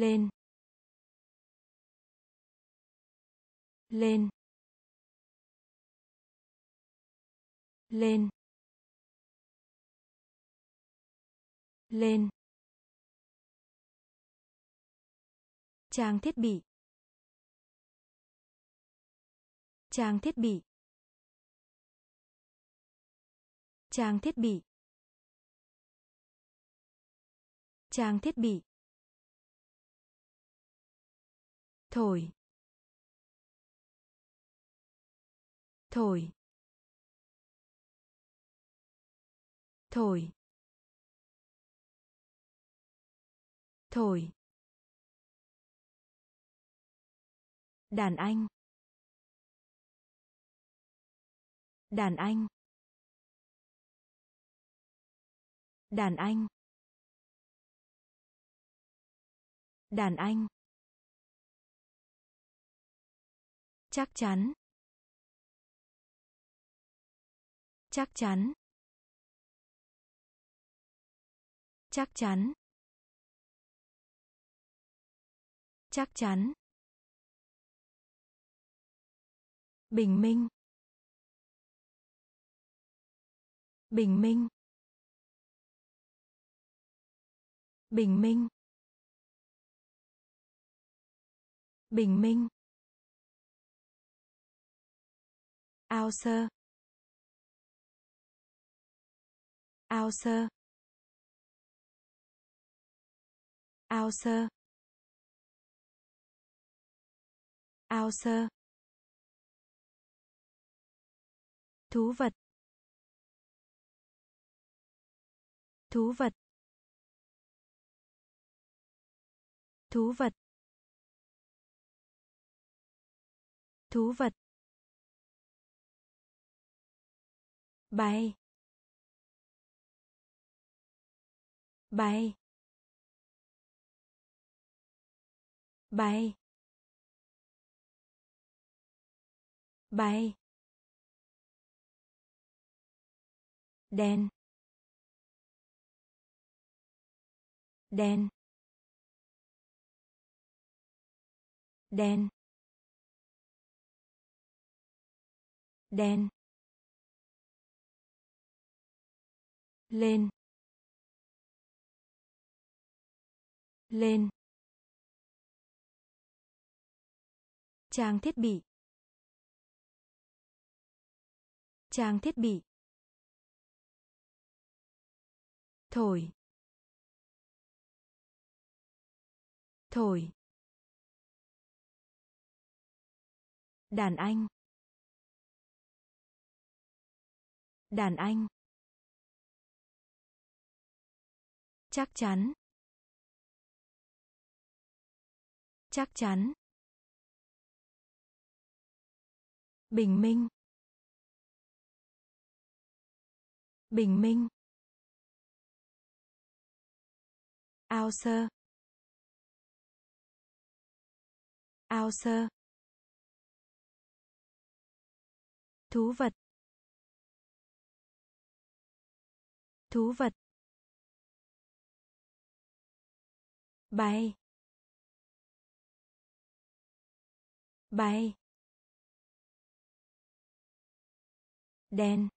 lên lên lên lên. Trang thiết bị. Trang thiết bị. Trang thiết bị. Trang thiết bị. Thổi thổi thổi thổi đàn anh. Đàn anh. Đàn anh. Đàn anh. Chắc chắn. Chắc chắn. Chắc chắn. Chắc chắn. Bình minh. Bình minh. Bình minh. Bình minh. Ao sơ. Ao sơ. Ao sơ. Ao sơ. Thú vật. Thú vật. Thú vật. Thú vật. Bay. Bay. Bay. Bay. Đen. Đen. Đen. Đen. Lên lên. Trang thiết bị trang thiết bị. Thổi thổi. Đàn anh đàn anh. Chắc chắn. Chắc chắn. Bình minh. Bình minh. Ao sơ. Ao sơ. Thú vật. Thú vật. Bay. Bay. Đen.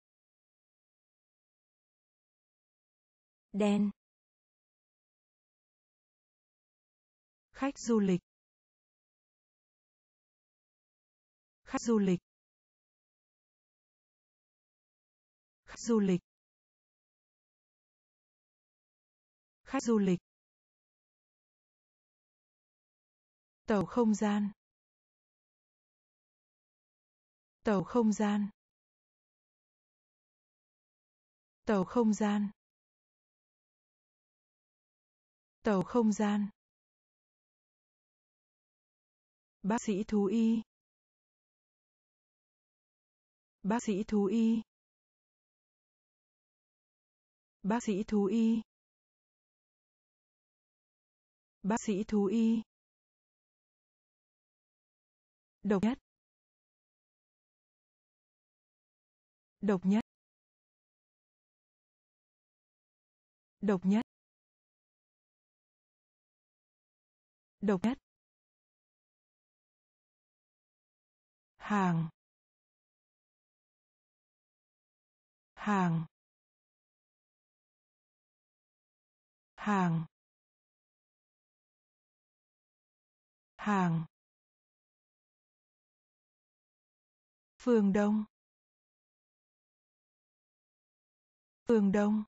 Đen. Khách du lịch. Khách du lịch. Khách du lịch. Khách du lịch. Tàu không gian. Tàu không gian. Tàu không gian. Tàu không gian. Bác sĩ thú y. Bác sĩ thú y. Bác sĩ thú y. Bác sĩ thú y độc nhất. Độc nhất. Độc nhất. Độc nhất. Hàng. Hàng. Hàng. Hàng. Phường đông. Phường đông.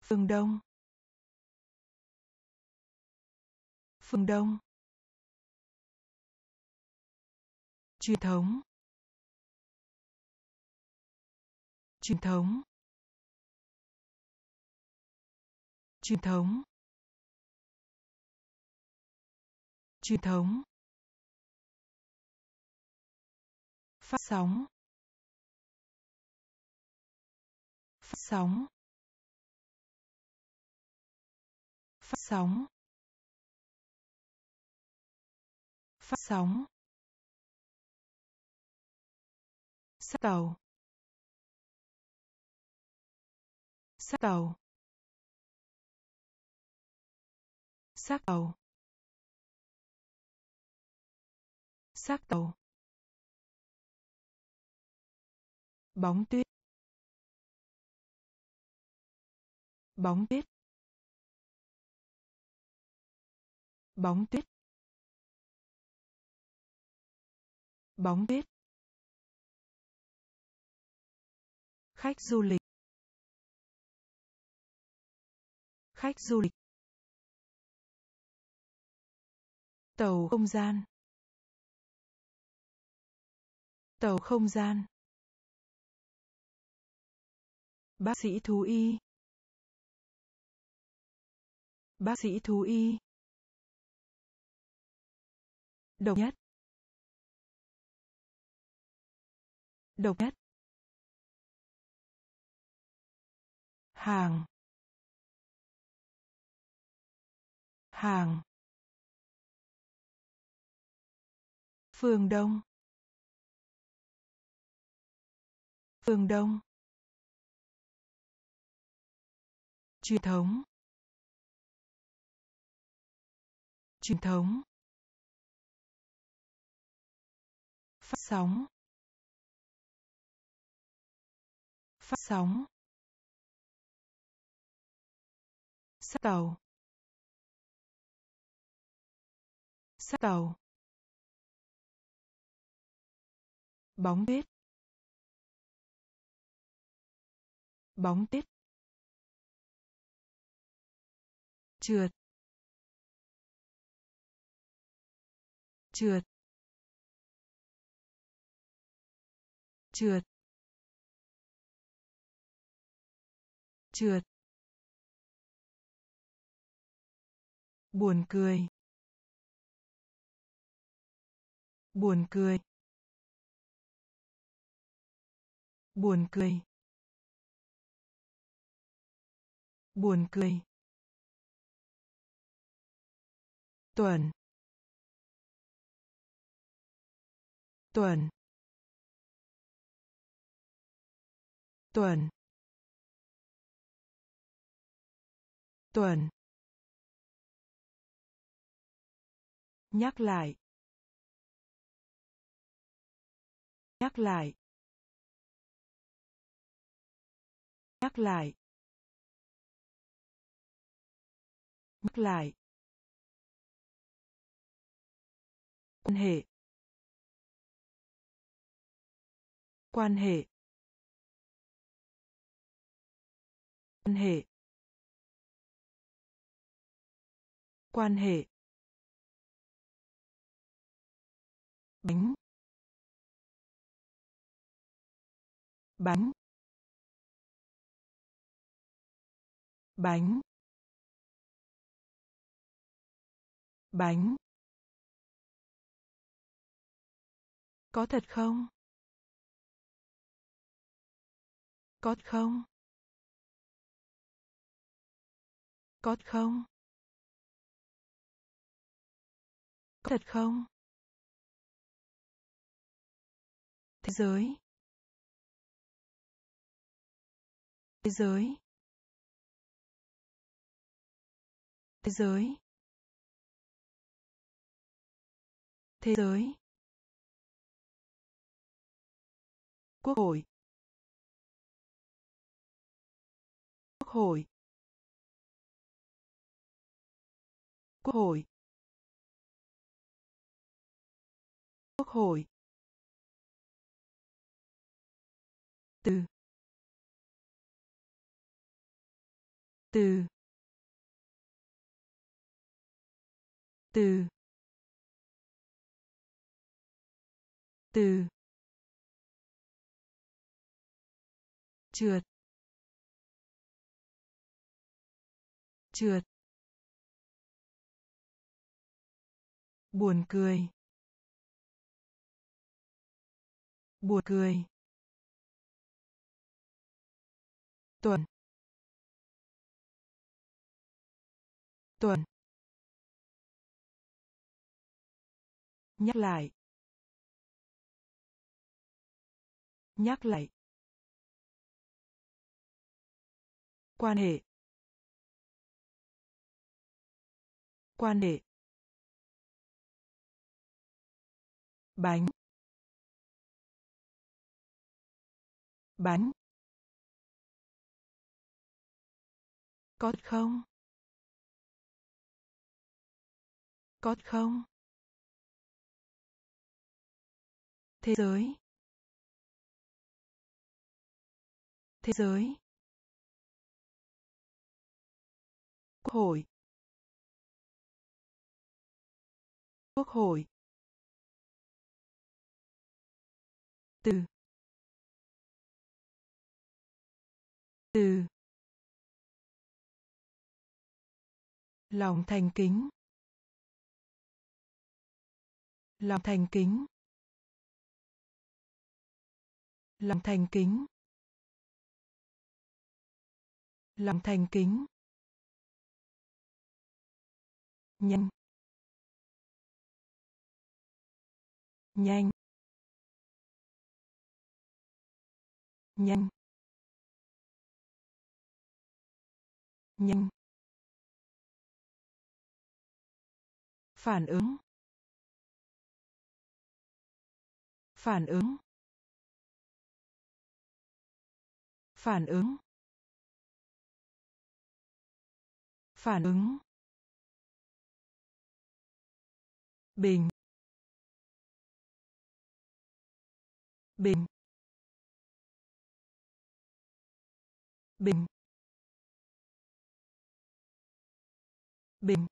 Phường đông. Phường đông. Truyền thống. Truyền thống. Truyền thống. Truyền thống. Phát sóng. Phát sóng. Phát sóng. Phát sóng. Sát tàu sát tàu sát tàu sát tàu bóng tuyết. Bóng tuyết. Bóng tuyết. Bóng tuyết. Khách du lịch. Khách du lịch. Tàu không gian. Tàu không gian bác sĩ thú y. Bác sĩ thú y. Độc nhất. Độc nhất. Hàng. Hàng. Phương đông. Phương đông. Truyền thống. Truyền thống. Phát sóng. Phát sóng. Xác tàu. Xác tàu. Bóng tuyết. Bóng tuyết. Trượt. Trượt. Trượt. Trượt. Buồn cười. Buồn cười. Buồn cười. Buồn cười. Tuần tuần tuần tuần. Nhắc lại. Nhắc lại. Nhắc lại. Nhắc lại. Quan hệ. Quan hệ. Quan hệ. Quan hệ. Bánh. Bánh. Bánh. Bánh. Có thật không? Có không? Có không? Có thật không? Thế giới. Thế giới. Thế giới. Thế giới. Quốc hội. Quốc hội. Quốc hội. Quốc hội. Từ. Từ. Từ. Từ. Trượt. Trượt. Buồn cười. Buồn cười. Tuần. Tuần. Nhắc lại. Nhắc lại. Quan hệ. Quan hệ. Bánh. Bánh. Có không? Có không? Thế giới. Thế giới. Hội. Quốc hội. Từ. Từ. Lòng thành kính. Lòng thành kính. Lòng thành kính. Lòng thành kính nhanh. Nhanh. Nhanh. Nhanh. Phản ứng. Phản ứng. Phản ứng. Phản ứng. Bình bình bình bình.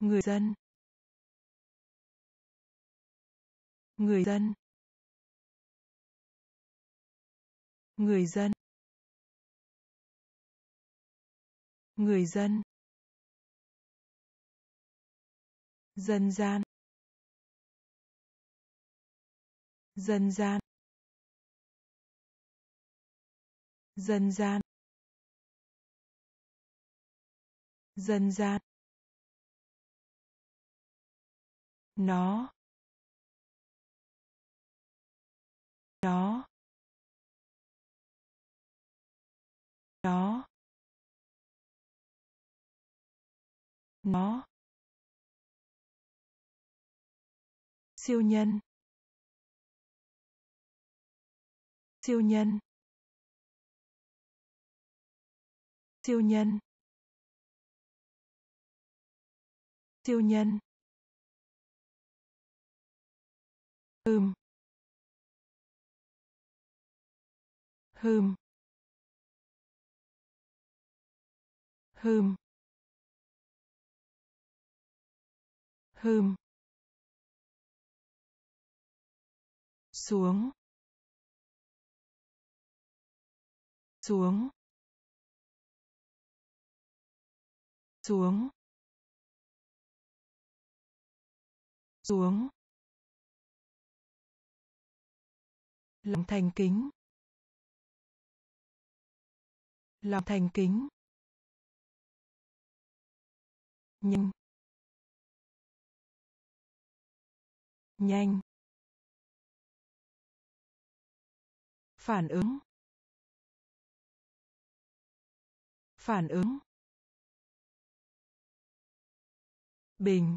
Người dân. Người dân. Người dân. Người dân. Dân gian. Dân gian. Dân gian. Dân gian. Nó. Nó. Nó. Nó. Siêu nhân. Siêu nhân. Siêu nhân. Siêu nhân. Hừm, hừm. Hừm. Hừm. Xuống. Xuống. Xuống. Xuống. Lòng thành kính. Lòng thành kính. Nhanh. Nhanh. Phản ứng. Phản ứng. Bình.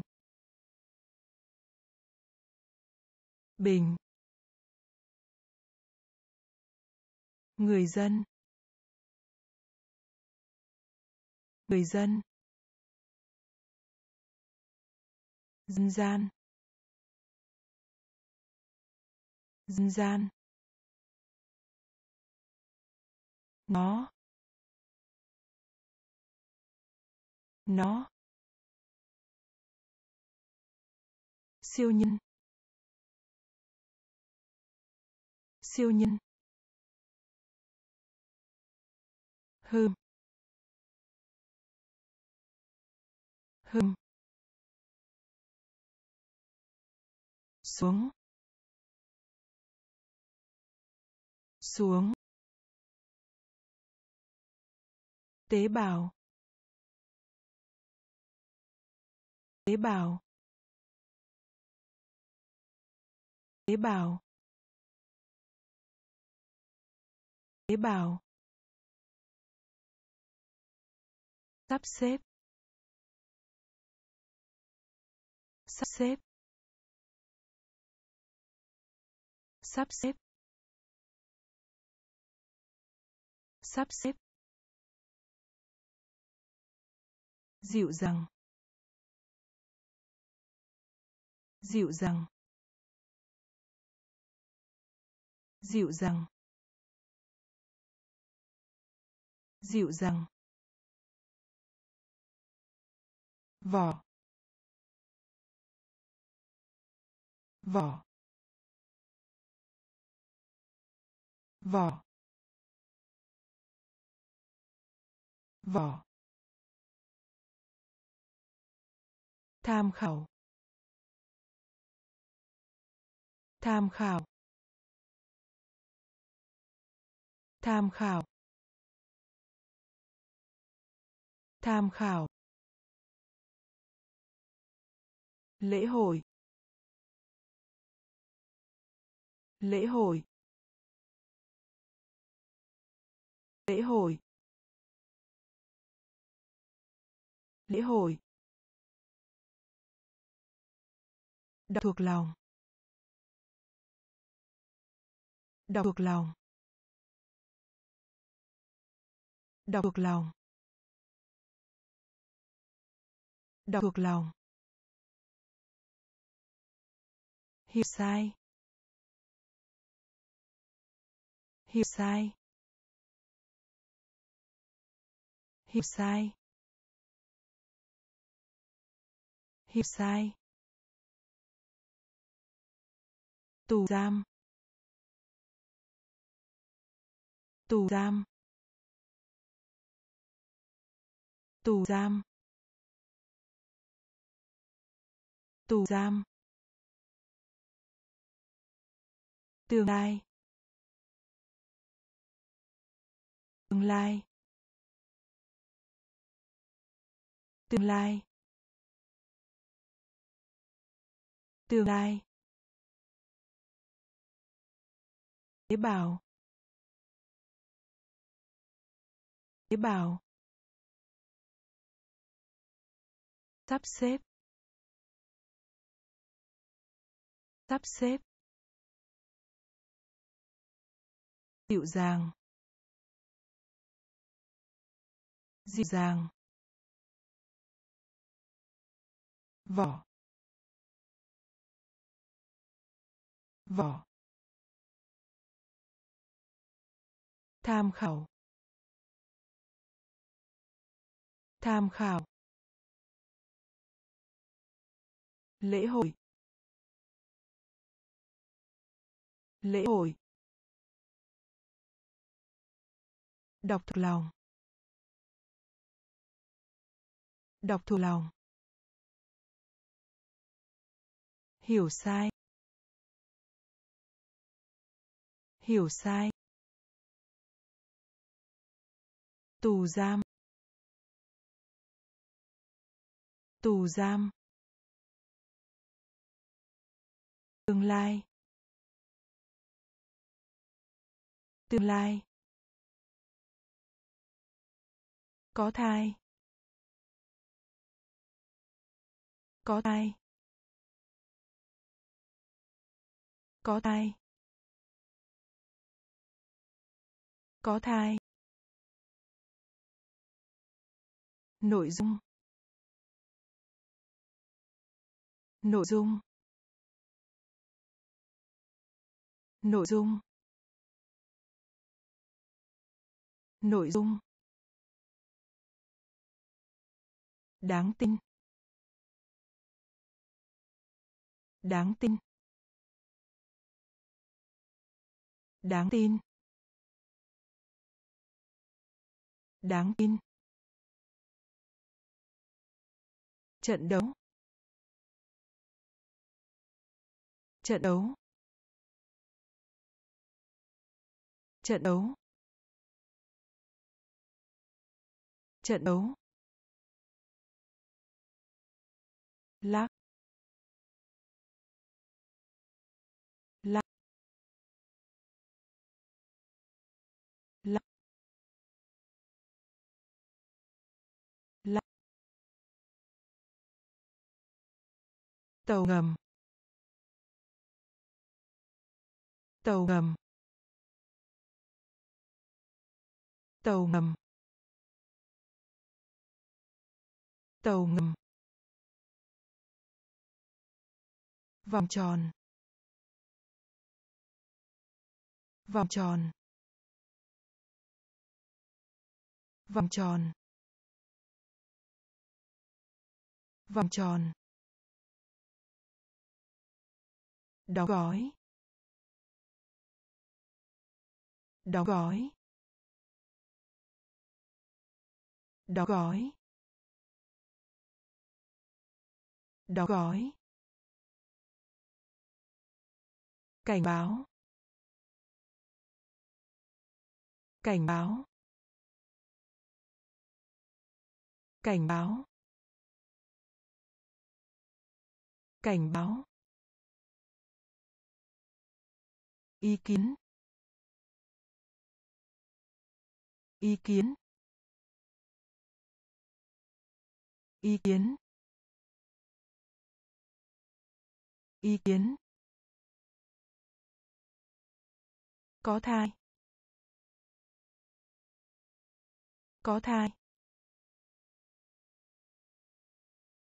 Bình. Người dân. Người dân. Dân gian. Dân gian. Nó. Nó. Siêu nhân. Siêu nhân. Hơm. Hơm. Xuống. Xuống. Tế bào. Tế bào. Tế bào. Tế bào. Sắp xếp. Sắp xếp. Sắp xếp. Sắp xếp. Dịu dàng. Dịu dàng. Dịu dàng. Dịu dàng. Vỏ. Vỏ. Vỏ. Vỏ. Tham khảo. Tham khảo. Tham khảo. Tham khảo. Lễ hội. Lễ hội. Lễ hội. Lễ hội. Đọc thuộc lòng. Đọc thuộc lòng. Đọc thuộc lòng. Đọc thuộc lòng. Hiểu sai. Hiểu sai. Hiểu sai. Hiểu sai. Tù giam. Tù giam. Tù giam. Tù giam. Tương lai. Tương lai. Tương lai. Tương lai. Tế bào. Tế bào. Sắp xếp. Sắp xếp. Dịu dàng. Dịu dàng. Vỏ. Vỏ. Tham khảo. Tham khảo. Lễ hội. Lễ hội. Đọc thuộc lòng. Đọc thuộc lòng. Hiểu sai. Hiểu sai. Tù giam. Tù giam. Tương lai. Tương lai. Có thai. Có thai. Có thai. Có thai. Nội dung. Nội dung. Nội dung. Nội dung. Đáng tin. Đáng tin. Đáng tin. Đáng tin. Trận đấu. Trận đấu. Trận đấu. Trận đấu. Lắc. Tàu ngầm. Tàu ngầm. Tàu ngầm. Tàu ngầm. Vòng tròn. Vòng tròn. Vòng tròn. Vòng tròn. Đóng gói. Đóng gói. Đóng gói. Đóng gói. Cảnh báo. Cảnh báo. Cảnh báo. Cảnh báo. Ý kiến. Ý kiến. Ý kiến. Ý kiến. Có thai. Có thai.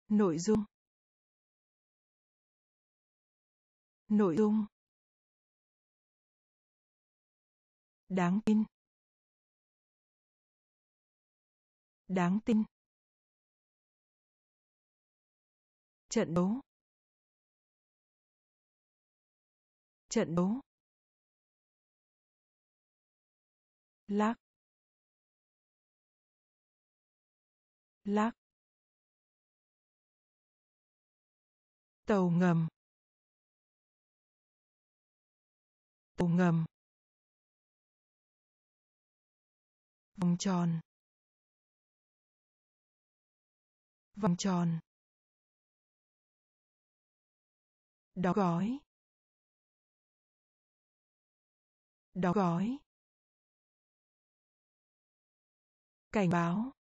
Nội dung. Nội dung. Đáng tin. Đáng tin. Trận đấu. Trận đấu. Lắc. Lắc. Tàu ngầm. Tàu ngầm. Vòng tròn. Vòng tròn. Đóng gói. Đóng gói. Cảnh báo.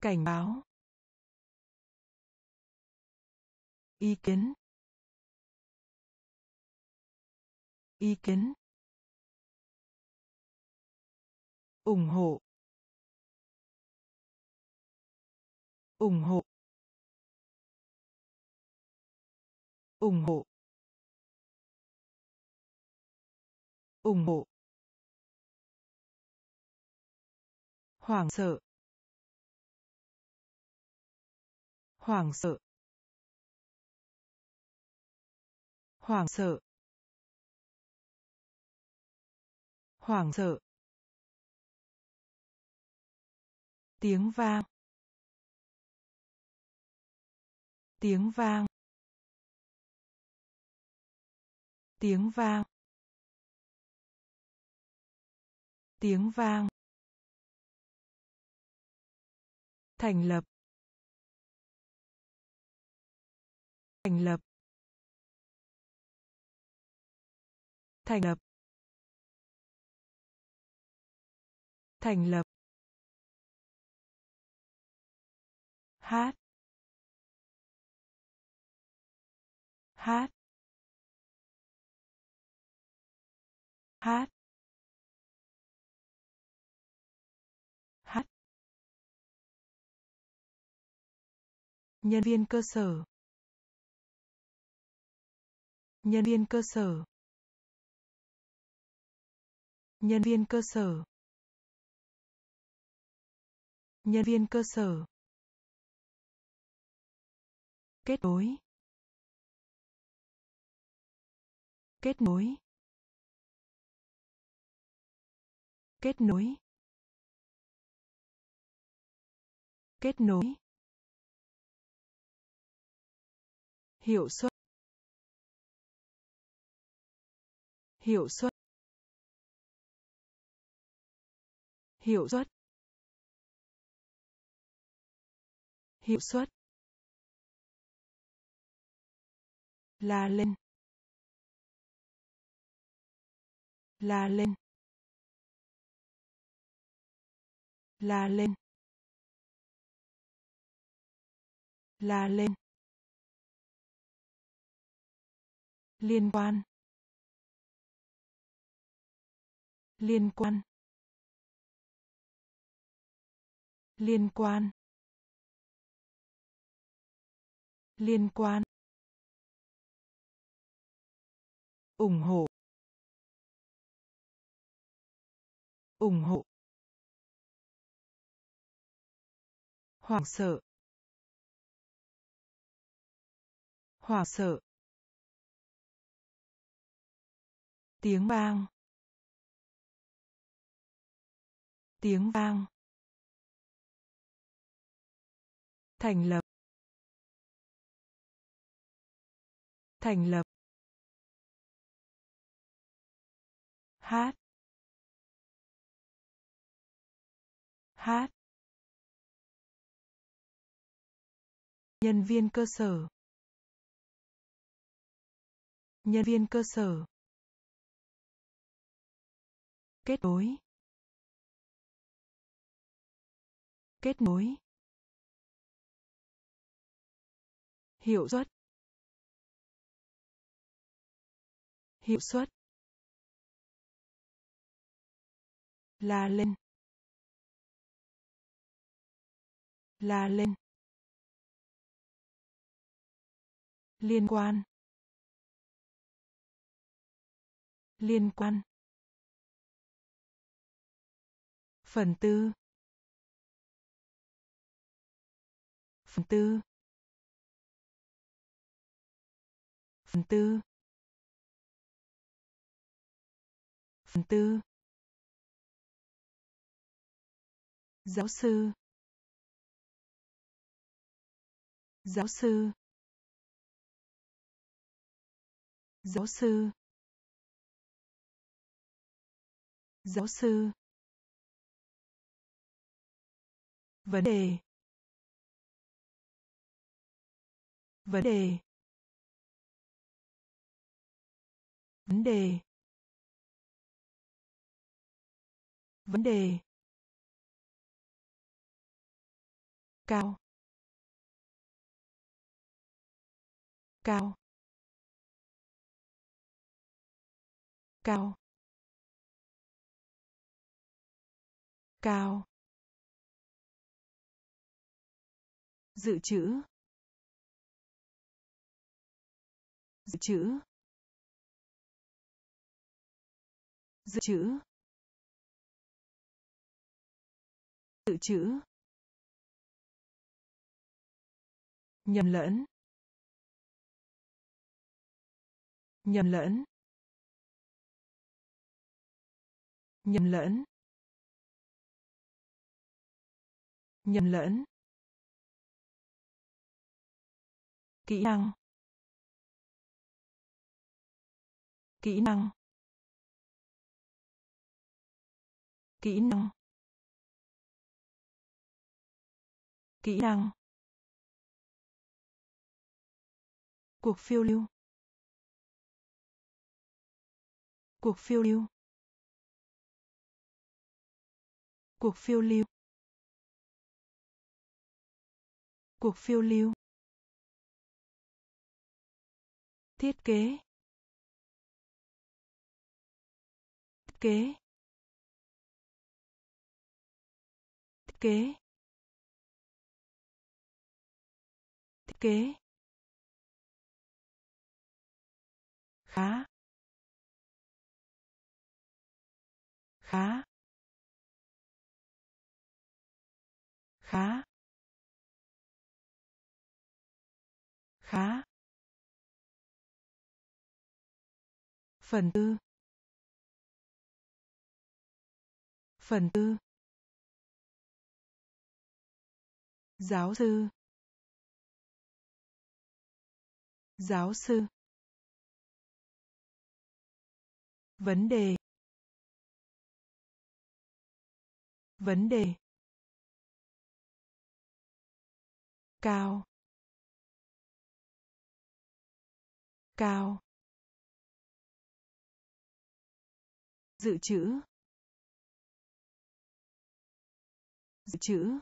Cảnh báo. Ý kiến. Ý kiến. Ủng hộ. Ủng hộ. Ủng hộ. Ủng hộ. Hoảng sợ. Hoảng sợ. Hoảng sợ. Hoảng sợ. Tiếng vang. Tiếng vang. Tiếng vang. Tiếng vang. Thành lập. Thành lập. Thành lập. Thành lập. Hát. Hát. Hát. Hát. Nhân viên cơ sở. Nhân viên cơ sở. Nhân viên cơ sở. Nhân viên cơ sở kết nối. Kết nối. Kết nối. Kết nối. Hiệu suất. Hiệu suất. Hiệu suất. Hiệu suất. La lên. La lên. La lên. La lên. Liên quan. Liên quan. Liên quan. Liên quan. Ủng hộ ủng hộ, hoảng sợ hoảng sợ, tiếng vang tiếng vang, thành lập thành lập. Hát. Hát. Nhân viên cơ sở. Nhân viên cơ sở. Kết nối. Kết nối. Hiệu suất. Hiệu suất. La lên. La lên. Liên quan. Liên quan. Phần tư. Phần tư. Phần tư. Phần tư. Giáo sư. Giáo sư. Giáo sư. Giáo sư. Vấn đề. Vấn đề. Vấn đề. Vấn đề. Cao. Cao. Cao. Cao. Dự trữ. Dự trữ. Dự trữ. Dự trữ. Nhầm lẫn. Nhầm lẫn. Nhầm lẫn. Nhầm lẫn. Kỹ năng. Kỹ năng. Kỹ năng. Kỹ năng. Cuộc phiêu lưu. Cuộc phiêu lưu. Cuộc phiêu lưu. Cuộc phiêu lưu. Thiết kế. Thiết kế. Thiết kế. Thiết kế. Khá. Khá. Khá. Khá. Phần tư. Phần tư. Giáo sư. Giáo sư. Vấn đề. Vấn đề. Cao. Cao. Dự trữ. Dự trữ.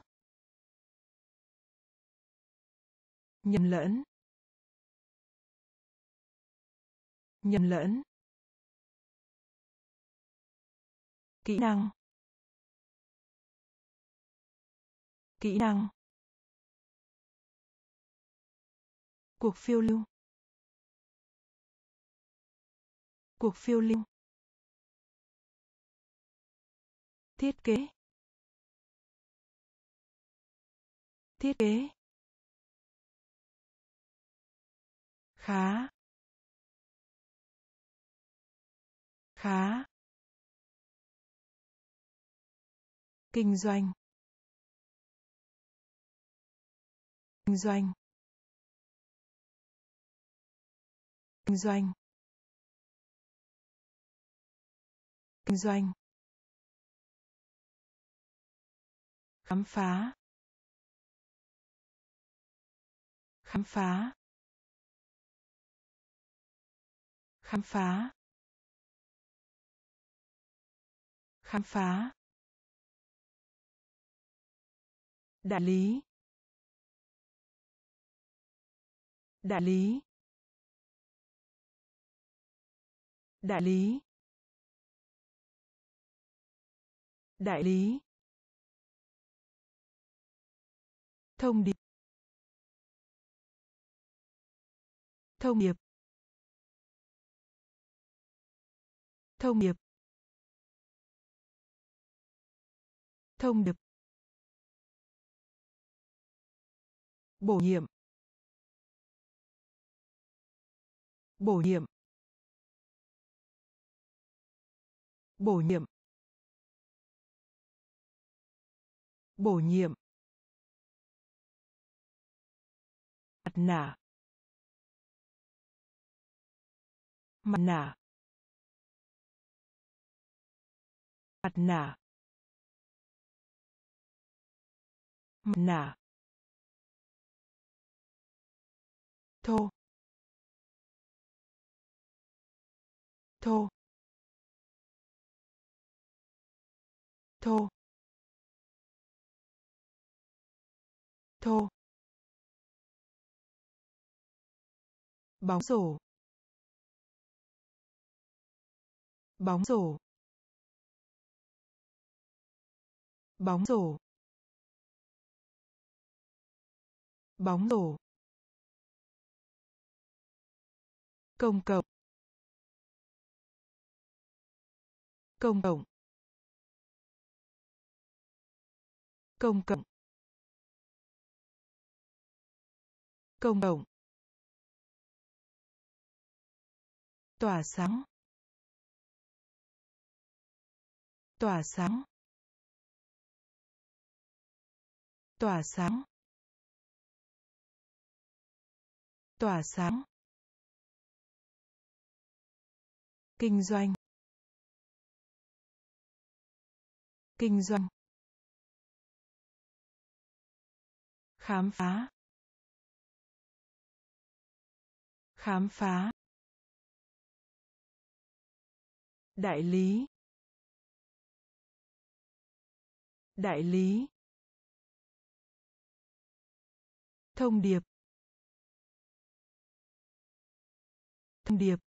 Nhầm lẫn. Nhầm lẫn. Kỹ năng. Kỹ năng. Cuộc phiêu lưu. Cuộc phiêu lưu. Thiết kế. Thiết kế. Khá. Khá. Kinh doanh. Kinh doanh. Kinh doanh. Kinh doanh. Khám phá. Khám phá. Khám phá. Khám phá. Đại lý. Đại lý. Đại lý. Đại lý. Thông điệp. Thông điệp thông điệp thông điệp. Bổ nhiệm. Bổ nhiệm. Bổ nhiệm. Bổ nhiệm. Mặt nạ. Mặt nạ. Mặt nạ. Mặt nạ. Thô. Thô. Thô. Thô. Bóng rổ. Bóng rổ. Bóng rổ. Bóng rổ. Công cộng. Công cộng. Công cộng. Công cộng. Tỏa sáng. Tỏa sáng. Tỏa sáng. Tỏa sáng. Kinh doanh. Kinh doanh. Khám phá. Khám phá. Đại lý. Đại lý. Thông điệp. Thông điệp.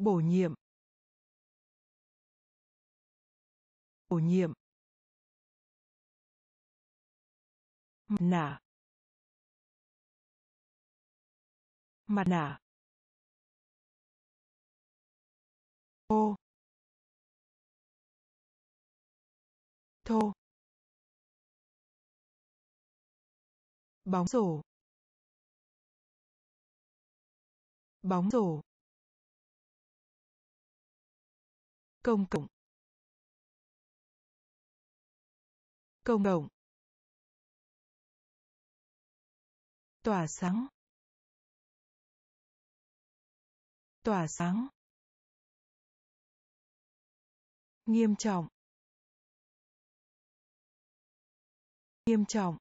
Bổ nhiệm bổ nhiệm mặt nạ mặt nạ ô thô bóng rổ bóng rổ công cộng. Công cộng tỏa sáng. Tỏa sáng. Nghiêm trọng. Nghiêm trọng.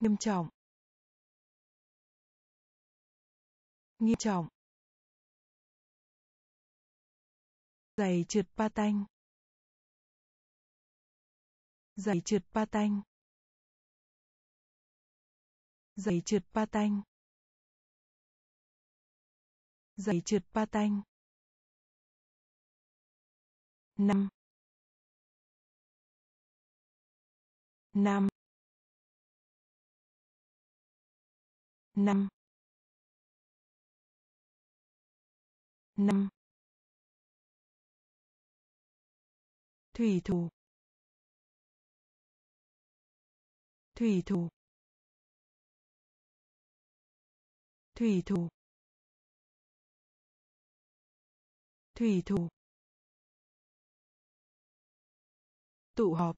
Nghiêm trọng. Nghiêm trọng. Giày trượt pa tanh. Giày trượt pa tanh. Giày trượt pa tanh. Giày trượt pa tanh. Năm. Năm. Năm. Năm. Thủy thủ. Thủy thủ. Thủy thủ. Thủy thủ. Tụ họp.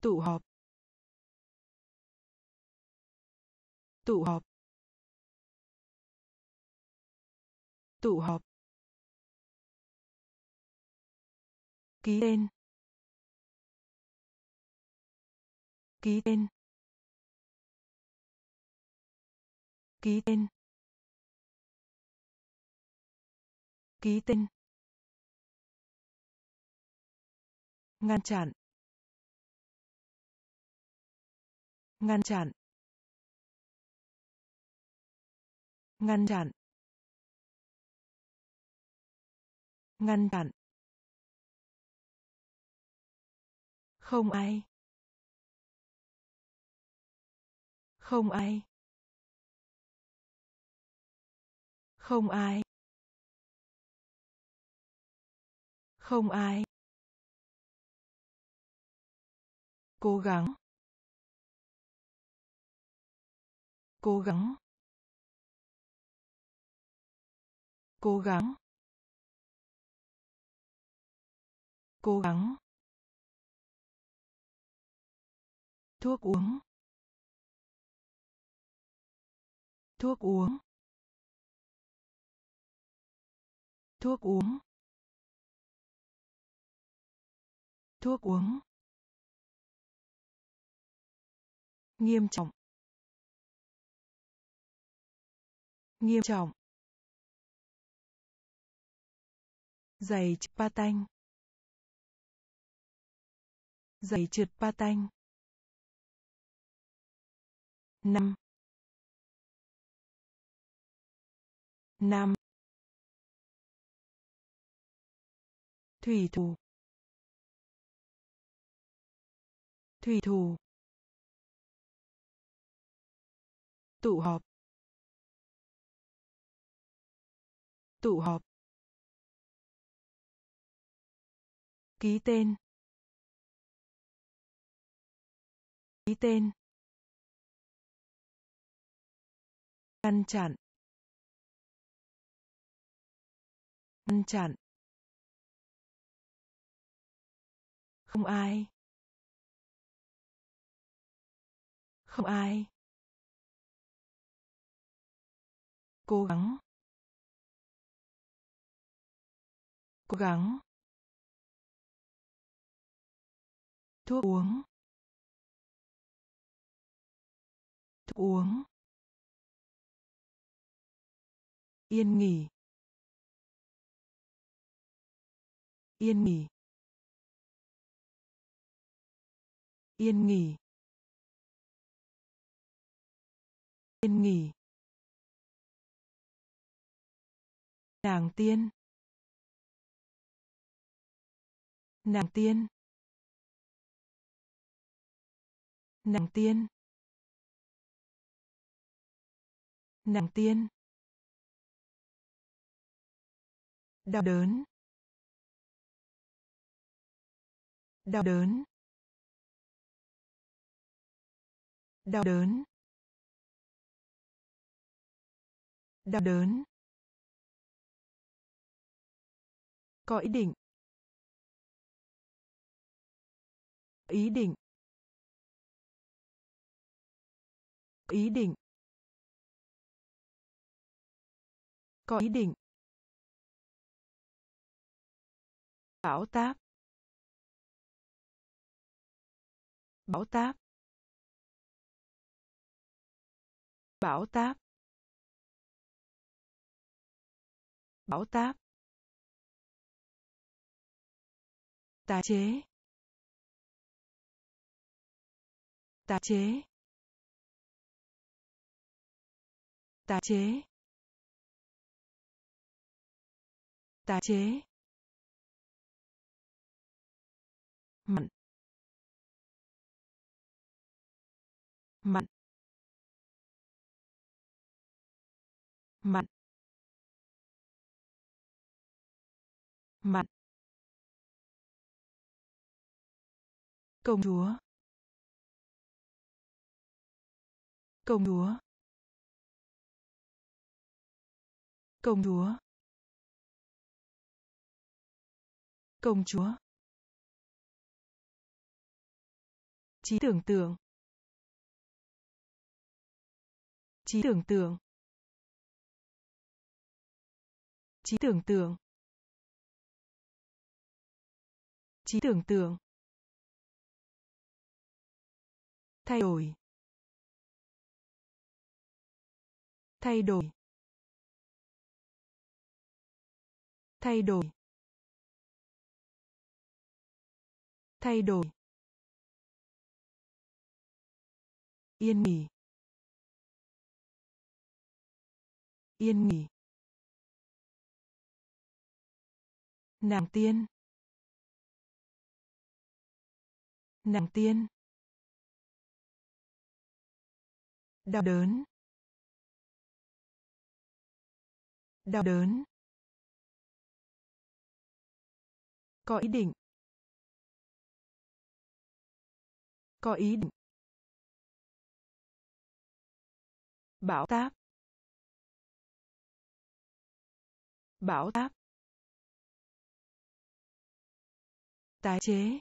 Tụ họp. Tụ họp. Tụ họp. Ký tên. Ký tên. Ký tên. Ký tên. Ngăn chặn. Ngăn chặn. Ngăn chặn. Ngăn chặn. Không ai. Không ai. Không ai. Không ai. Cố gắng. Cố gắng. Cố gắng. Cố gắng. Thuốc uống. Thuốc uống. Thuốc uống. Thuốc uống. Nghiêm trọng. Nghiêm trọng. Giày trượt pa tanh giày trượt pa tanh năm. Năm. Thủy thủ. Thủy thủ. Tụ họp. Tụ họp. Ký tên. Ký tên. Ngăn chặn. Ngăn chặn. Không ai. Không ai. Cố gắng. Cố gắng. Thuốc uống. Thuốc uống. Yên nghỉ. Yên nghỉ. Yên nghỉ. Yên nghỉ. Nàng tiên. Nàng tiên. Nàng tiên. Nàng tiên. Đau đớn. Đau đớn. Đau đớn. Đau đớn. Có ý định. Ý định. Ý định. Có ý định. Bão táp. Bão táp. Bão táp. Bão táp. Tái chế. Tái chế. Tái chế. Tái chế. Mặn mặn mặn mặn công chúa. Công chúa. Công chúa. Công chúa. Trí tưởng tượng. Trí tưởng tượng. Trí tưởng tượng. Trí tưởng tượng. Thay đổi. Thay đổi. Thay đổi. Thay đổi. Yên nghỉ. Yên nghỉ. Nàng tiên. Nàng tiên. Đau đớn. Đau đớn. Có ý định. Có ý định. Bảo táp. Bảo táp. Tái chế.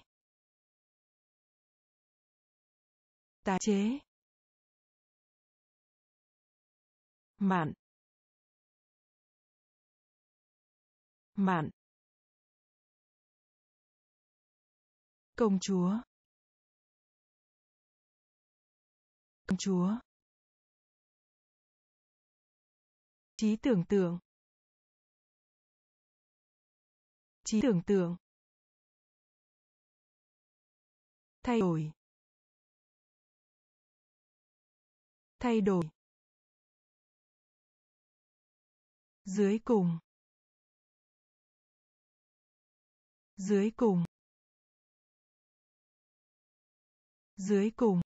Tái chế. Mạn. Mạn. Công chúa. Công chúa. Trí tưởng tượng. Trí tưởng tượng. Thay đổi. Thay đổi. Dưới cùng. Dưới cùng. Dưới cùng.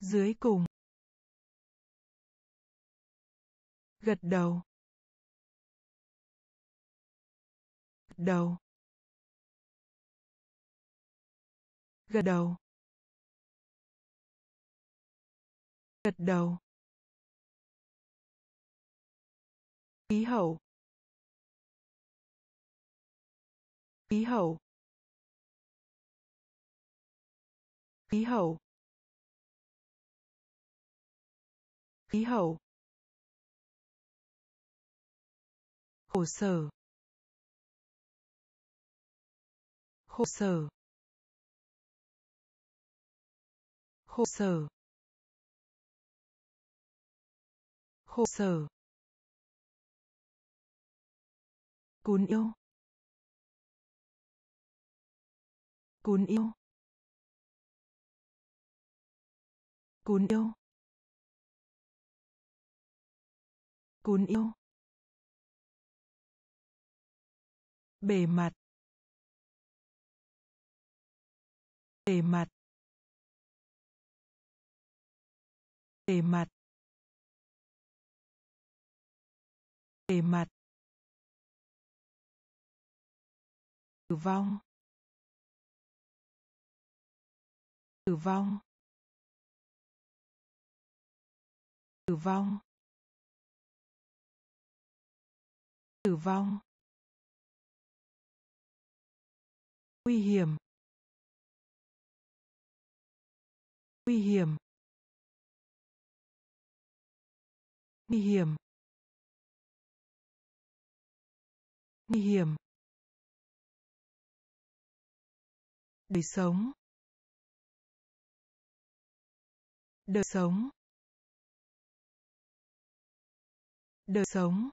Dưới cùng. Gật đầu. Gật đầu. Gật đầu. Gật đầu. Khí hậu. Khí hậu. Khí hậu. Khí hậu. Khổ sở, khổ sở, khổ sở, khổ sở. Cún yêu. Cún yêu. Cún yêu. Cún yêu. Bề mặt. Bề mặt. Bề mặt. Bề mặt. Tử vong. Tử vong. Tử vong. Tử vong. Nguy hiểm. Nguy hiểm. Nguy hiểm. Nguy hiểm. Đời sống. Đời sống. Đời sống.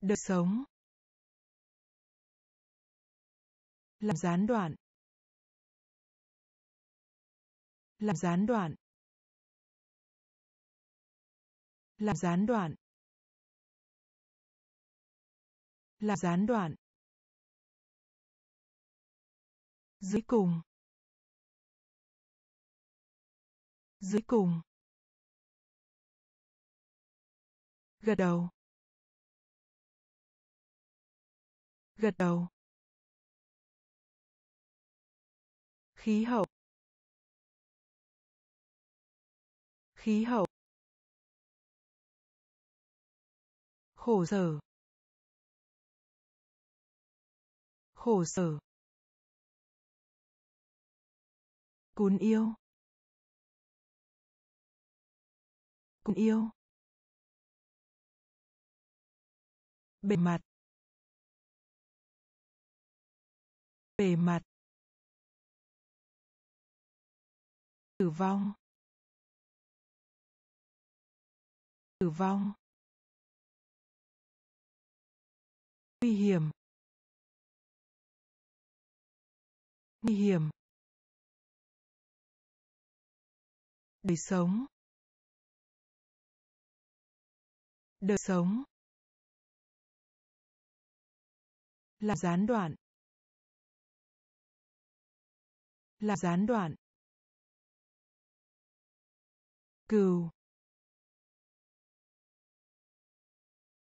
Đời sống. Làm gián đoạn. Làm gián đoạn. Làm gián đoạn. Làm gián đoạn. Dưới cùng. Dưới cùng. Gật đầu. Gật đầu. Khí hậu. Khí hậu. Khổ sở. Khổ sở. Cún yêu. Cún yêu. Bề mặt. Bề mặt. Tử vong. Tử vong. Nguy hiểm. Nguy hiểm. Đời sống. Đời sống. Là gián đoạn. Là gián đoạn. Cừu.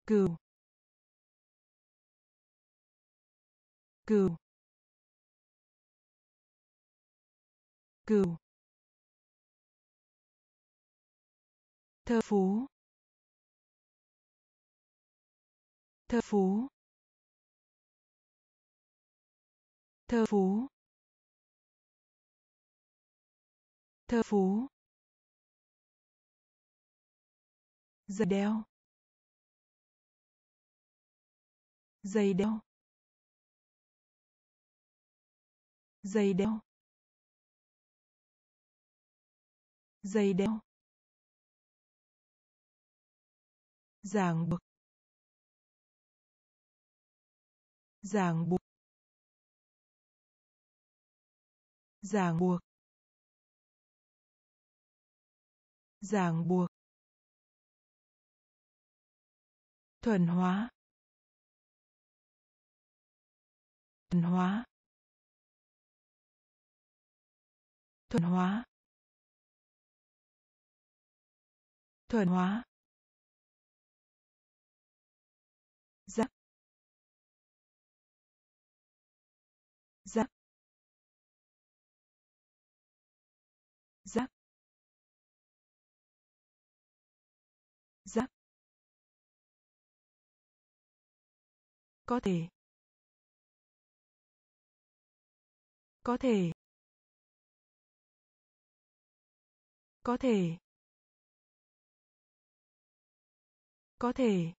Cừu. Cừu. Cừu. Thơ phú. Thơ phú. Thơ phú. Thơ phú. Dây đeo. Dây đeo. Dây đeo. Dây đeo. Giảng buộc. Giảng buộc. Giảng buộc. Giảng buộc. Thuần hóa. Thuần hóa. Thuần hóa. Thuần hóa. Có thể. Có thể. Có thể. Có thể.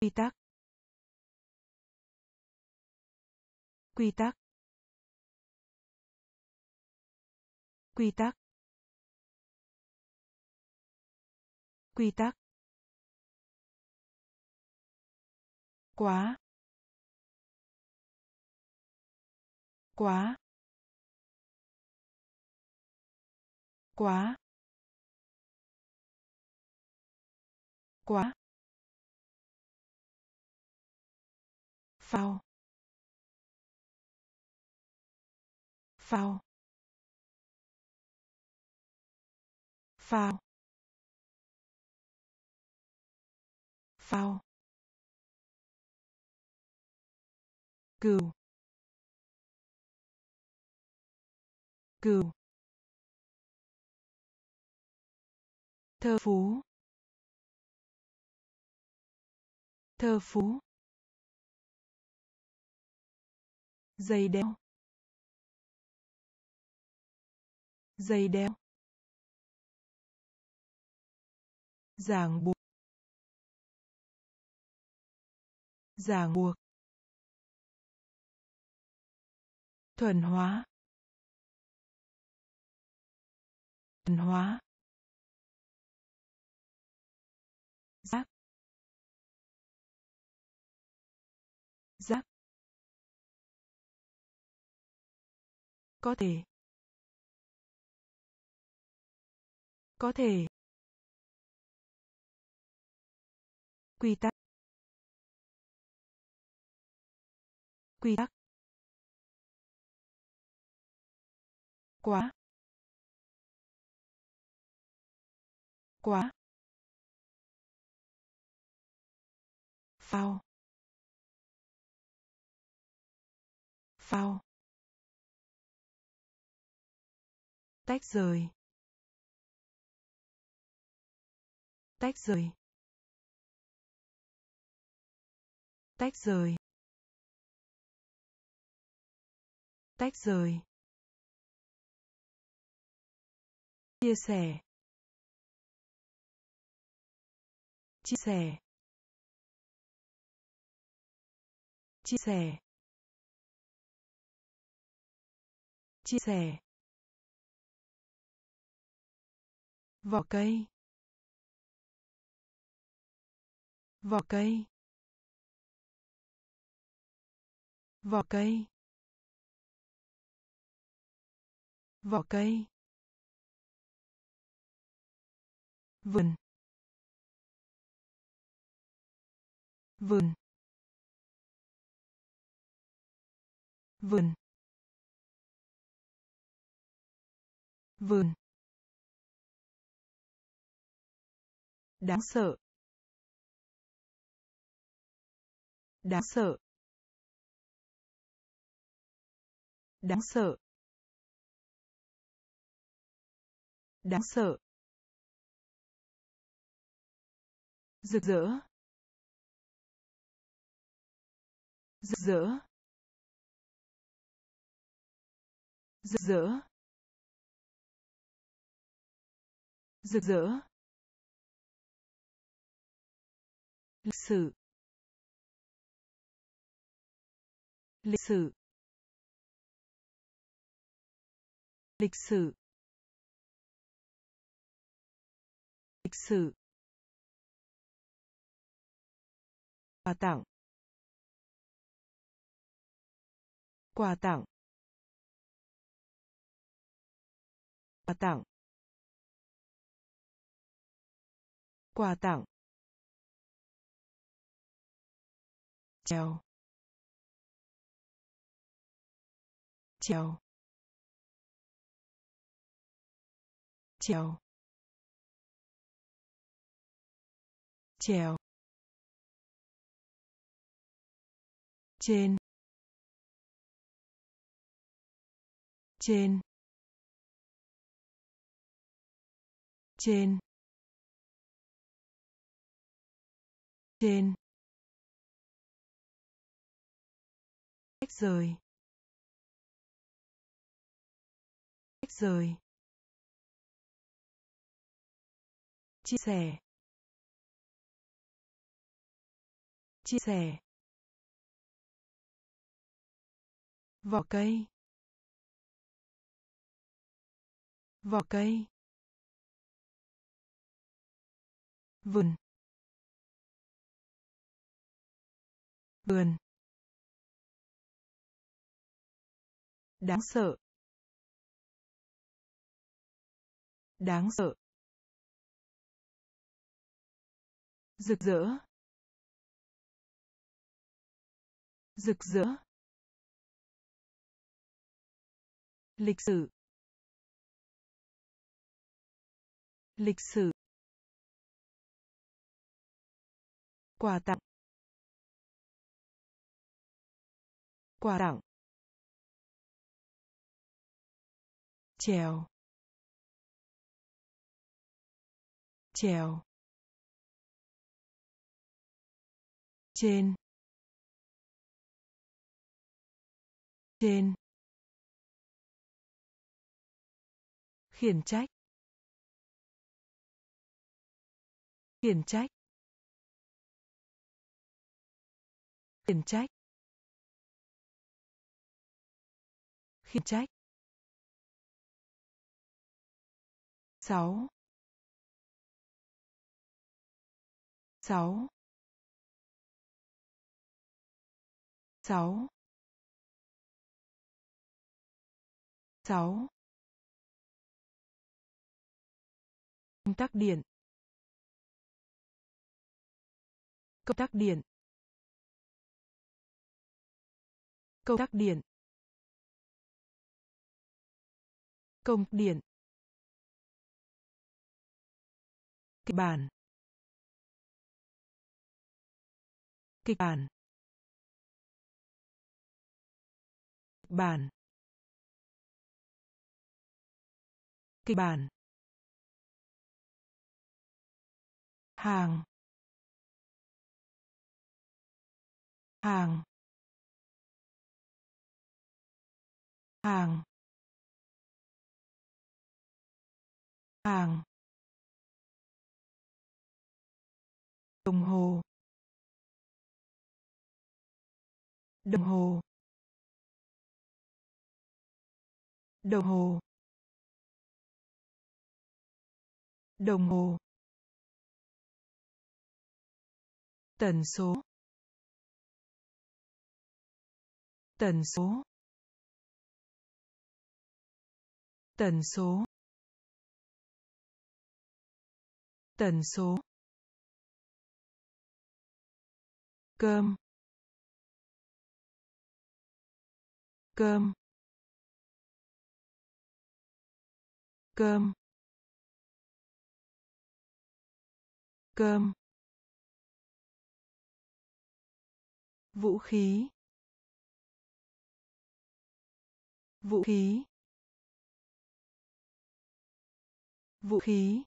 Quy tắc. Quy tắc. Quy tắc. Quy tắc. Quá. Quá. Quá. Quá. Phao. Phao. Phao. Phao. Cừu. Cừu. Thơ phú. Thơ phú. Giày đeo. Giày đeo. Giảng buộc. Giảng buộc. Thuần hóa. Thuần hóa. Giác. Giác. Có thể. Có thể. Quy tắc. Quy tắc. Quá. Quá. Phao. Phao. Tách rời. Tách rời. Tách rời. Tách rời. Chia sẻ. Chia sẻ. Chia sẻ. Chia sẻ. Vỏ cây. Vỏ cây. Vỏ cây. Vỏ cây. Vườn. Vườn. Vườn. Vườn. Đáng sợ. Đáng sợ. Đáng sợ. Đáng sợ. Rực rỡ. Rực rỡ. Rực rỡ. Rực rỡ. Lịch sử. Lịch sử. Lịch sử. Lịch sử. Quà tặng quà tặng quà tặng quà tặng treo treo treo treo trên. Trên. Trên. Trên. Tách rời. Tách rời. Chia sẻ. Chia sẻ. Vỏ cây. Vỏ cây. Vườn. Vườn. Đáng sợ. Đáng sợ. Rực rỡ. Rực rỡ. Lịch sử. Lịch sử. Quà tặng. Quà tặng. Trèo. Trèo. Trên. Trên. Khiển trách. Khiển trách. Khiển trách. Khiển trách. Sáu. Sáu. Sáu. Sáu. Công tắc điện. Công tắc điện. Công tắc điện. Công điện. Kịch bản. Kịch bản. Bản. Kịch bản. Hàng. Hàng. Hàng. Hàng. Đồng hồ. Đồng hồ. Đồng hồ. Đồng hồ. Tần số. Tần số. Tần số. Tần số. Cơm. Cơm. Cơm. Cơm. Vũ khí. Vũ khí. Vũ khí.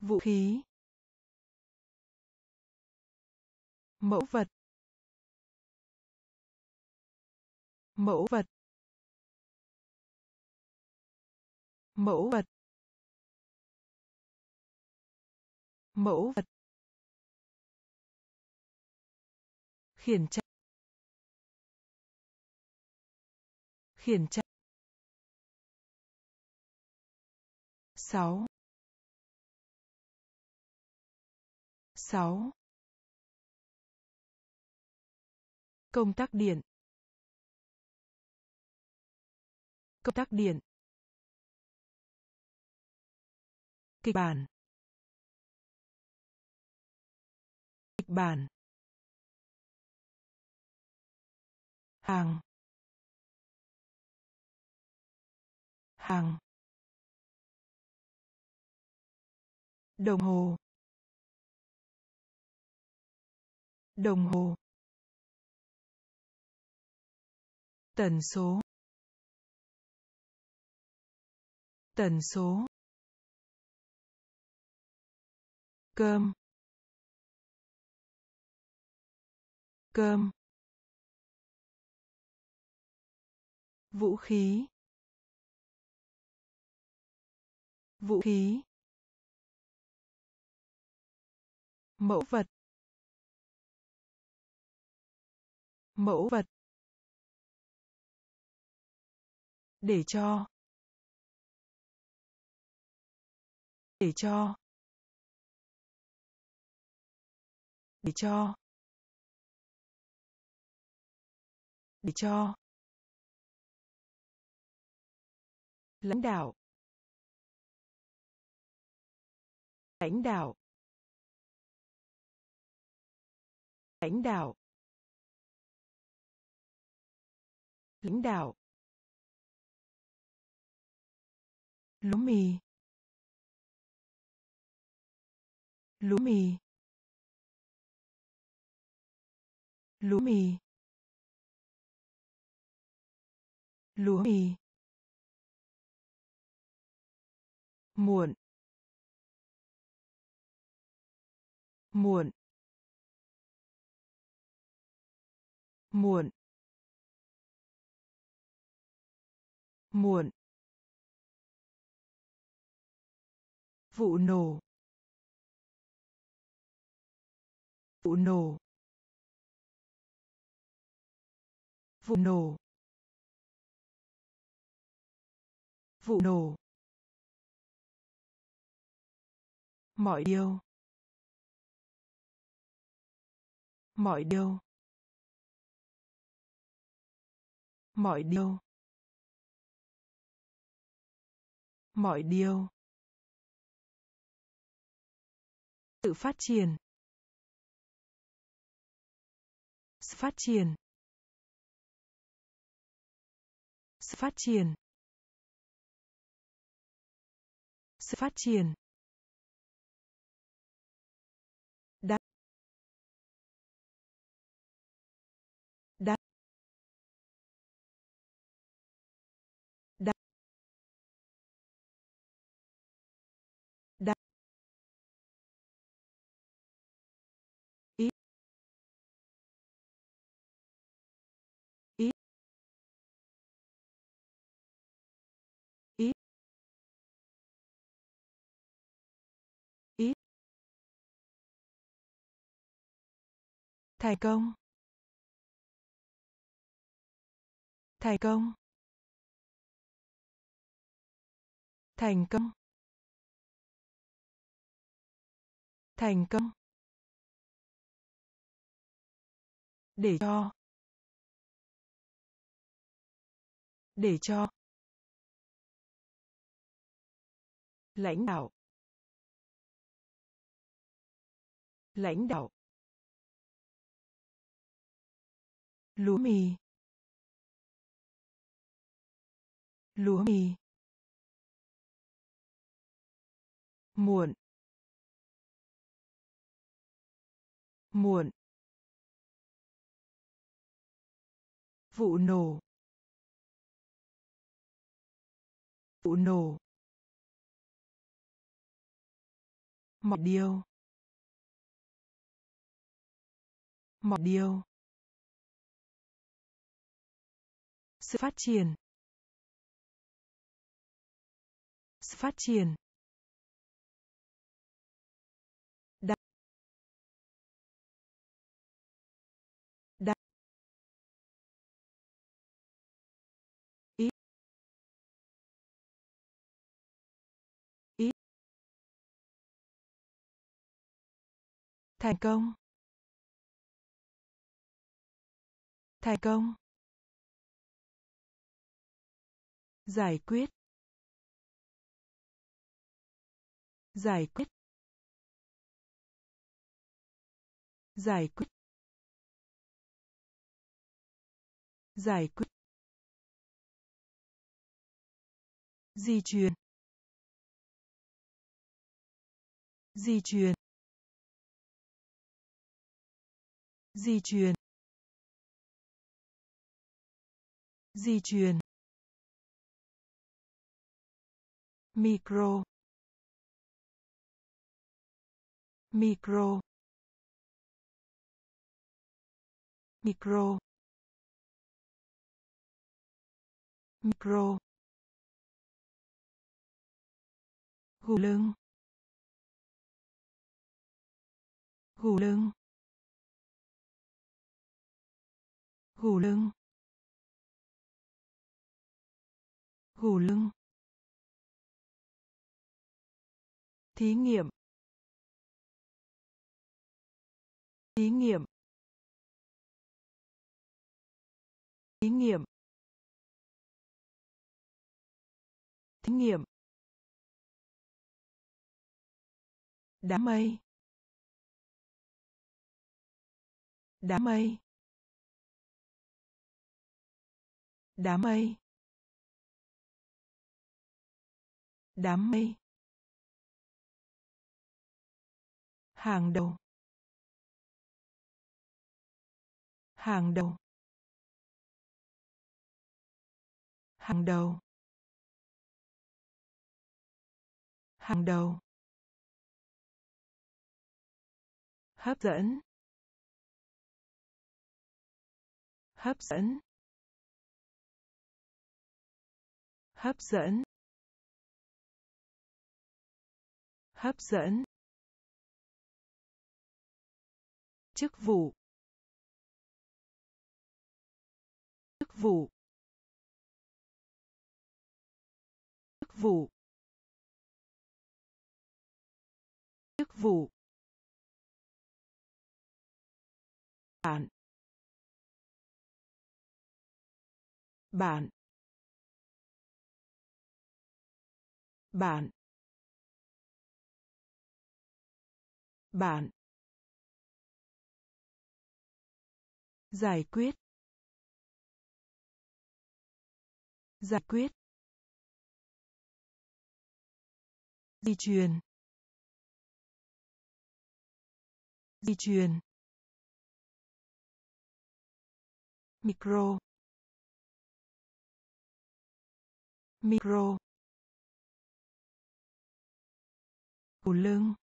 Vũ khí. Mẫu vật. Mẫu vật. Mẫu vật. Mẫu vật. Khiển trách. Khiển trách. Sáu. Sáu. Công tắc điện. Công tắc điện. Kịch bản. Kịch bản. Hàng. Hàng. Đồng hồ. Đồng hồ. Tần số. Tần số. Cơm. Cơm. Vũ khí. Vũ khí. Mẫu vật. Mẫu vật. Để cho. Để cho. Để cho. Để cho. Lãnh đạo lãnh đạo lãnh đạo lãnh đạo, lúa mì lúa mì lúa mì lúa mì. Muộn. Muộn. Muộn. Muộn. Vụ nổ. Vụ nổ. Vụ nổ. Vụ nổ. Mọi điều. Mọi điều. Mọi điều. Mọi điều. Tự phát triển. Sự phát triển. Sự phát triển. Sự phát triển. Thành công. Thành công. Thành công. Thành công. Để cho. Để cho. Lãnh đạo. Lãnh đạo. Lúa mì. Lúa mì. Muộn. Muộn. Vụ nổ. Vụ nổ. Mọi điều mọi điều sự phát triển. Sự phát triển. Ý ý thành công. Thành công. Giải quyết. Giải quyết. Giải quyết. Giải quyết. Di truyền. Di truyền. Di truyền. Di truyền. Micro. Micro. Micro. Micro. Gù lưng. Gù lưng. Gù lưng. Gù lưng. Thí nghiệm. Thí nghiệm. Thí nghiệm. Thí nghiệm. Đám mây. Đám mây. Đám mây. Đám mây. Hàng đầu. Hàng đầu. Hàng đầu. Hàng đầu. Hấp dẫn. Hấp dẫn. Hấp dẫn. Hấp dẫn. Chức vụ. Chức vụ. Chức vụ. Chức vụ. Bạn. Bạn. Bạn. Bạn. Giải quyết. Giải quyết. Di truyền. Di truyền. Micro. Micro. Gù lưng.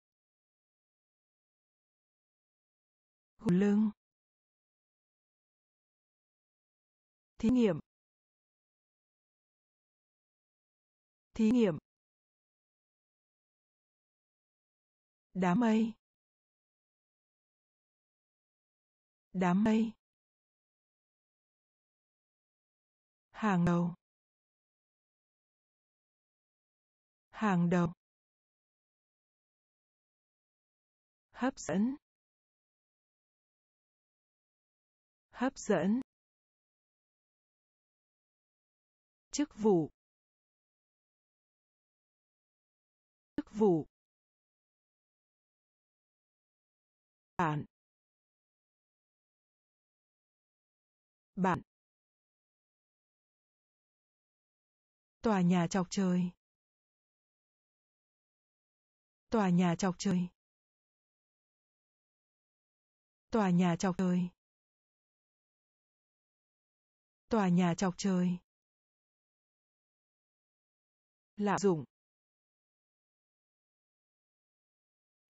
Gù lưng. Thí nghiệm. Thí nghiệm. Đám mây. Đám mây. Hàng đầu. Hàng đầu. Hấp dẫn. Hấp dẫn. Chức vụ. Chức vụ. Bạn. Bạn. Tòa nhà chọc trời. Tòa nhà chọc trời. Tòa nhà chọc trời. Tòa nhà chọc trời lạm dụng.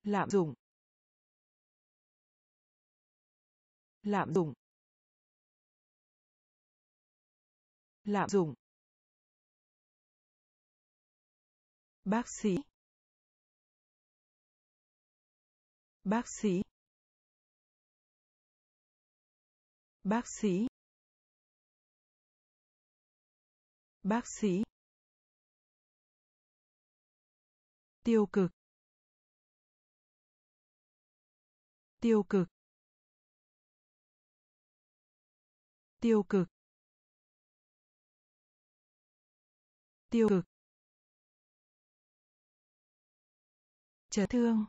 Lạm dụng. Lạm dụng. Lạm dụng. Bác sĩ. Bác sĩ. Bác sĩ. Bác sĩ. Tiêu cực. Tiêu cực. Tiêu cực. Tiêu cực. Chấn thương.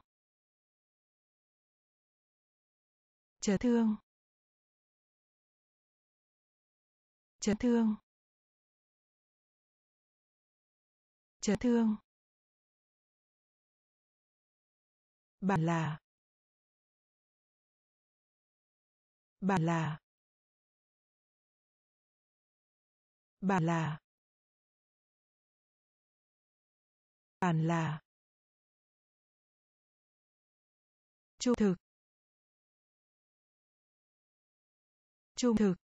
Chấn thương. Chấn thương. Chấn thương. Bản là. Bản là. Bản là. Bản là. Trung thực. Trung thực.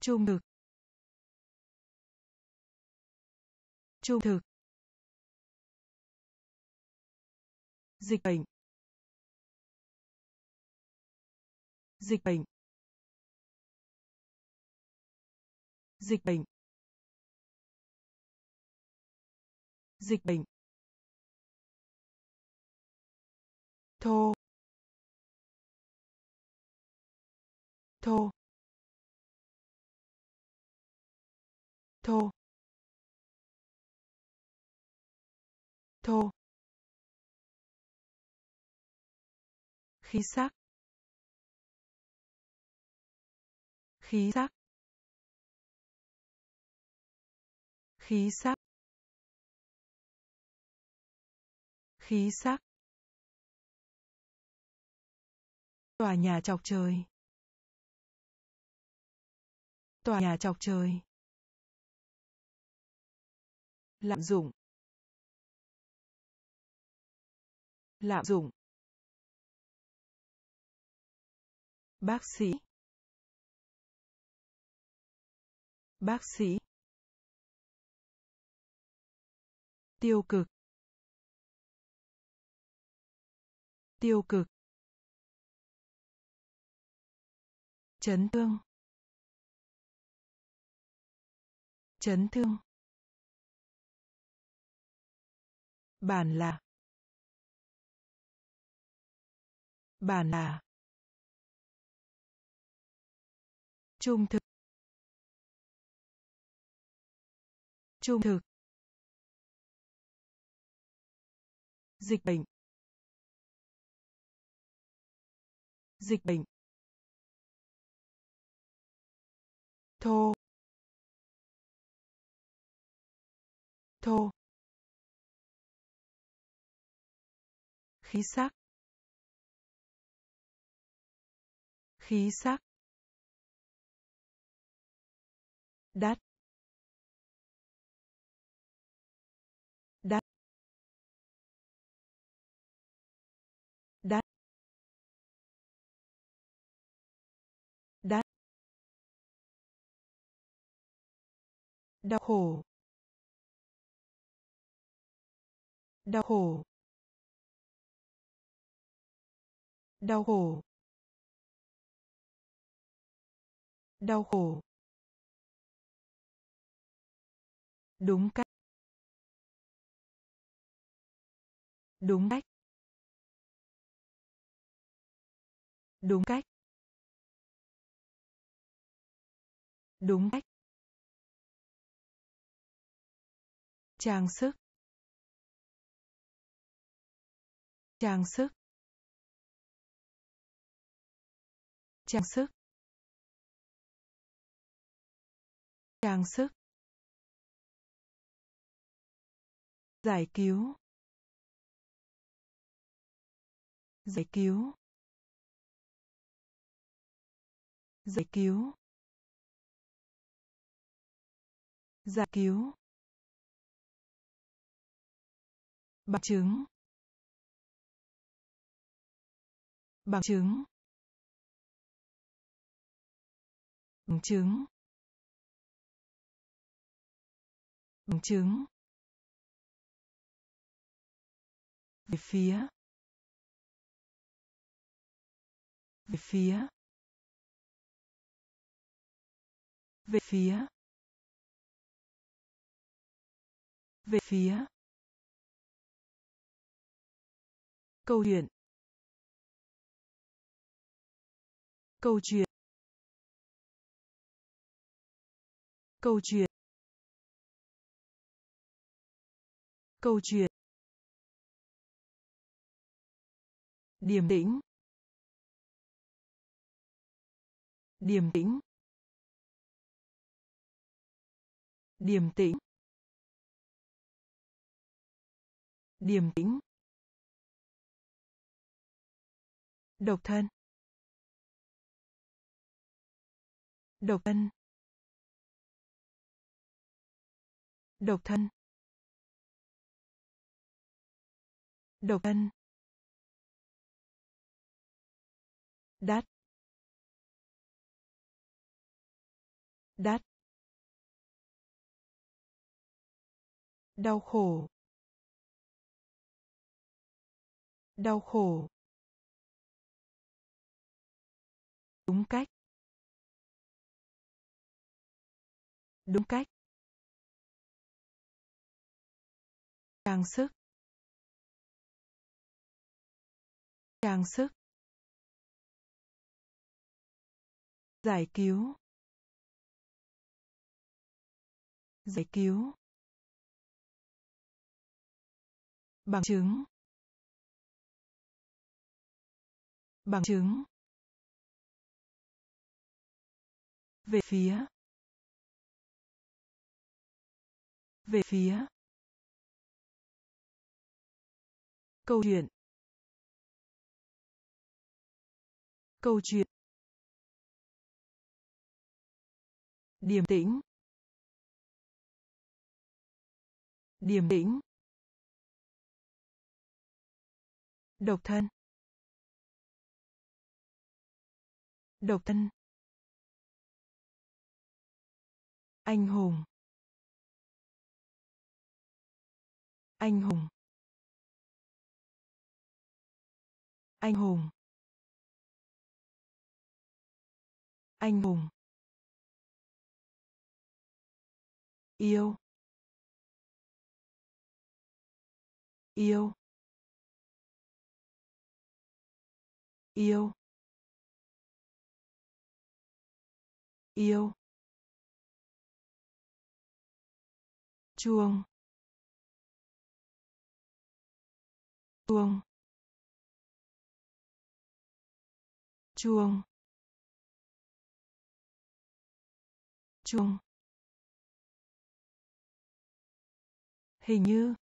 Trung thực. Trung thực. Dịch bệnh. Dịch bệnh. Dịch bệnh. Dịch bệnh. Thô. Thô. Thô. Thô. Khí sắc. Khí sắc. Khí sắc. Khí sắc. Tòa nhà chọc trời. Tòa nhà chọc trời. Lạm dụng. Lạm dụng. Bác sĩ. Bác sĩ. Tiêu cực. Tiêu cực. Chấn thương. Chấn thương. Bản là. Bản là. Trung thực. Trung thực. Dịch bệnh. Dịch bệnh. Thô. Thô. Khí sắc. Khí sắc. Đắt. Đắt. Đắt. Đắt. Đau khổ. Đau khổ. Đau khổ. Đau khổ. Đúng cách. Đúng cách. Đúng cách. Đúng cách. Trang sức. Trang sức. Trang sức. Trang sức. Giải cứu. Giải cứu. Giải cứu. Giải cứu. Bằng chứng. Bằng chứng. Bằng chứng. Bằng chứng. Về phía. Về phía. Về phía. Về phía. Câu chuyện. Câu chuyện. Câu chuyện. Câu chuyện. Điềm tĩnh. Điềm tĩnh. Điềm tĩnh. Điềm tĩnh. Độc thân. Độc thân. Độc thân. Độc thân. Đắt. Đắt. Đau khổ. Đau khổ. Đúng cách. Đúng cách. Trang sức. Trang sức. Giải cứu. Giải cứu. Bằng chứng. Bằng chứng. Về phía. Về phía. Câu chuyện. Câu chuyện. Điềm tĩnh. Điềm tĩnh. Độc thân. Độc thân. Anh hùng. Anh hùng. Anh hùng. Anh hùng. Yêu. Yêu. Yêu. Yêu. Chuông. Chuông. Chuông. Chuông. Hình như.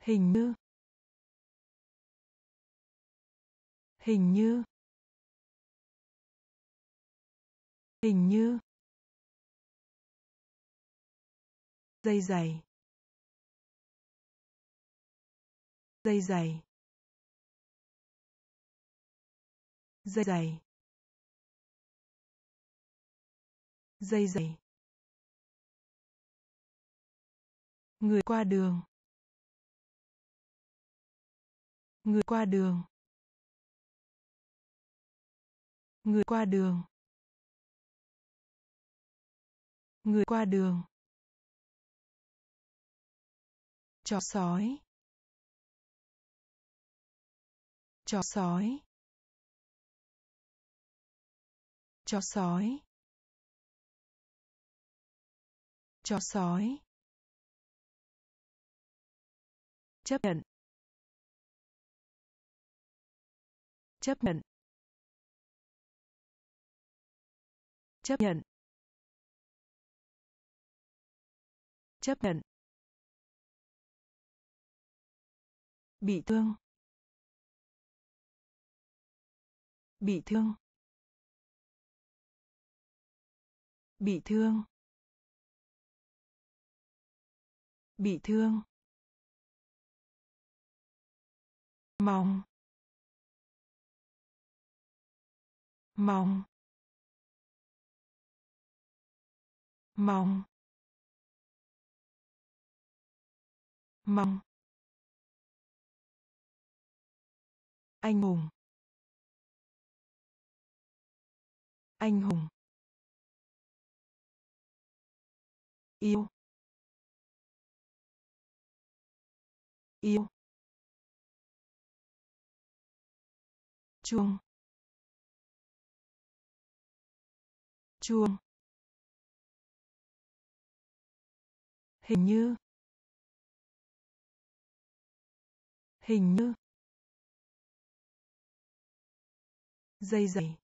Hình như. Hình như. Hình như. Dây dày. Dây dày. Dây dày. Dây dày. Người qua đường. Người qua đường. Người qua đường. Người qua đường. Chó sói. Chó sói. Chó sói. Chó sói. Chấp nhận. Chấp nhận. Chấp nhận. Chấp nhận. Bị thương. Bị thương. Bị thương. Bị thương. Mong. Mong. Mong. Mong. Anh hùng. Anh hùng. Yêu. Yêu. Chuông. Chuông. Hình như. Hình như. Dây dày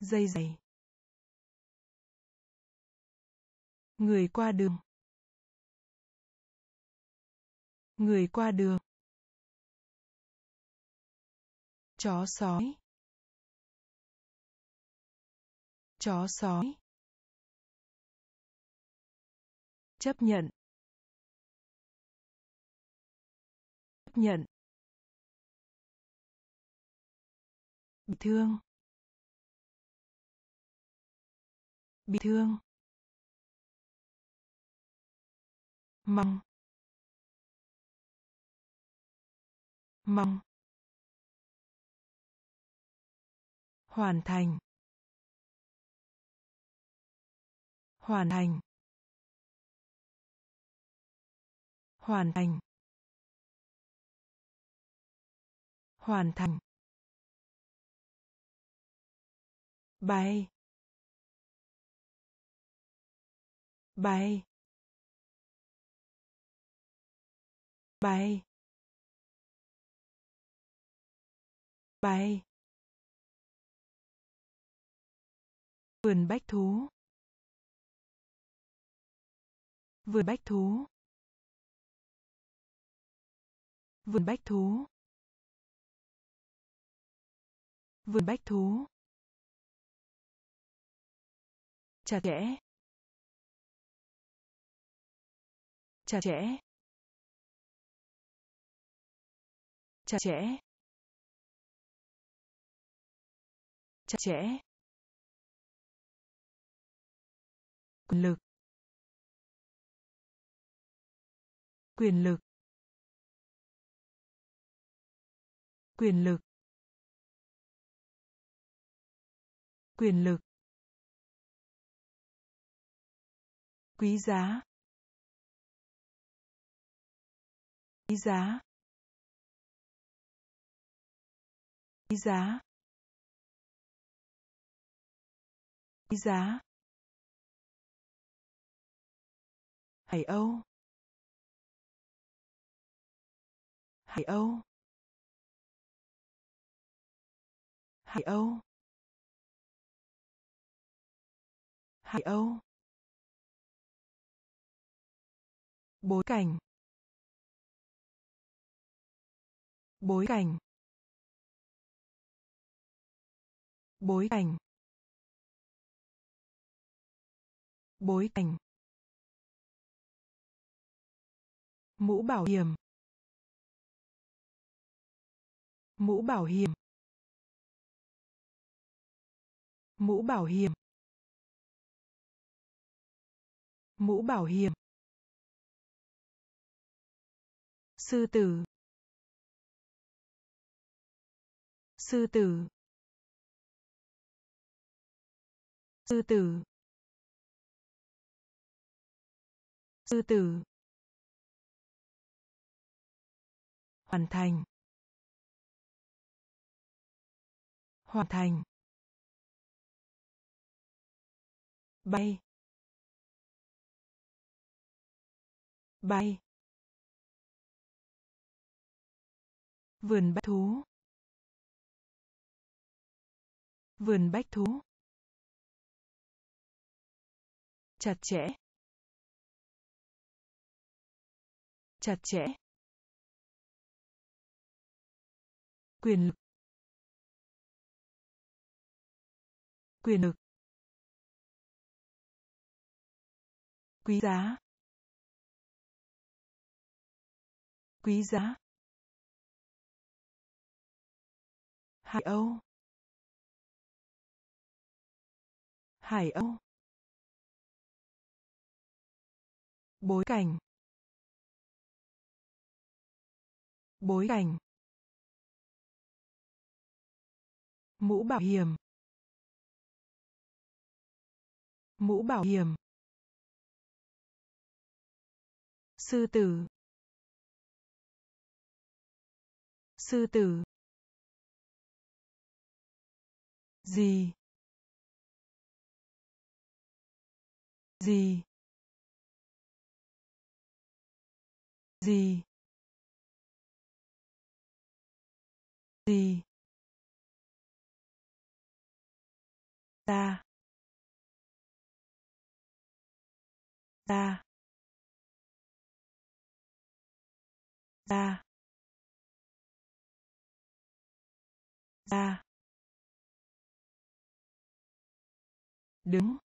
dây dày người qua đường. Người qua đường. Chó sói. Chó sói. Chấp nhận. Chấp nhận. Bị thương. Bị thương. Mong. Mong. Hoàn thành. Hoàn thành. Hoàn thành. Hoàn thành. Bay. Bay. Bay. Bay. Vườn bách thú. Vườn bách thú. Vườn bách thú. Vườn bách thú. Chặt chẽ. Chặt chẽ. Chặt chẽ. Chặt chẽ. Quyền lực. Quyền lực. Quyền lực. Quyền lực. Quý giá. Quý giá. Quý giá. Quý giá. Hải Âu. Hải Âu. Hải Âu. Hải Âu. Bối cảnh. Bối cảnh. Bối cảnh. Bối cảnh. Mũ bảo hiểm. Mũ bảo hiểm. Mũ bảo hiểm. Mũ bảo hiểm. Sư tử. Sư tử. Sư tử. Sư tử. Hoàn thành. Hoàn thành. Bay. Bay. Vườn bách thú. Vườn bách thú. Chặt chẽ. Chặt chẽ. Quyền lực quyền lực, quý giá quý giá, hải âu hải âu, bối cảnh bối cảnh mũ bảo hiểm. Mũ bảo hiểm. Sư tử. Sư tử. Gì? Gì? Gì? Gì? Ta. Ta. Ta. Ta. Đứng.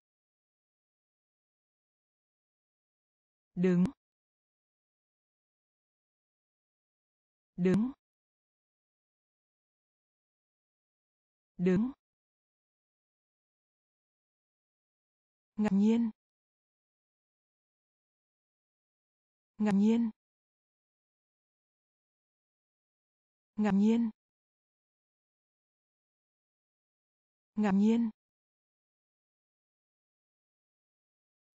Đứng. Đứng. Đứng. Ngạc nhiên. Ngạc nhiên. Ngạc nhiên. Ngạc nhiên.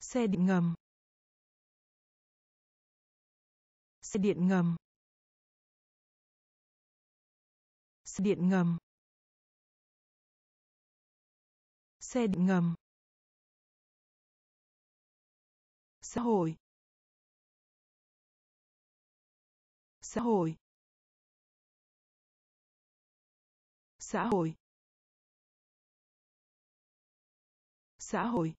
Xe điện ngầm. Xe điện ngầm. Xe điện ngầm. Xe điện ngầm. Xã hội. Xã hội. Xã hội. Xã hội.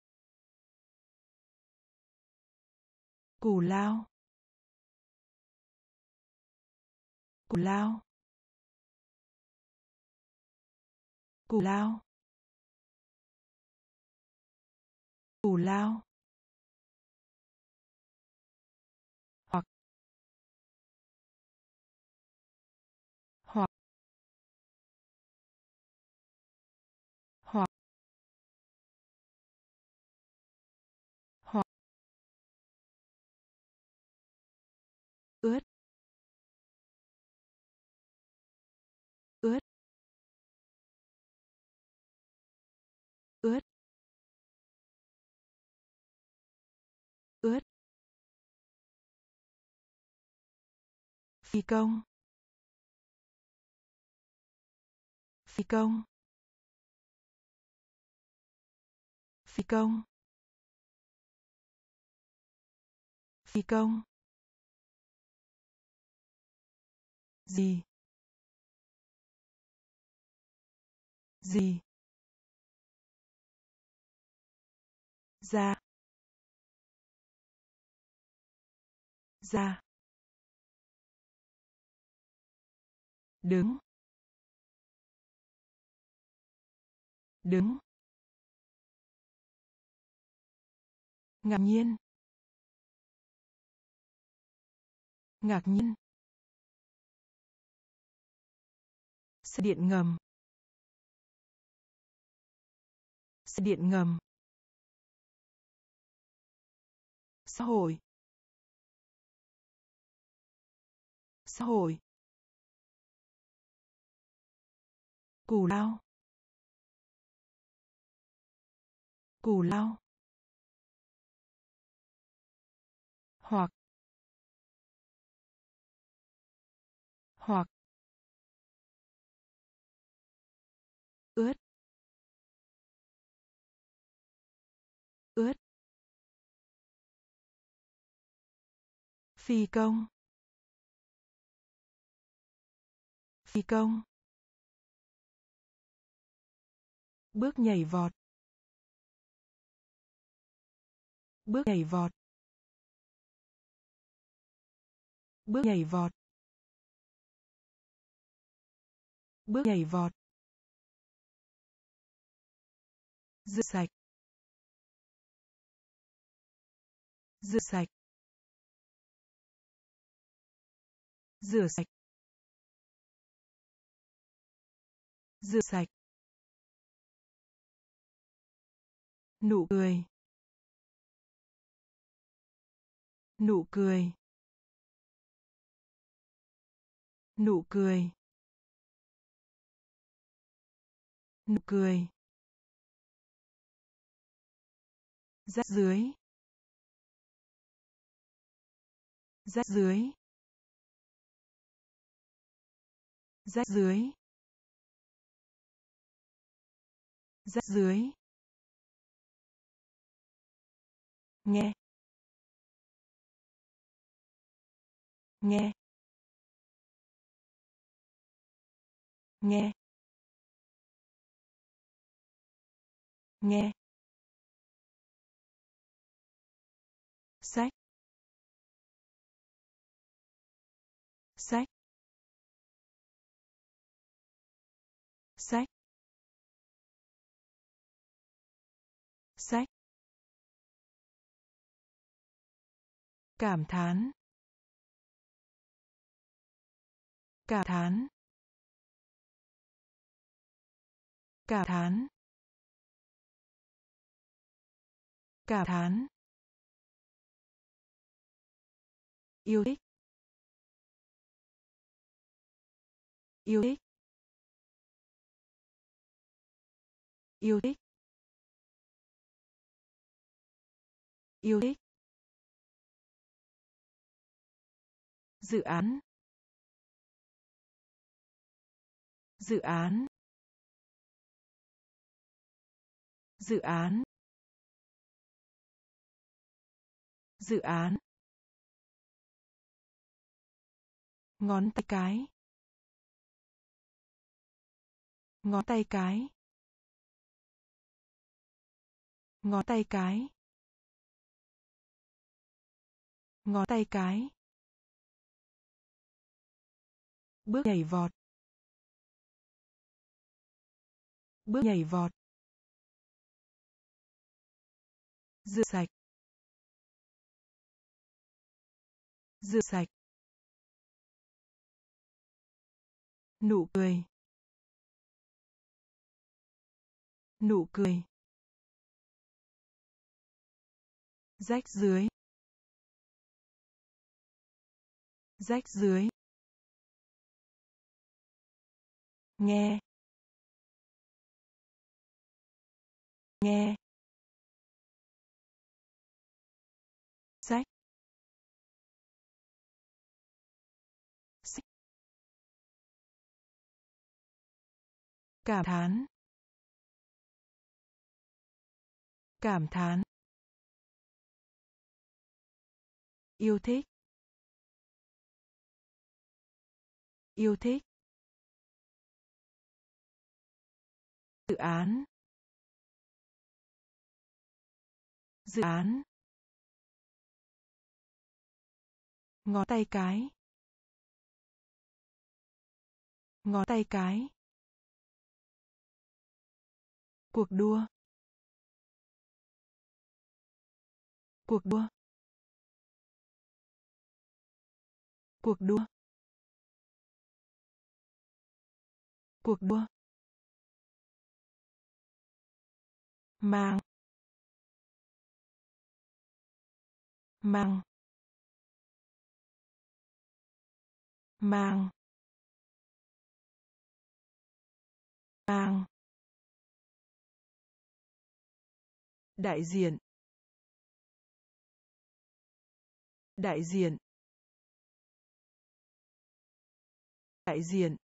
Cù lao. Cù lao. Cù lao. Cù lao. Phi công. Phi công. Phi công. Phi công. Gì? Gì? Ra ra đứng đứng, ngạc nhiên ngạc nhiên xe điện ngầm xe điện ngầm, xã hội xã hội. Cù lao. Cù lao. Hoặc. Hoặc. Ướt. Ướt. Phi công. Phi công. Bước nhảy vọt. Bước nhảy vọt. Bước nhảy vọt. Bước nhảy vọt. Rửa sạch. Rửa sạch. Rửa sạch. Rửa sạch. Nụ cười. Nụ cười. Nụ cười. Nụ cười. Rách dưới. Rách dưới. Rách dưới. Rách dưới. Nghe. Nghe. Nghe. Nghe. Cảm thán. Cảm thán. Cảm thán. Cảm thán. Yêu thích. Yêu thích. Yêu thích. Yêu thích. Dự án. Dự án. Dự án. Dự án. Ngón tay cái. Ngón tay cái. Ngón tay cái. Ngón tay cái. Bước nhảy vọt. Bước nhảy vọt. Rửa sạch. Rửa sạch. Nụ cười. Nụ cười. Rách dưới. Rách dưới. Nghe. Nghe. Sách. Sách. Cảm thán. Cảm thán. Yêu thích. Yêu thích. Dự án. Dự án. Ngón tay cái. Ngón tay cái. Cuộc đua. Cuộc đua. Cuộc đua. Cuộc đua. Mang. Mang. Mang. Mang. Đại diện. Đại diện. Đại diện.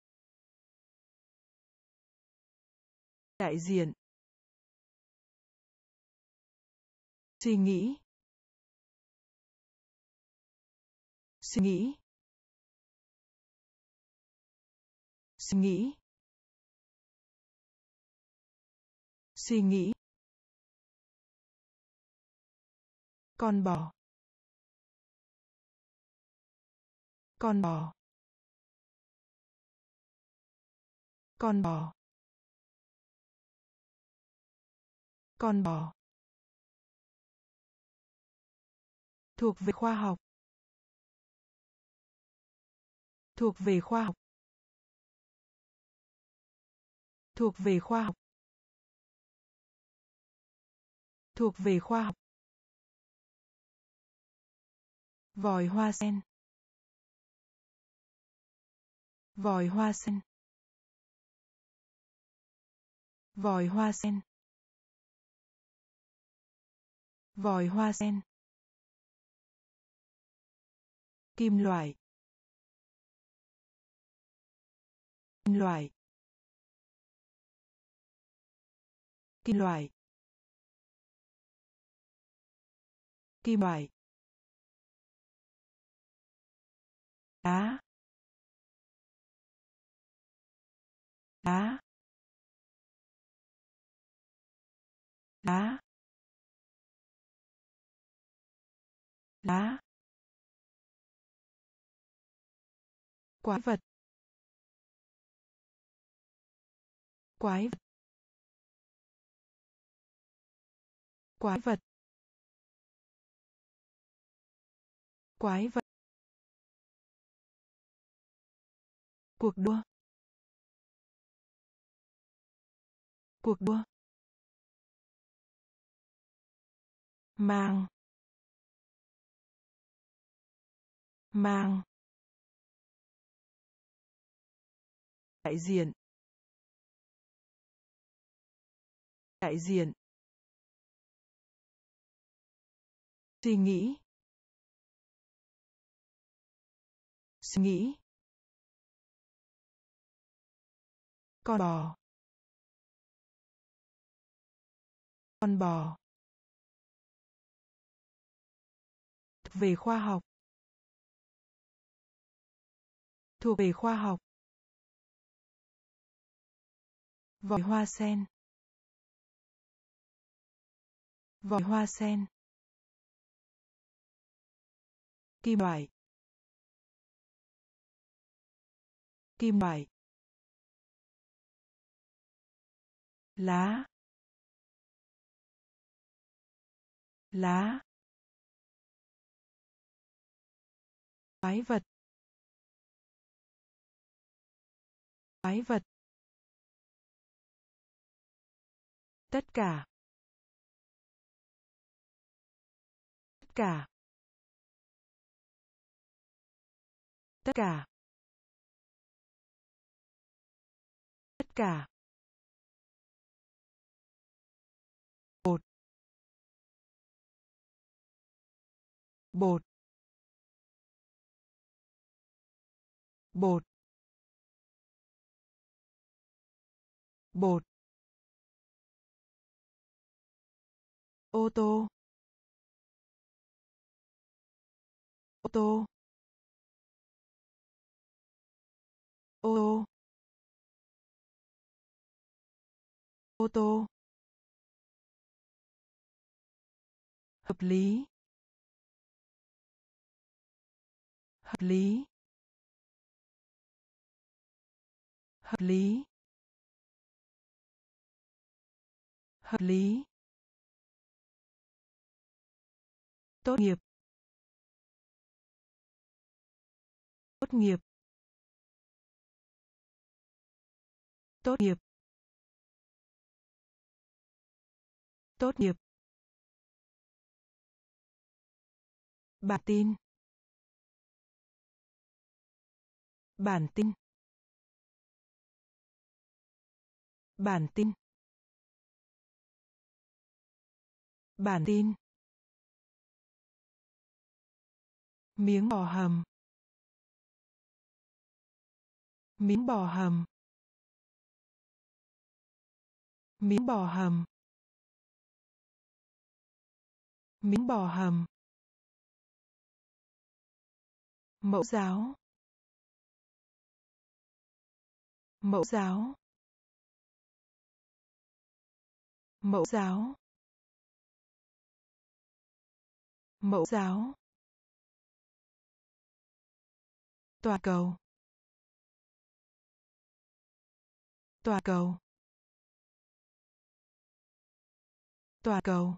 Đại diện. Suy nghĩ. Suy nghĩ. Suy nghĩ. Suy nghĩ. Con bò. Con bò. Con bò. Con bò. Thuộc về khoa học. Thuộc về khoa học. Thuộc về khoa học. Thuộc về khoa học. Vòi hoa sen. Vòi hoa sen. Vòi hoa sen. Vòi hoa sen kim loại. Kim loại. Kim loại. Kim loại. Đá đá đá đá quái vật. Quái vật. Quái vật. Quái vật. Cuộc đua. Cuộc đua. Mang mang đại diện. Đại diện. Suy nghĩ. Suy nghĩ. Con bò. Con bò. Về khoa học. Thuộc về khoa học. Vòi hoa sen. Vòi hoa sen. Kim loại. Kim loại. Lá. Lá. Quái vật. Quái vật. Tất cả. Tất cả. Tất cả. Tất cả. Bột. Bột. Bột. Bột. Ô tô. Ô tô. Ô tô. Ô tô. Hợp lý. Hợp lý. Hợp lý. Hợp lý. Tốt nghiệp. Tốt nghiệp. Tốt nghiệp. Tốt nghiệp. Bản tin. Bản tin. Bản tin. Bản tin. Miếng bò hầm. Miếng bò hầm. Miếng bò hầm. Miếng bò hầm. Mẫu giáo. Mẫu giáo. Mẫu giáo. Mẫu giáo. Toàn cầu. Toàn cầu. Toàn cầu.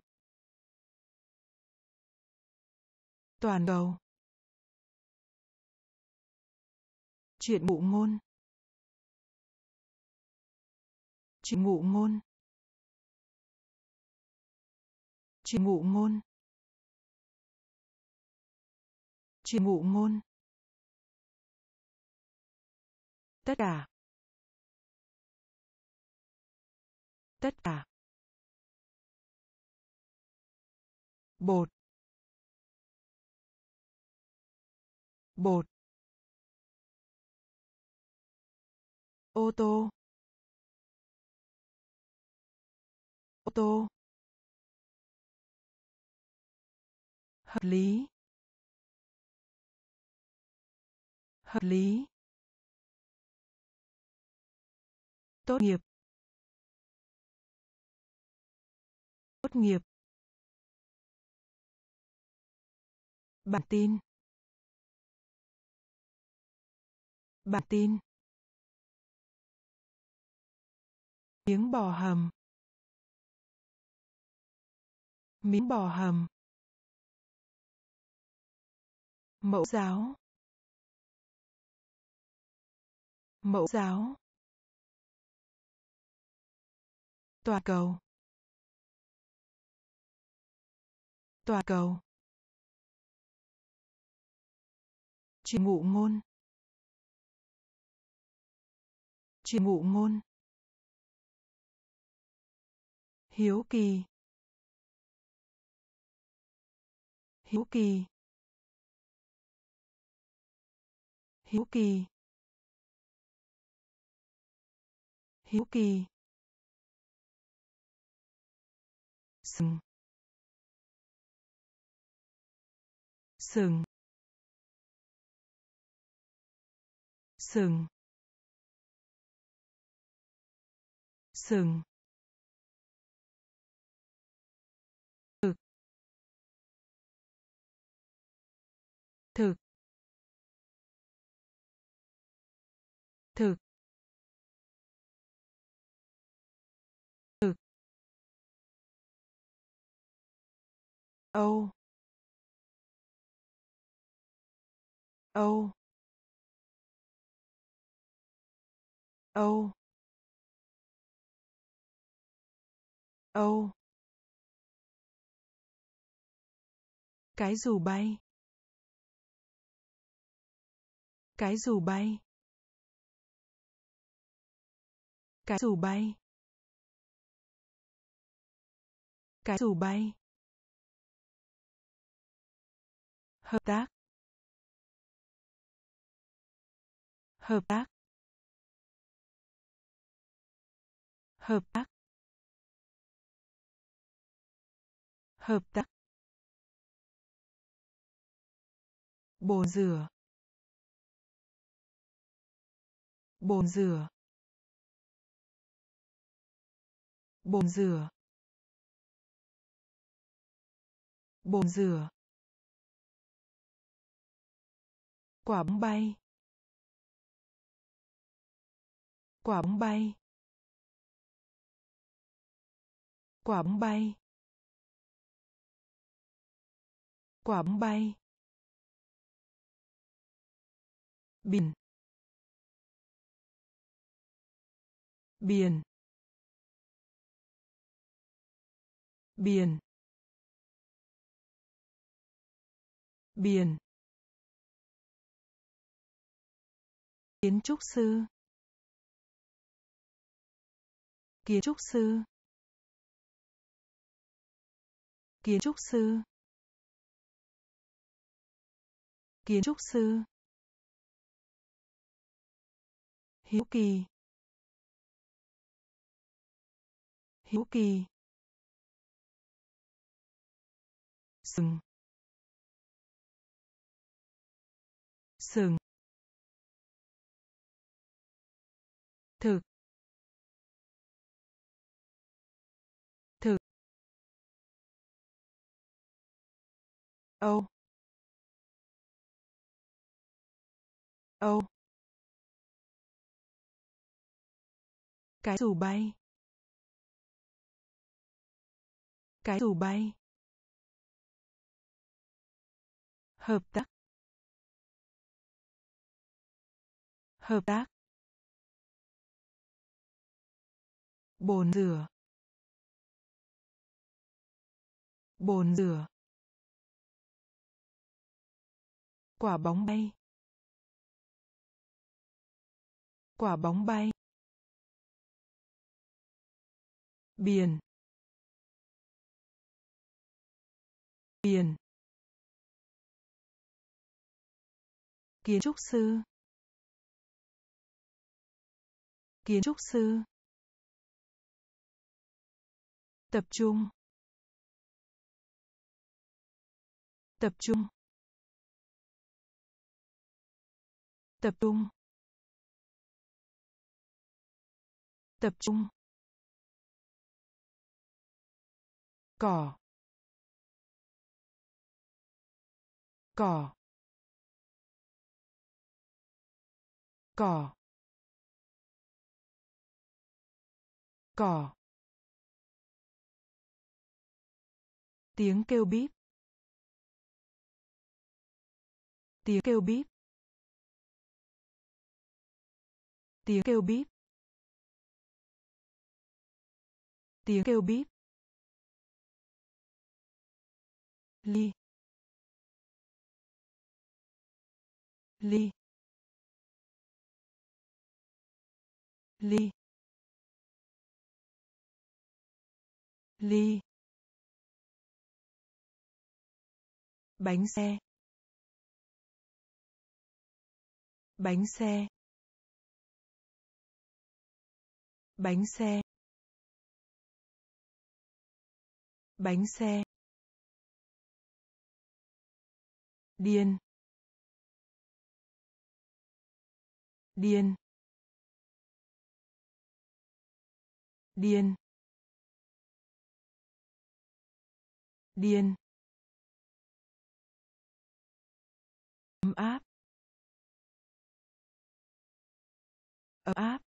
Toàn cầu. Chuyện ngụ ngôn. Chuyện ngụ ngôn. Chuyện ngụ ngôn. Chuyện ngụ ngôn. Tất cả. Tất cả. Bột. Bột. Ô tô. Ô tô. Hợp lý. Hợp lý. Tốt nghiệp. Tốt nghiệp. Bản tin. Bản tin. Miếng bò hầm. Miếng bò hầm. Mẫu giáo. Mẫu giáo. Toàn cầu. Toàn cầu. Truyền ngụ ngôn. Truyền ngụ ngôn. Hiếu kỳ. Hiếu kỳ. Hiếu kỳ. Hiếu kỳ. Sừng. Sừng. Sừng. Sừng. Thực. Thực. Thực. Âu Âu Âu Âu Cái dù bay. Cái dù bay. Cái dù bay. Cái dù bay. Hợp tác. Hợp tác. Hợp tác. Hợp tác. bồn rửa bồn rửa bồn rửa bồn rửa quả bóng bay. Quả bóng bay. Quả bóng bay. Quả bóng bay. Biển. Biển. Biển. Biển. Kiến trúc sư. Kiến trúc sư. Kiến trúc sư. Kiến trúc sư. Hiếu kỳ. Hiếu kỳ. Sừng. Sừng. Âu. Âu. Cái dù bay. Cái dù bay. Hợp tác. Hợp tác. Bồn rửa. Bồn rửa. Quả bóng bay. Quả bóng bay. Biển. Biển. Kiến trúc sư. Kiến trúc sư. Tập trung. Tập trung. Tập trung. Tập trung. Cỏ. Cỏ. Cỏ. Cỏ. Tiếng kêu bíp. Tiếng kêu bíp. Tiếng kêu bíp. Tiếng kêu bíp. Ly ly ly ly bánh xe. Bánh xe. Bánh xe. Bánh xe. Điên. Điên. Điên. Điên. Ấm áp. Ấm áp.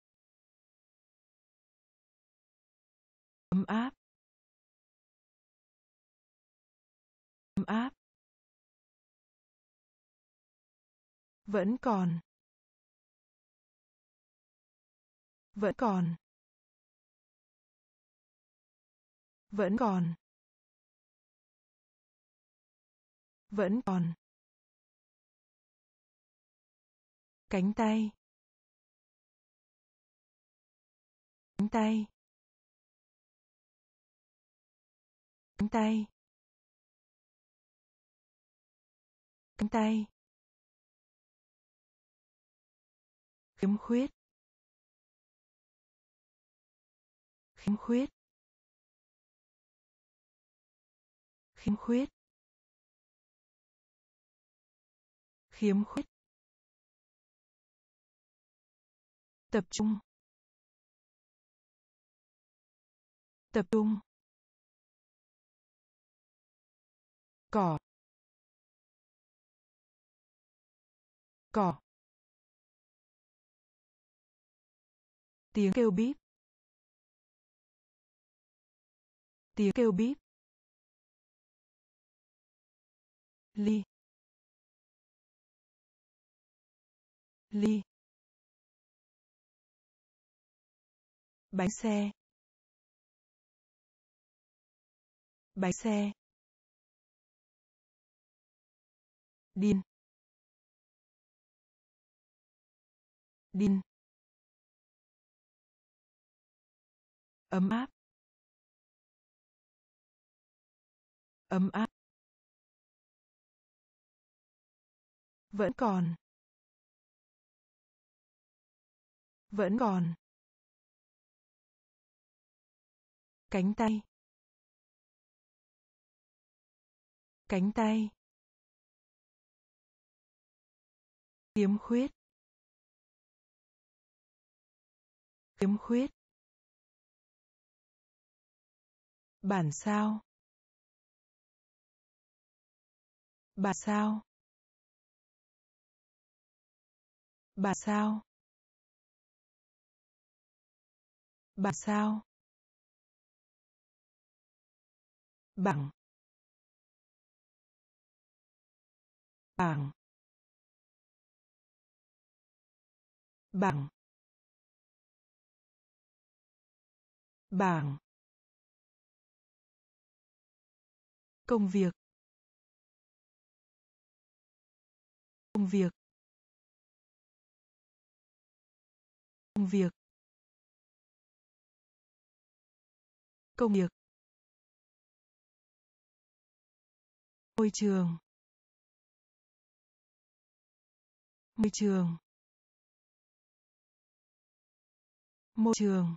Ấm áp. Ấm áp. Vẫn còn. Vẫn còn. Vẫn còn. Vẫn còn. Cánh tay. Cánh tay. Cánh tay. Cánh tay. Khiếm khuyết. Khiếm khuyết. Khiếm khuyết. Khiếm khuyết. Tập trung. Tập trung. Cỏ cỏ tiếng kêu bíp tiếng kêu bíp ly ly bánh xe bánh xe. Điên điên ấm áp. Ấm áp. Vẫn còn. Vẫn còn. Cánh tay. Cánh tay. Khiếm khuyết. Khiếm khuyết. Bản sao. Bản sao. Bản sao. Bản sao. Bảng bảng bảng bảng công việc. Công việc. Công việc. Công việc. Môi trường. Môi trường. Môi trường.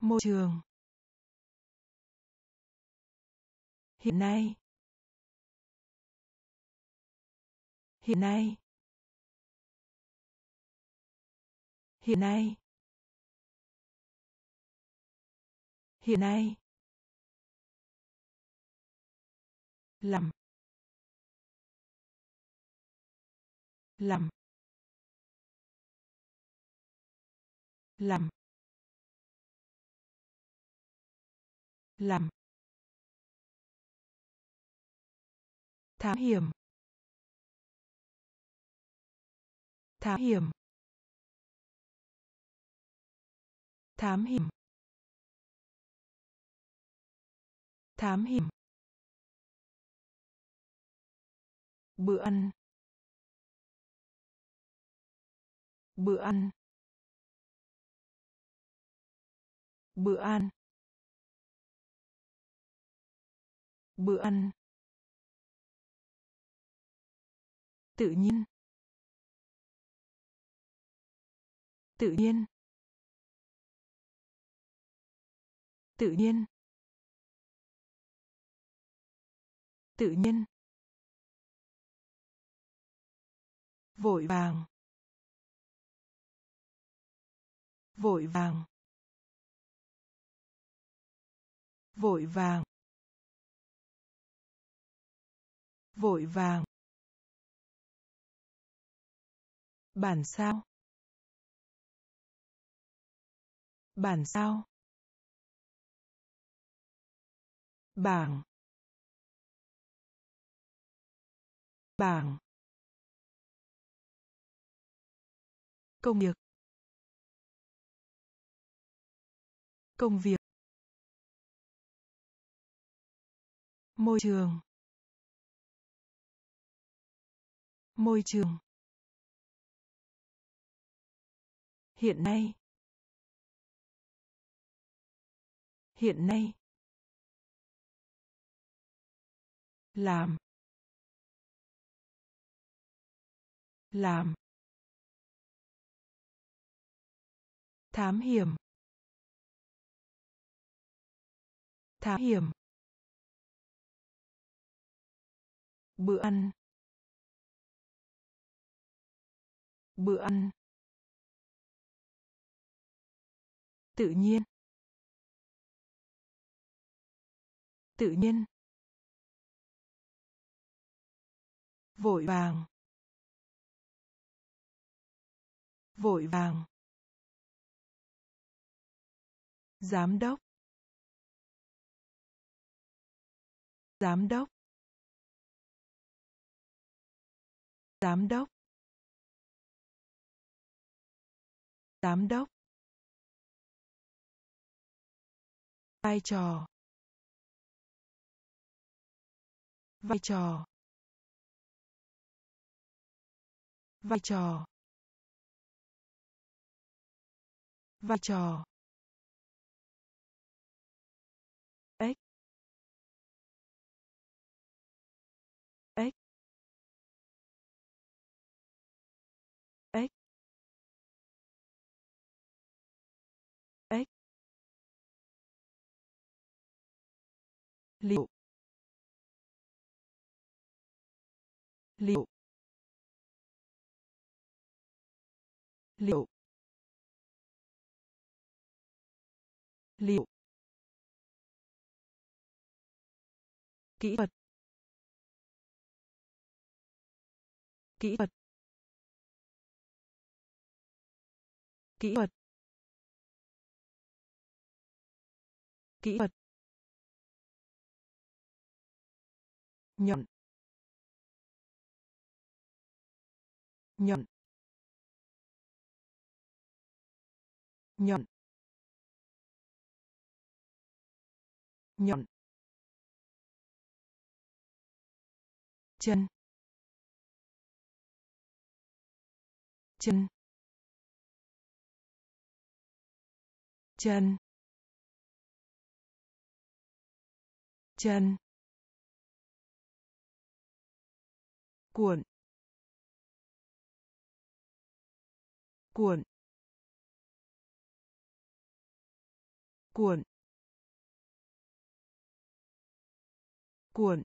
Môi trường. Hiện nay. Hiện nay. Hiện nay. Hiện nay. Làm làm làm. Làm. Thám hiểm. Thám hiểm. Thám hiểm. Thám hiểm. Bữa ăn. Bữa ăn. Bữa ăn. Bữa ăn. Tự nhiên. Tự nhiên. Tự nhiên. Tự nhiên. Vội vàng. Vội vàng. Vội vàng. Vội vàng. Bản sao? Bản sao? Bảng. Bảng. Công việc. Công việc. Môi trường. Môi trường. Hiện nay. Hiện nay. Làm. Làm. Thám hiểm. Thám hiểm. Bữa ăn. Bữa ăn. Tự nhiên. Tự nhiên. Vội vàng. Vội vàng. Giám đốc. Giám đốc. Giám đốc. Giám đốc. Vai trò. Vai trò. Vai trò. Vai trò. Liệu. Liệu. Liệu. Liệu. Kỹ thuật. Kỹ thuật. Kỹ thuật. Kỹ thuật. Nhọn. Nhọn. Nhọn. Nhọn. Chân. Chân. Chân. Chân. Cuộn. Cuộn. Cuộn. Cuộn.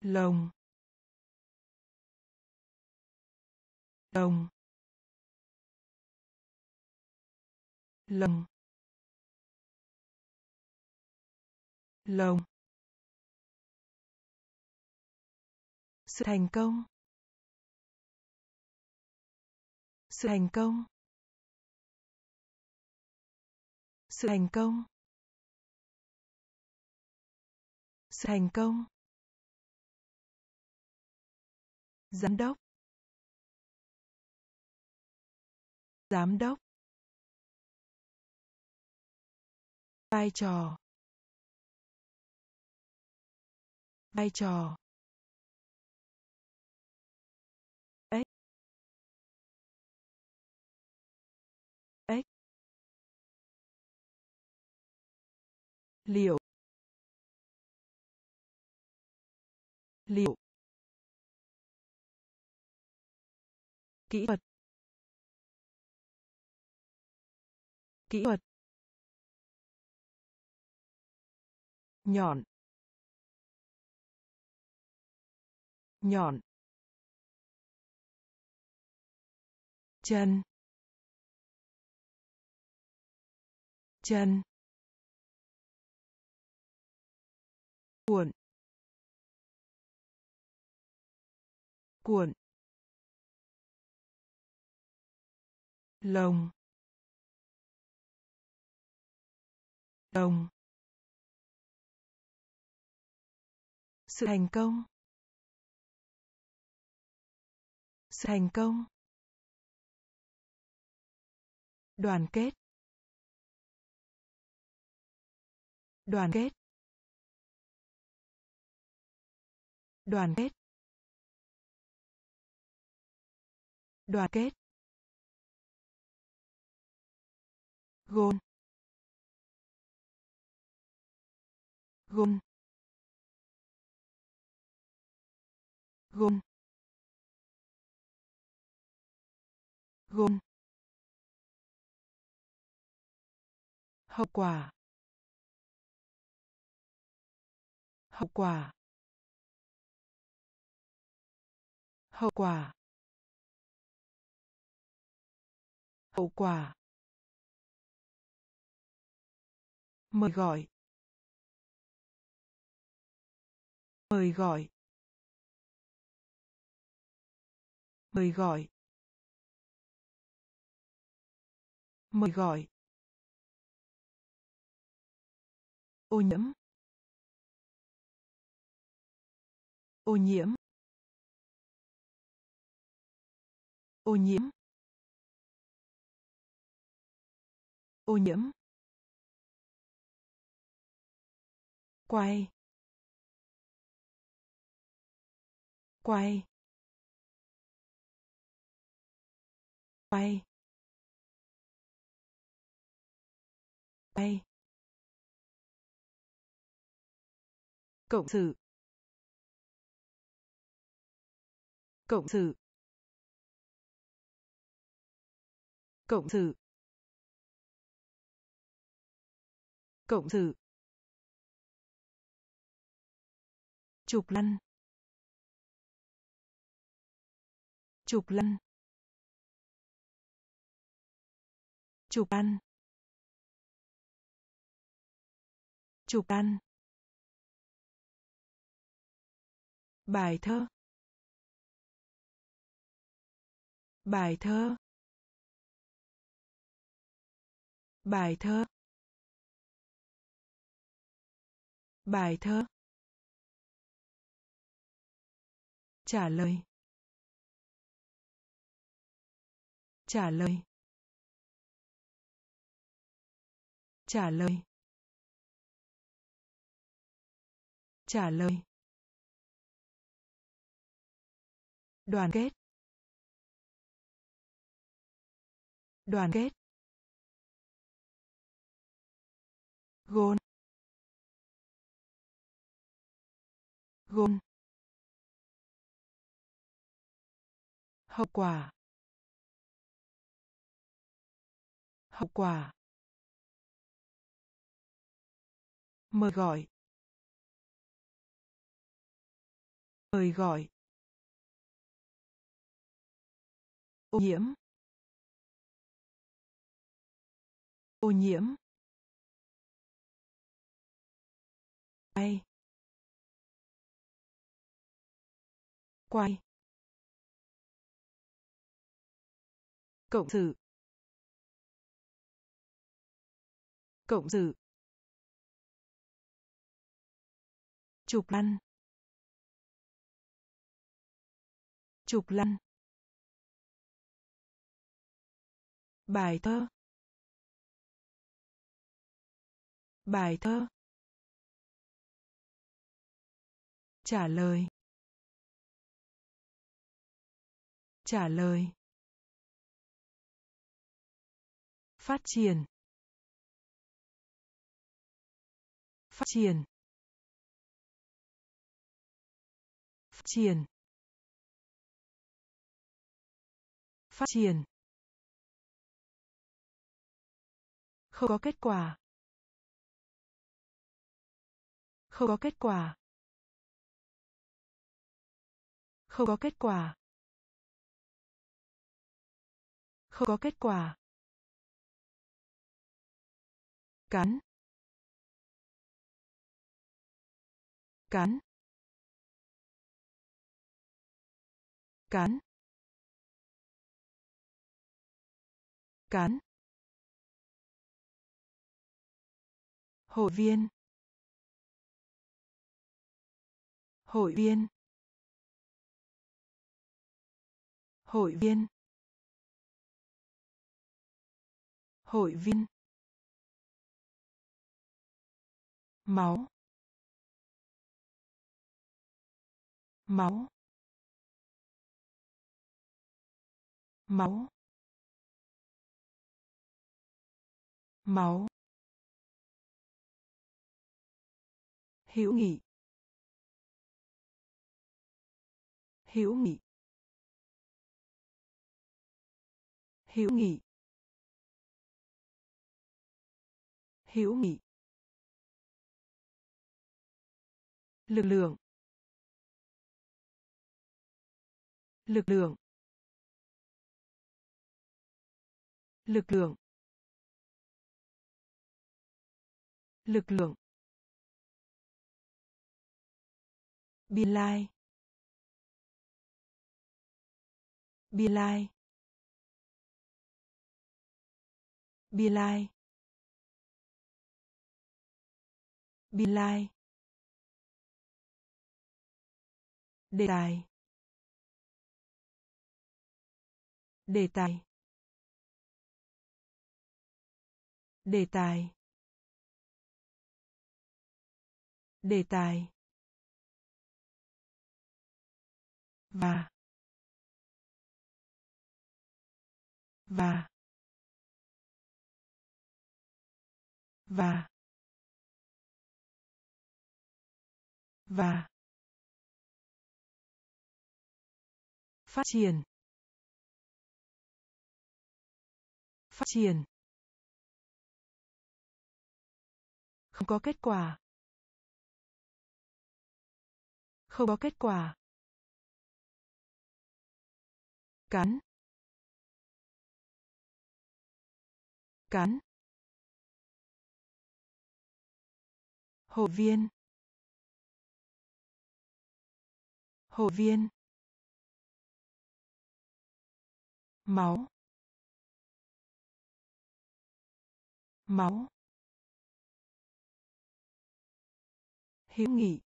Lồng. Lồng. Lồng. Lồng. Sự thành công. Sự thành công. Sự thành công. Sự thành công. Giám đốc. Giám đốc. Vai trò. Vai trò. Liệu. Liệu. Kỹ thuật. Kỹ thuật. Nhọn. Nhọn. Chân. Chân. Cuộn. Cuộn. Lồng. Lồng. Sự thành công. Sự thành công. Đoàn kết. Đoàn kết. Đoàn kết. Đoàn kết. Gôn. Gôn. Gôn. Gôn. Hậu quả. Hậu quả. Hậu quả. Hậu quả. Mời gọi. Mời gọi. Mời gọi. Mời gọi. Ô nhiễm. Ô nhiễm. Ô nhiễm. Ô nhiễm. Quay. Quay. Quay. Quay. Cộng sự. Cộng sự. Cộng sự. Cộng sự. Chụp lăn chụp lăn chụp ăn chụp ăn bài thơ. Bài thơ. Bài thơ. Bài thơ. Trả lời. Trả lời. Trả lời. Trả lời. Đoàn kết. Đoàn kết. Gôn. Gôn. Hậu quả. Hậu quả. Mời gọi. Mời gọi. Ô nhiễm. Ô nhiễm. Quay. Quay. Cộng sự. Cộng sự. Chụp lăn. Chụp lăn. Bài thơ. Bài thơ. Trả lời. Trả lời. Phát triển. Phát triển. Phát triển. Phát triển. Không có kết quả. Không có kết quả. Không có kết quả. Không có kết quả. Cắn. Cắn. Cắn. Cắn. Hội viên. Hội viên. Hội viên. Hội viên. Máu. Máu. Máu. Máu. Hữu nghị. Hữu nghị. Hữu nghị. Hữu nghị. Lực lượng. Lực lượng. Lực lượng. Lực lượng. Biên lai. Biên lai. Biên lai. Biên lai. Đề tài. Đề tài. Đề tài. Đề tài. Và. Và. Và và, phát triển phát triển. Không có kết quả. Không có kết quả. Cắn. Cắn. Hồ viên. Hồ viên. Máu. Máu. Hữu nghị.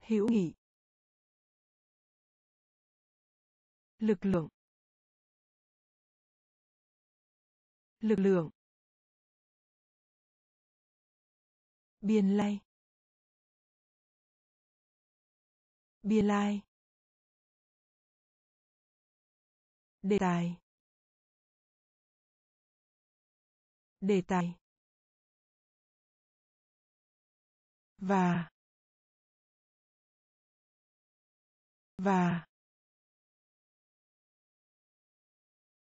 Hữu nghị. Lực lượng. Lực lượng. Biên lai. Biên lai. Đề tài. Đề tài. Và. Và.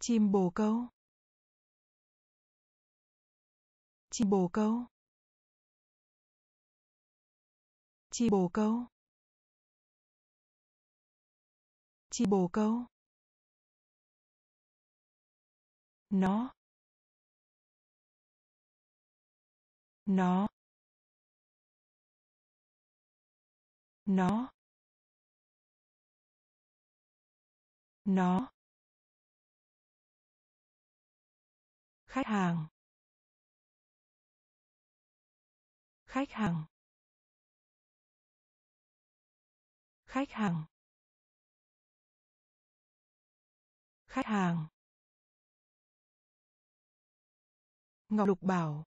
Chim bồ câu. Chim bồ câu. Chi bồ câu. Chi bồ câu. Nó. Nó. Nó. Nó. Khách hàng. Khách hàng. Khách hàng. Khách hàng. Ngọc lục bảo.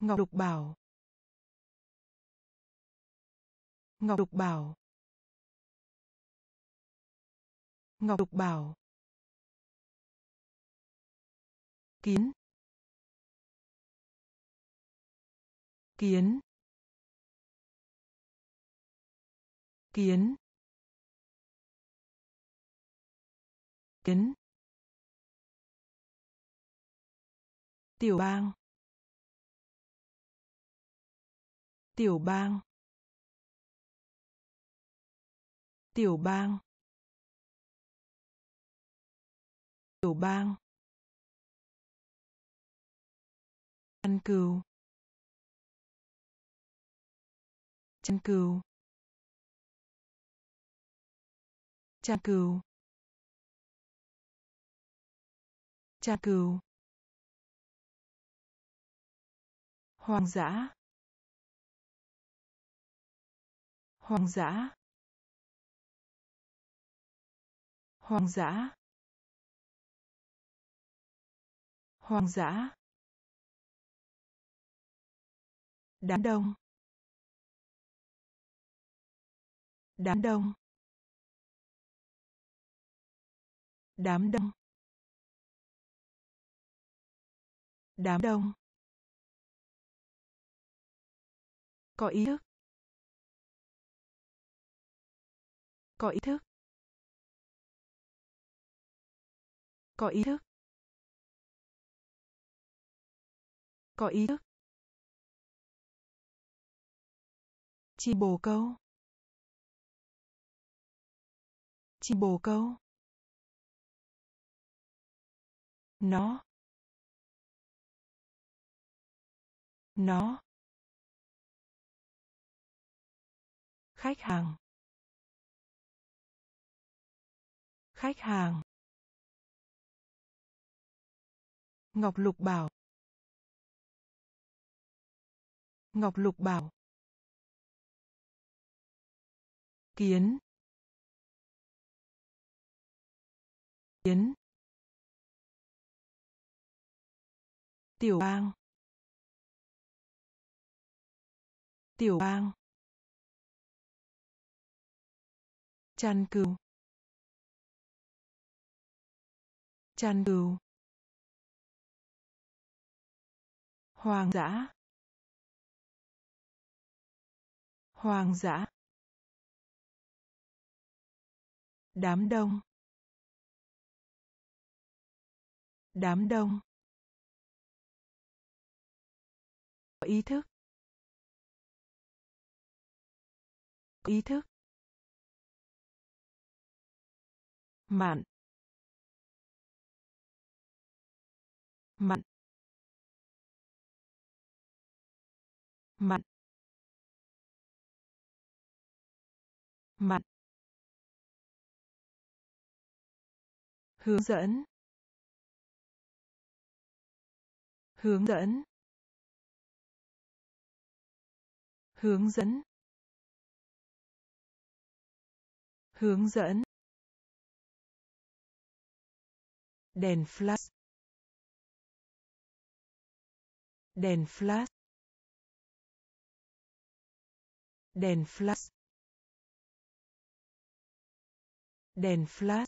Ngọc lục bảo. Ngọc lục bảo. Ngọc lục bảo. Kiến. Kiến. Kiến. Kiến. Tiểu bang. Tiểu bang. Tiểu bang. Tiểu bang. Chăn cừu chăn cừu cha cừu cha cừu hoang dã. Hoang dã. Hoang dã. Hoang dã. Đám đông. Đám đông. Đám đông. Đám đông. Có ý thức. Có ý thức. Có ý thức. Có ý thức. Chim bồ câu. Chim bồ câu. Nó. Nó. Khách hàng. Khách hàng. Ngọc lục bảo. Ngọc lục bảo. Kiến. Kiến. Tiểu bang. Tiểu bang. Chăn cừu chăn cừu hoang dã. Hoang dã. Đám đông. Đám đông. Ý thức. Ý thức. Mạn. Mạn. Mạn. Mạn. Hướng dẫn. Hướng dẫn. Hướng dẫn. Hướng dẫn. Đèn flash. Đèn flash. Đèn flash. Đèn flash.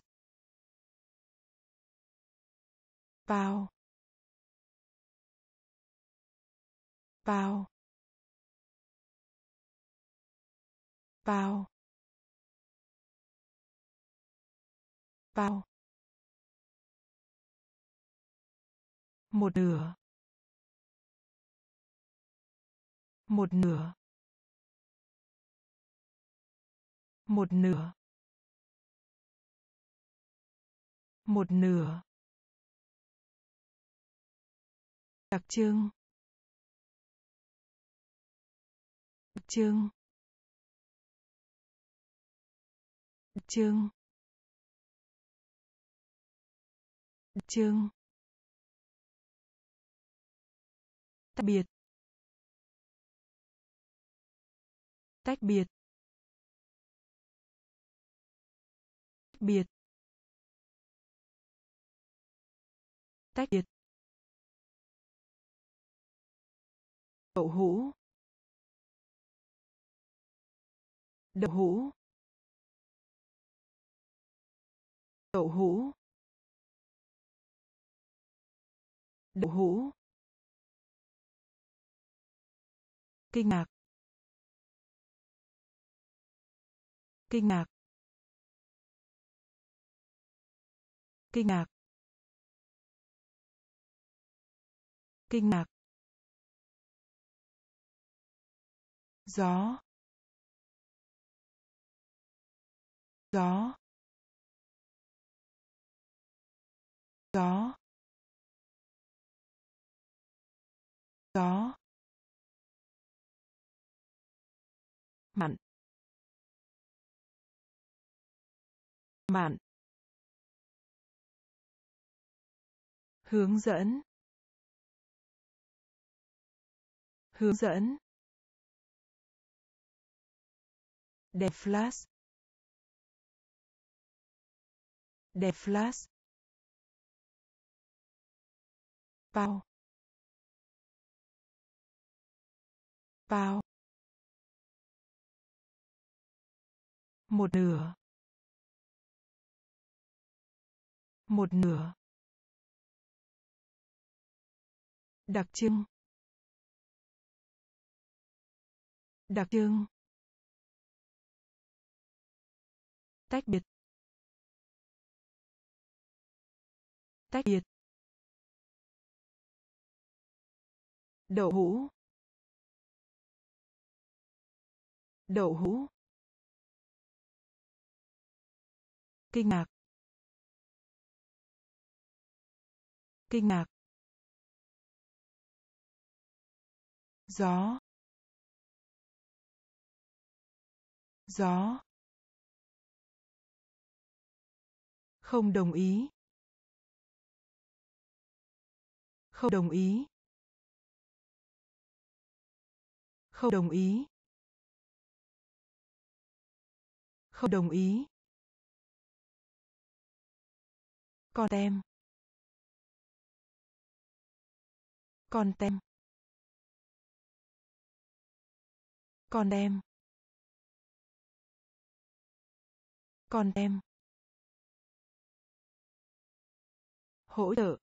Bao. Bao. Bao bao một nửa. Một nửa. Một nửa. Một nửa. Đặc trưng. Đặc trưng. Chương. Chương. Tách biệt. Tách biệt. Tách biệt. Tách biệt. Đậu hũ. Đậu hũ. Đậu hũ. Đậu hũ. Kinh ngạc. Kinh ngạc. Kinh ngạc. Kinh ngạc. Gió. Gió. Có, có, mặn. Mặn. Hướng dẫn. Hướng dẫn. Đèn flash đèn flash bao bao một nửa. Một nửa. Đặc trưng. Đặc trưng. Tách biệt. Tách biệt. Đậu hũ. Đậu hũ. Kinh ngạc. Kinh ngạc. Gió. Gió. Không đồng ý. Không đồng ý. Không đồng ý. Không đồng ý. Con tem. Con tem. Con tem. Con tem. Hỗ trợ.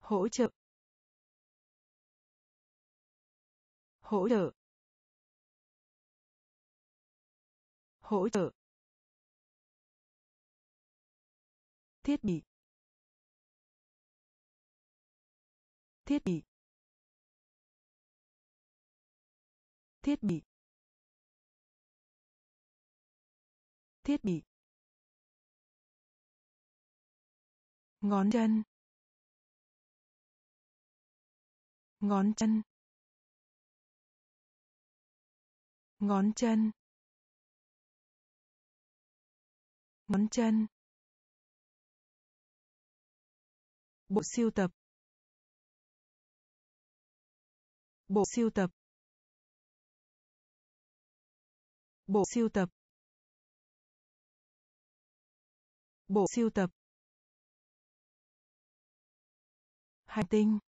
Hỗ trợ. Hỗ trợ. Hỗ trợ. Thiết bị. Thiết bị. Thiết bị. Thiết bị. Ngón chân. Ngón chân. Ngón chân. Ngón chân. Bộ siêu tập. Bộ siêu tập. Bộ siêu tập. Bộ siêu tập. Hành tinh.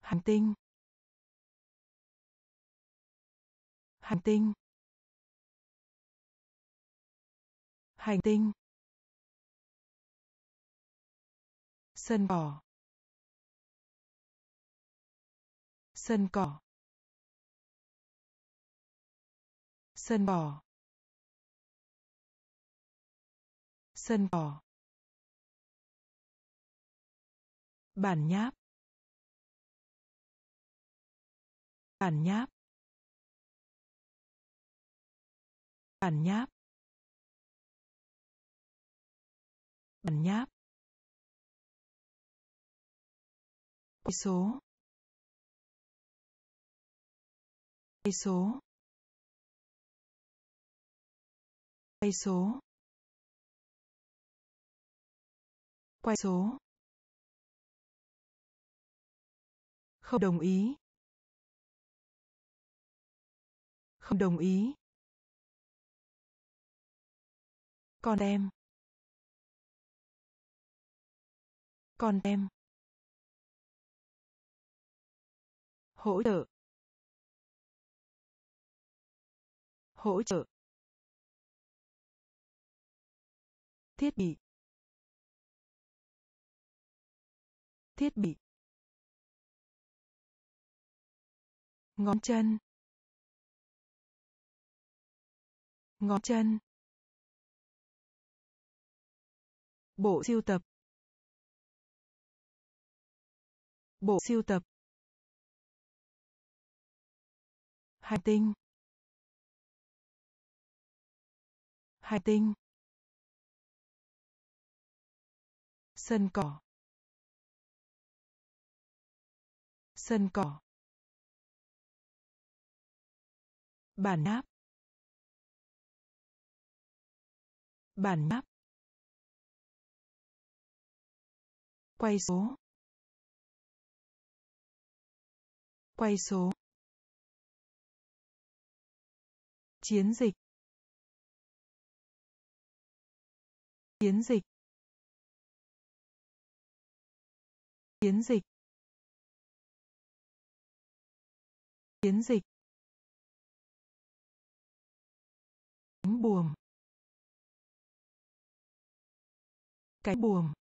Hành tinh. Hành tinh. Hành tinh. Sân cỏ. Sân cỏ. Sân cỏ. Sân cỏ. Bản nháp. Bản nháp. Bản nháp. Bản nháp. Cây số. Cây số. Cây số. Quay số. Không đồng ý. Không đồng ý. Con em. Con em. Hỗ trợ. Hỗ trợ. Thiết bị. Thiết bị. Ngón chân. Ngón chân. Bộ siêu tập. Bộ siêu tập. Hành tinh. Hành tinh. Sân cỏ. Sân cỏ. Bản nháp bản nháp quay số. Quay số. Chiến dịch. Chiến dịch. Chiến dịch. Chiến dịch. Cánh buồm. Cánh buồm.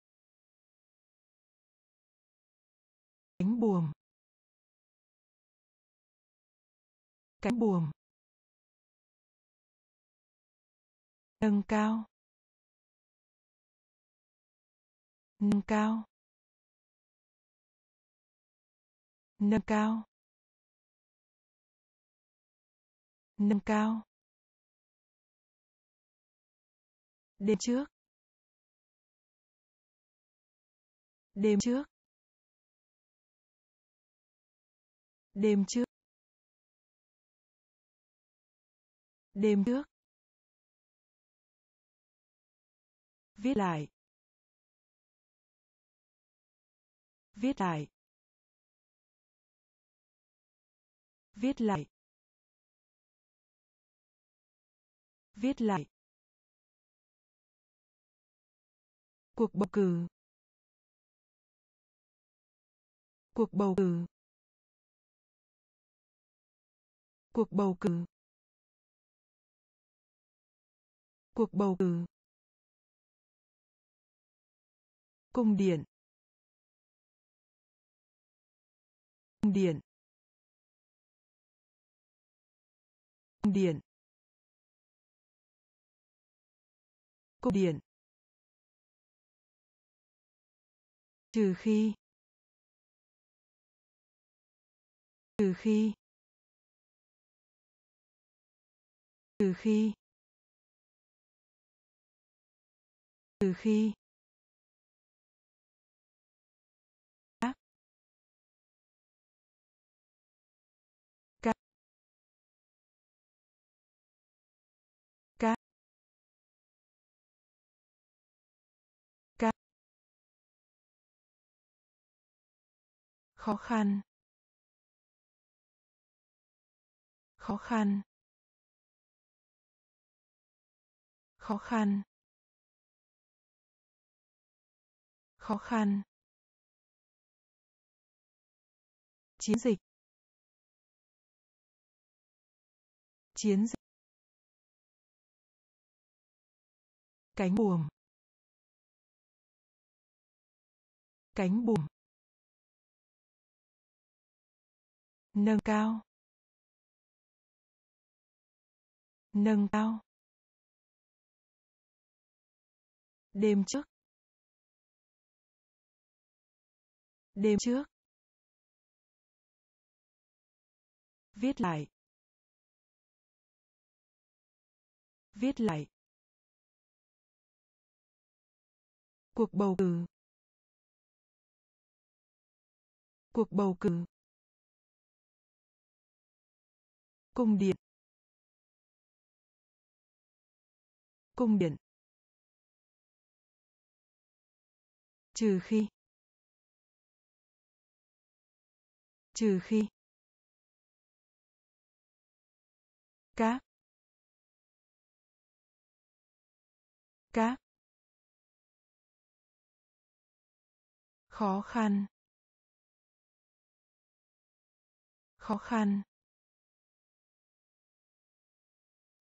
Cánh buồm. Cánh buồm. Nâng cao. Nâng cao. Nâng cao. Nâng cao. Đêm trước. Đêm trước. Đêm trước. Đêm trước. Viết lại. Viết lại. Viết lại. Viết lại. Cuộc bầu cử. Cuộc bầu cử. Cuộc bầu cử. Cuộc bầu cử. Cung điện. Cung điện. Cung điện. Cung điện. Trừ khi. Trừ khi. Từ khi. Từ khi. Các. Các. Các. Các. Khó khăn. Khó khăn. Khó khăn. Khó khăn. Chiến dịch. Chiến dịch. Cánh buồm. Cánh buồm. Nâng cao. Nâng cao. Đêm trước. Đêm trước. Viết lại. Viết lại. Cuộc bầu cử. Cuộc bầu cử. Cung điện. Cung điện. Trừ khi. Trừ khi. Các các khó khăn. Khó khăn.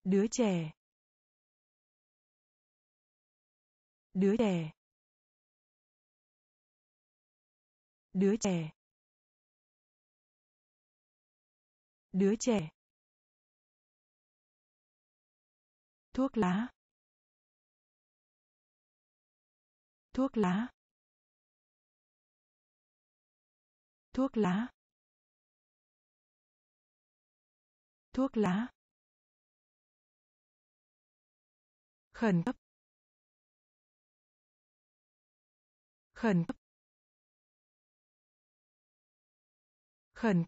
Đứa trẻ. Đứa trẻ. Đứa trẻ. Đứa trẻ. Thuốc lá. Thuốc lá. Thuốc lá. Thuốc lá. Khẩn cấp. Khẩn cấp. Khẩn.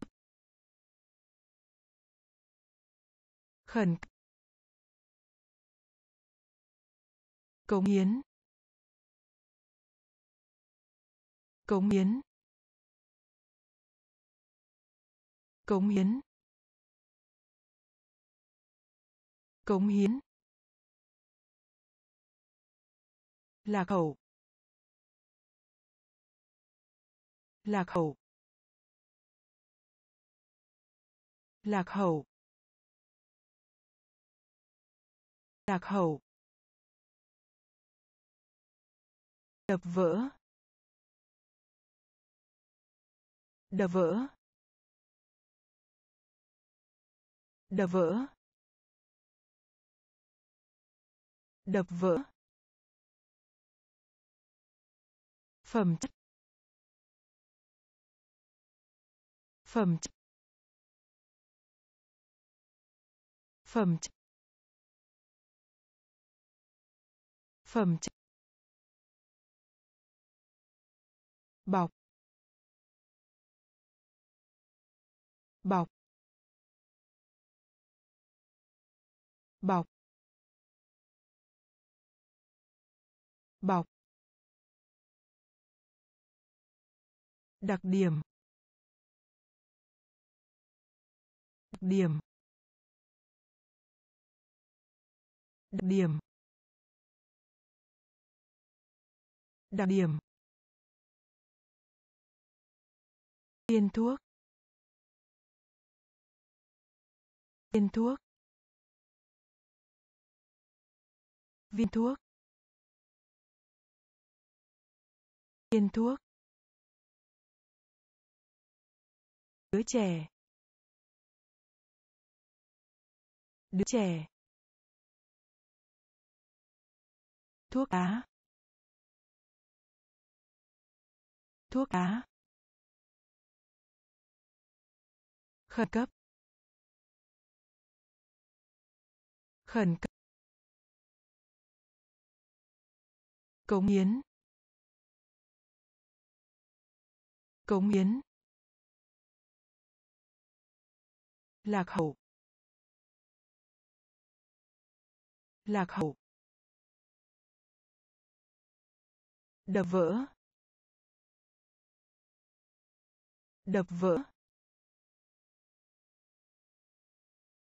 Khẩn. Cống hiến. Cống hiến. Cống hiến. Cống hiến. Lạc hậu. Lạc hậu. Lạc hậu. Lạc hậu. Đập vỡ. Đập vỡ. Đập vỡ. Đập vỡ. Phẩm chất. Phẩm chất. Phẩm chất. Phẩm chất. Bọc. Bọc. Bọc. Bọc. Đặc điểm. Đặc điểm. Đặc điểm. Đặc điểm. Viên thuốc. Viên thuốc. Viên thuốc. Viên thuốc. Đứa trẻ. Đứa trẻ. Thuốc á, thuốc á, khẩn cấp. Khẩn cấp. Cống hiến. Cống hiến. Lạc hậu. Lạc hậu. Đập vỡ. Đập vỡ.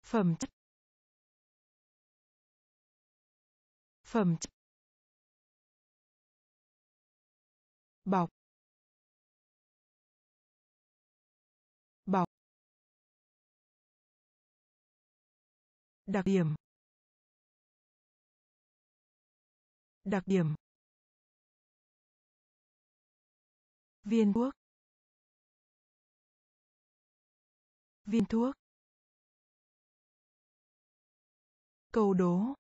Phẩm chất. Phẩm chất. Bọc. Bọc. Đặc điểm. Đặc điểm. Viên thuốc. Viên thuốc. Câu đố.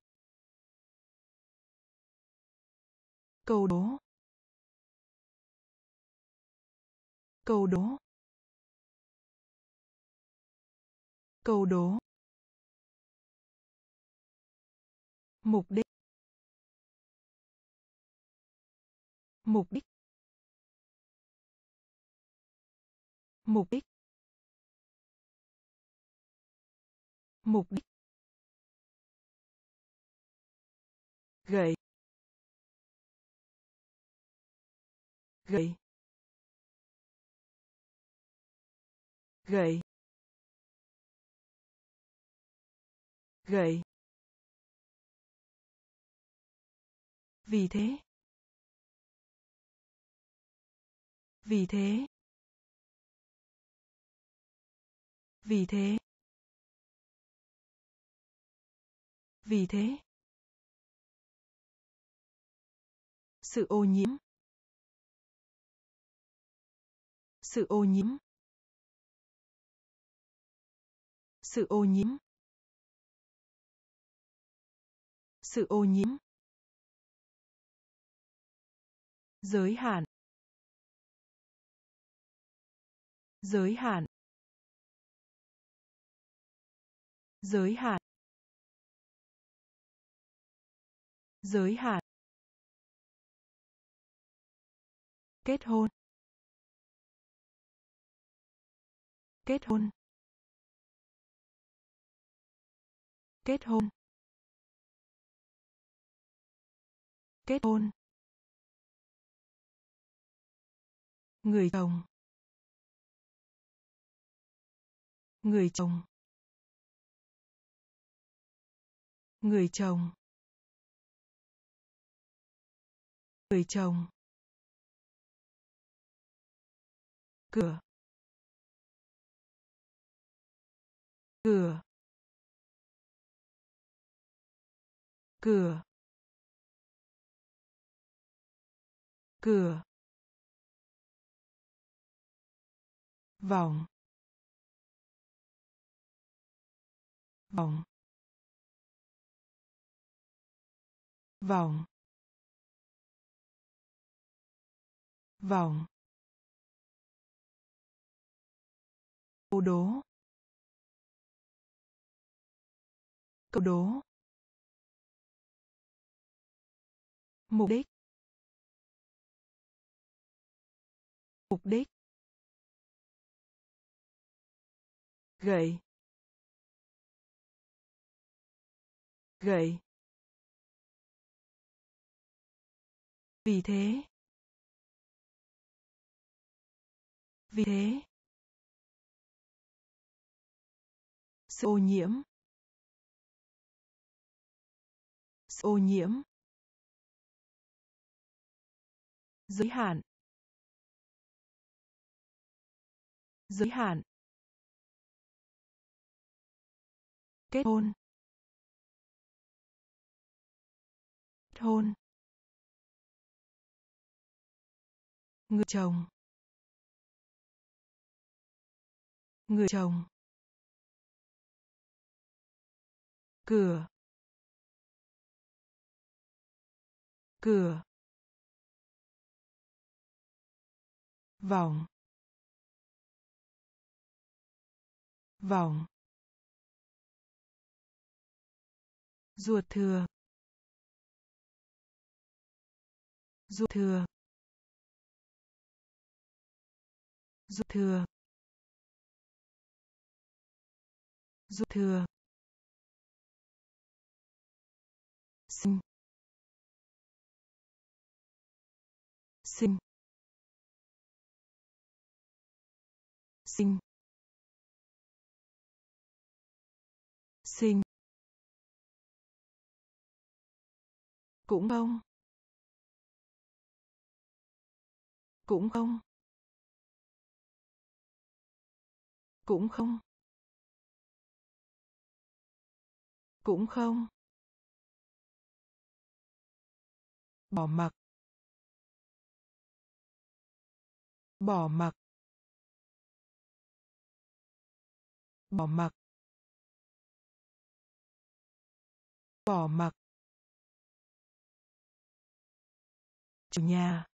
Câu đố. Câu đố. Câu đố. Mục đích. Mục đích. Mục đích. Mục đích. Gậy gậy gậy gậy vì thế. Vì thế. Vì thế. Vì thế. Sự ô nhiễm. Sự ô nhiễm. Sự ô nhiễm. Sự ô nhiễm. Giới hạn. Giới hạn. Giới hạn. Giới hạn. Kết hôn. Kết hôn. Kết hôn. Kết hôn. Người chồng. Người chồng. Người chồng. Người chồng. Cửa. Cửa. Cửa. Cửa. Vòng. Vòng. Vòng. Vòng. Câu đố. Câu đố. Mục đích. Mục đích. Gậy gậy vì thế. Vì thế. Sự ô nhiễm. Sự ô nhiễm. Giới hạn. Giới hạn. Kết hôn. Thôn người chồng. Người chồng. Cửa. Cửa. Vòng. Vòng. Ruột thừa. Ruột thừa. Ruột thừa. Ruột thừa. Sinh sinh sinh sinh cũng không. Cũng không. Cũng không. Cũng không. Bỏ mặc. Bỏ mặc. Bỏ mặc. Bỏ mặc. Chủ nhà.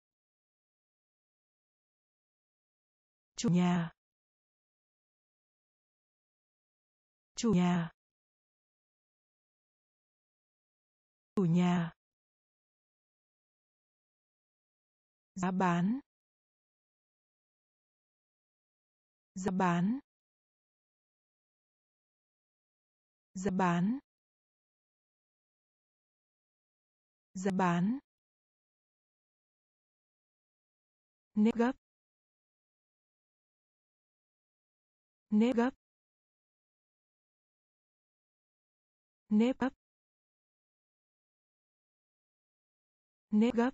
Chủ nhà. Chủ nhà. Chủ nhà. Giá bán. Giá bán. Giá bán. Giá bán. Nếp gấp. Nếp gấp. Nếp gấp. Nếp gấp.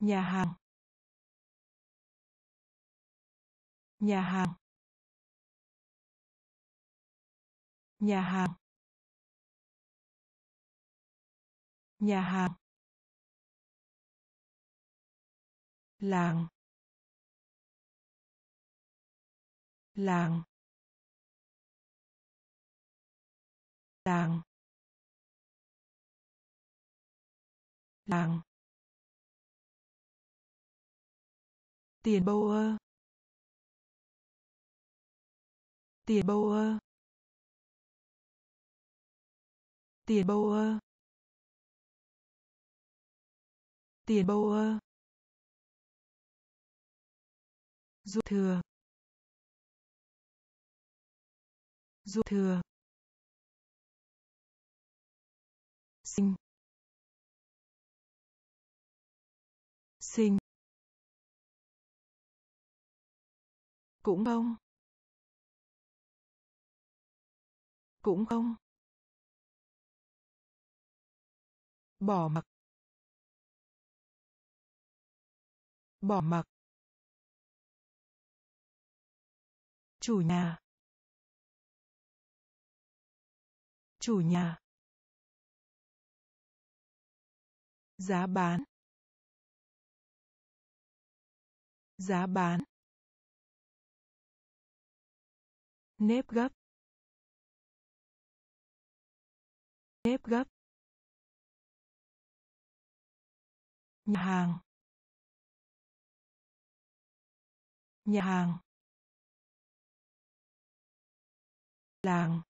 Nhà hàng. Nhà hàng. Nhà hàng. Nhà hàng. Làng. Làng. Làng. Làng. Tiền bô ơ. Tiền bô ơ. Tiền bô ơ. Tiền bô ơ. Du thừa. Du thừa. Sinh. Sinh. Cũng không. Cũng không. Bỏ mặc. Bỏ mặc. Chủ nhà. Chủ nhà. Giá bán. Giá bán. Nếp gấp. Nếp gấp. Nhà hàng. Nhà hàng. Làng.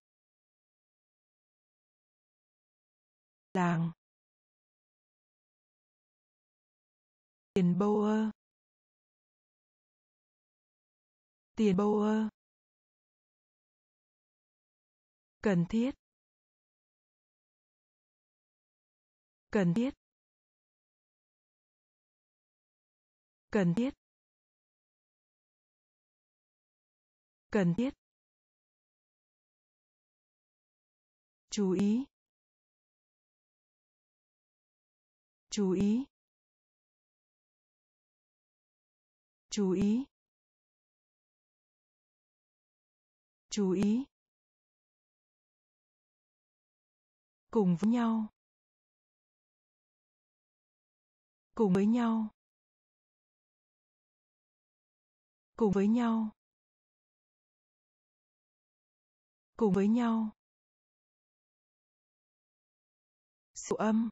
Làng. Tiền bô ơ. Tiền bô ơ. Cần thiết. Cần thiết. Cần thiết. Cần thiết. Chú ý. Chú ý. Chú ý. Chú ý. Cùng với nhau. Cùng với nhau. Cùng với nhau. Cùng với nhau. Siêu âm.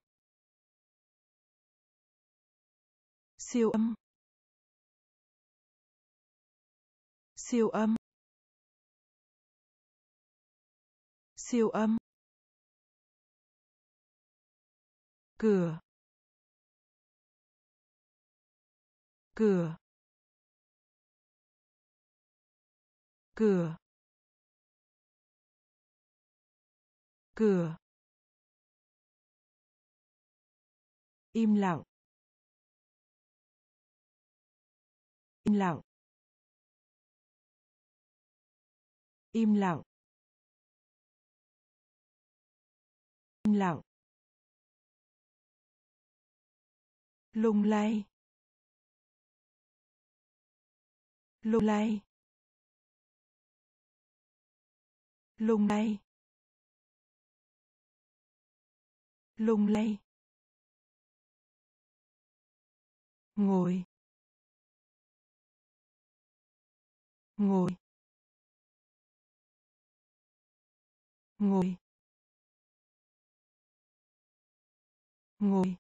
Siêu âm. Siêu âm. Siêu âm. Cửa. Cửa. Cửa. Cửa. Im lặng. Im lặng. Im lặng. Im lặng. Lung lay. Lung lay. Lung lay. Lung lay. Ngồi. Ngồi. Ngồi. Ngồi.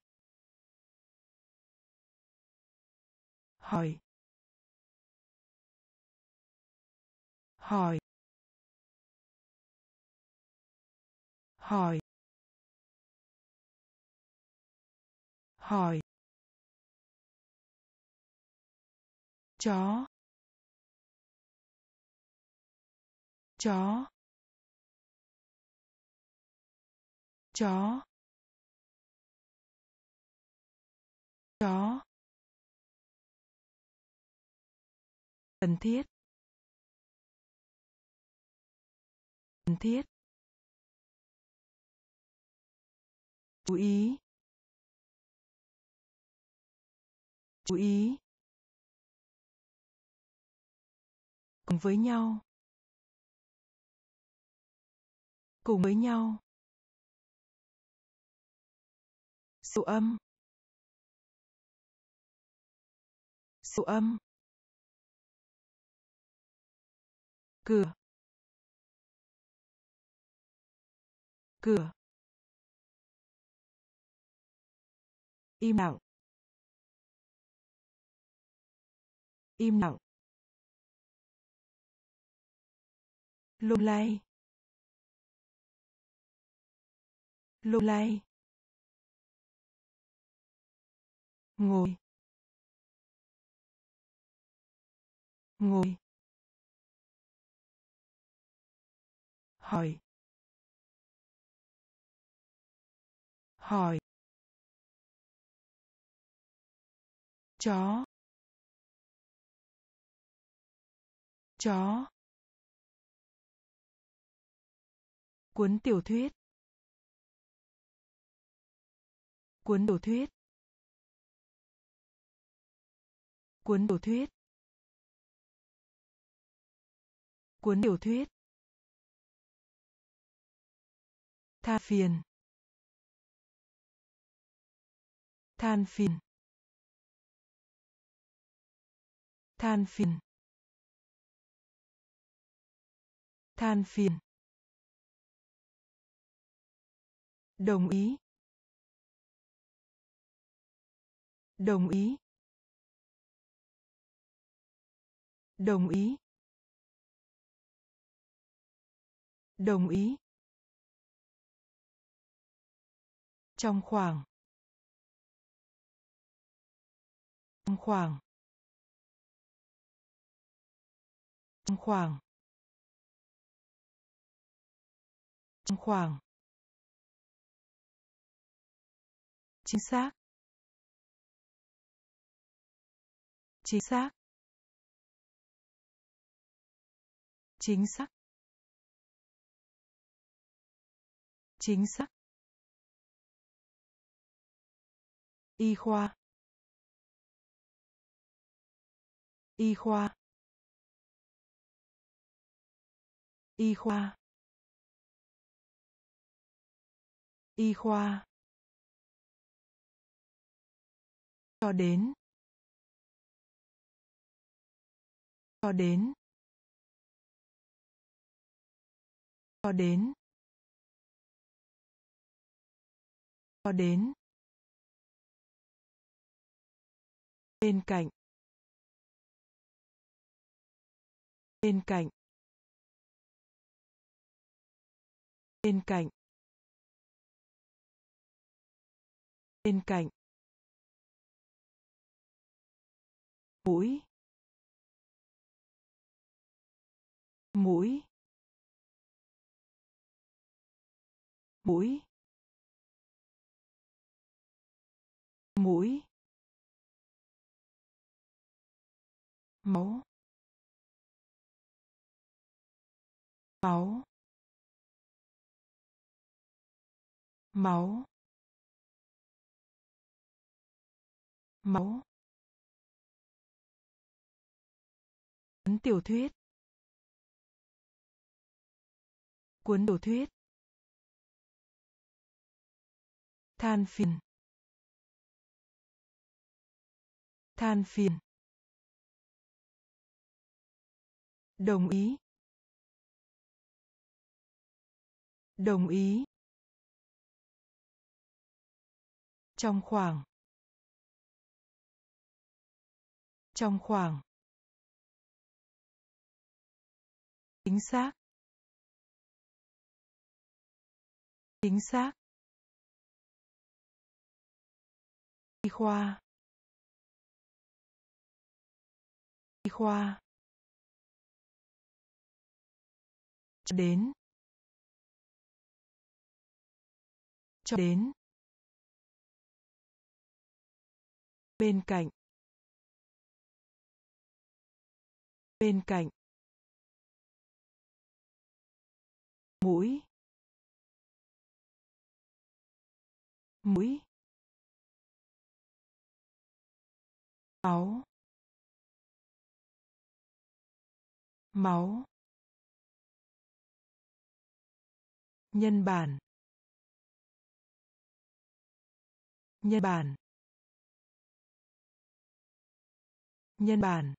Hỏi. Hỏi. Hỏi. Hỏi. Chó. Chó. Chó. Chó. Cần thiết. Cần thiết. Chú ý. Chú ý. Cùng với nhau. Cùng với nhau. Siêu âm. Siêu âm. Cửa. Cửa. Im lặng im lặng lung lay. Lung lay. Ngồi. Ngồi. Hỏi. Hỏi. Chó. Chó. Cuốn tiểu thuyết. Cuốn tiểu thuyết. Cuốn tiểu thuyết. Cuốn tiểu thuyết. Than phiền. Than phiền. Than phiền. Than phiền. Đồng ý. Đồng ý. Đồng ý. Đồng ý. Trong khoảng. Trong khoảng. Trong khoảng. Trong khoảng. Chính xác. Chính xác. Chính xác. Chính xác. Y khoa. Y khoa. Y khoa. Y khoa. Cho đến. Cho đến. Cho đến. Cho đến. Bên cạnh. Bên cạnh. Bên cạnh. Bên cạnh. Mũi. Mũi. Mũi mũi máu máu máu máu. Cuốn tiểu thuyết. Cuốn tiểu thuyết. Than phiền. Than phiền. Đồng ý. Đồng ý. Trong khoảng. Trong khoảng. Chính xác. Chính xác. Khoa. Y khoa. Cho đến. Cho đến. Bên cạnh. Bên cạnh. Mũi. Mũi. Máu. Máu. Nhân bản. Nhân bản. Nhân bản.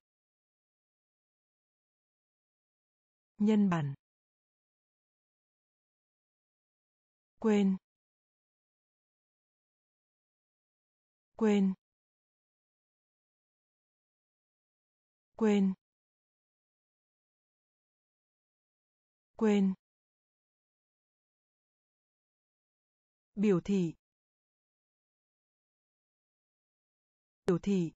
Nhân bản. Quên. Quên. Quên. Quên. Biểu thị. Biểu thị.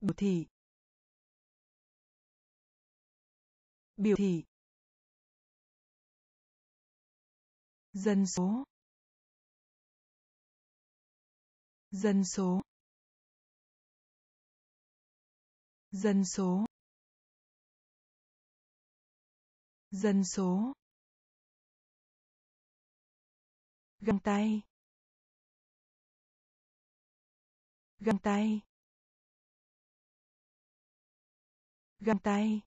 Biểu thị. Biểu thị. Dân số. Dân số. Dân số. Dân số. Găng tay. Găng tay. Găng tay.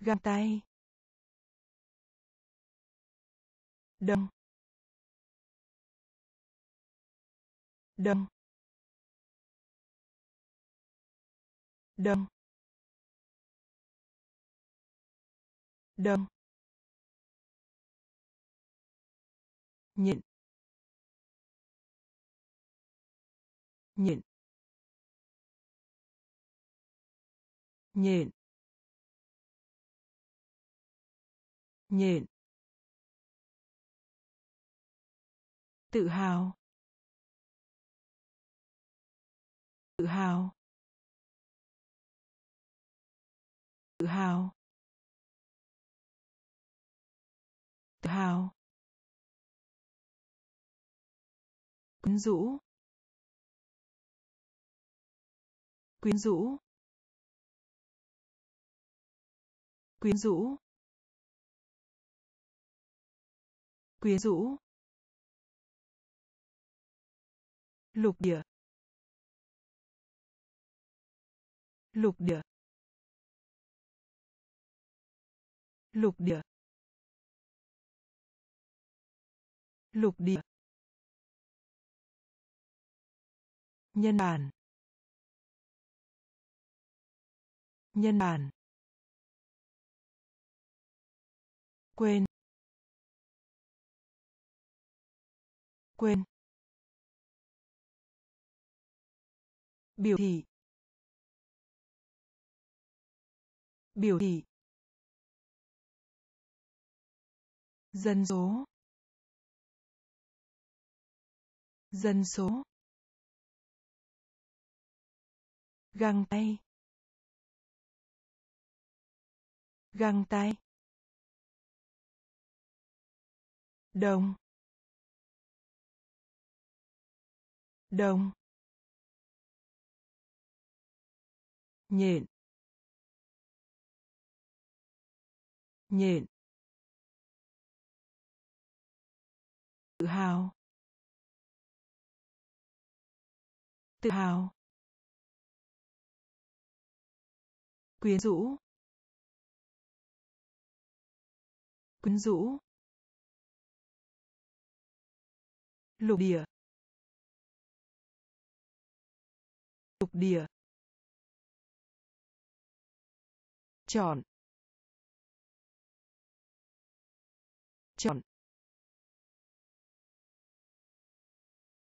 Găng tay. Đông đông đồng, đồng, nhịn. Nhịn. Nhịn. Nhịn. Tự hào. Tự hào. Tự hào. Tự hào. Quyến rũ. Quyến rũ. Quyến rũ. Quyến rũ. Lục địa. Lục địa. Lục địa. Lục địa. Nhân bản. Nhân bản. Quên. Quên. Biểu thị. Biểu thị. Dân số. Dân số. Găng tay. Găng tay. Đồng. Đồng. Nhện. Nhện. Tự hào. Tự hào. Quyến rũ. Quyến rũ. Lục địa. Lục địa. Chọn. Chọn.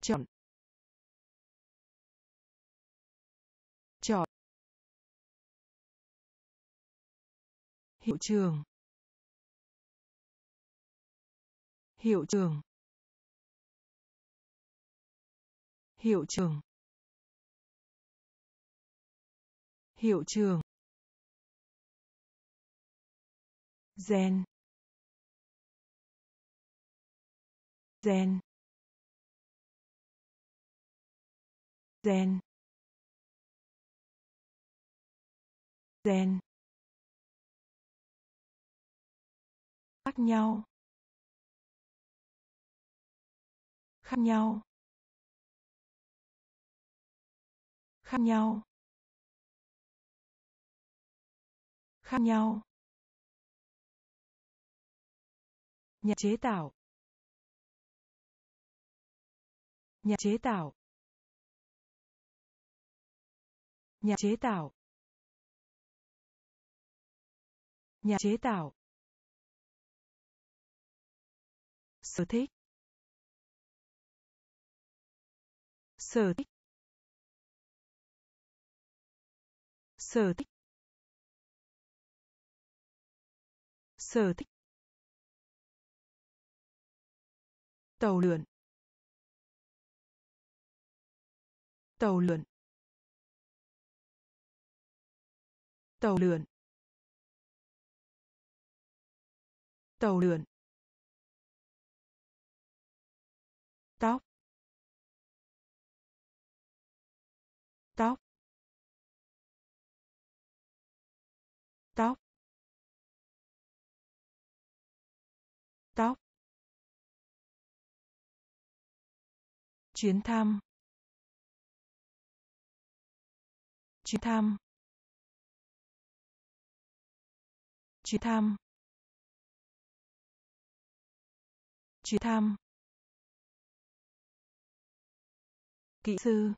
Chọn. Chọn. Hiệu trường. Hiệu trường. Hiệu trường. Hiệu trường. Gen. Gen. gen gen khác nhau. Khác nhau. Khác nhau. Khác nhau. Nhà chế tạo. Nhà chế tạo. Nhà chế tạo. Nhà chế tạo. Sở thích. Sở thích. Sở thích. Sở thích. Tàu lượn. Tàu lượn. Tàu lượn. Tàu lượn. Tóc. Tóc. Tóc. Tóc. Chuyến thăm. Chuyến thăm. Chuyến thăm. Chuyến thăm. Kỹ sư.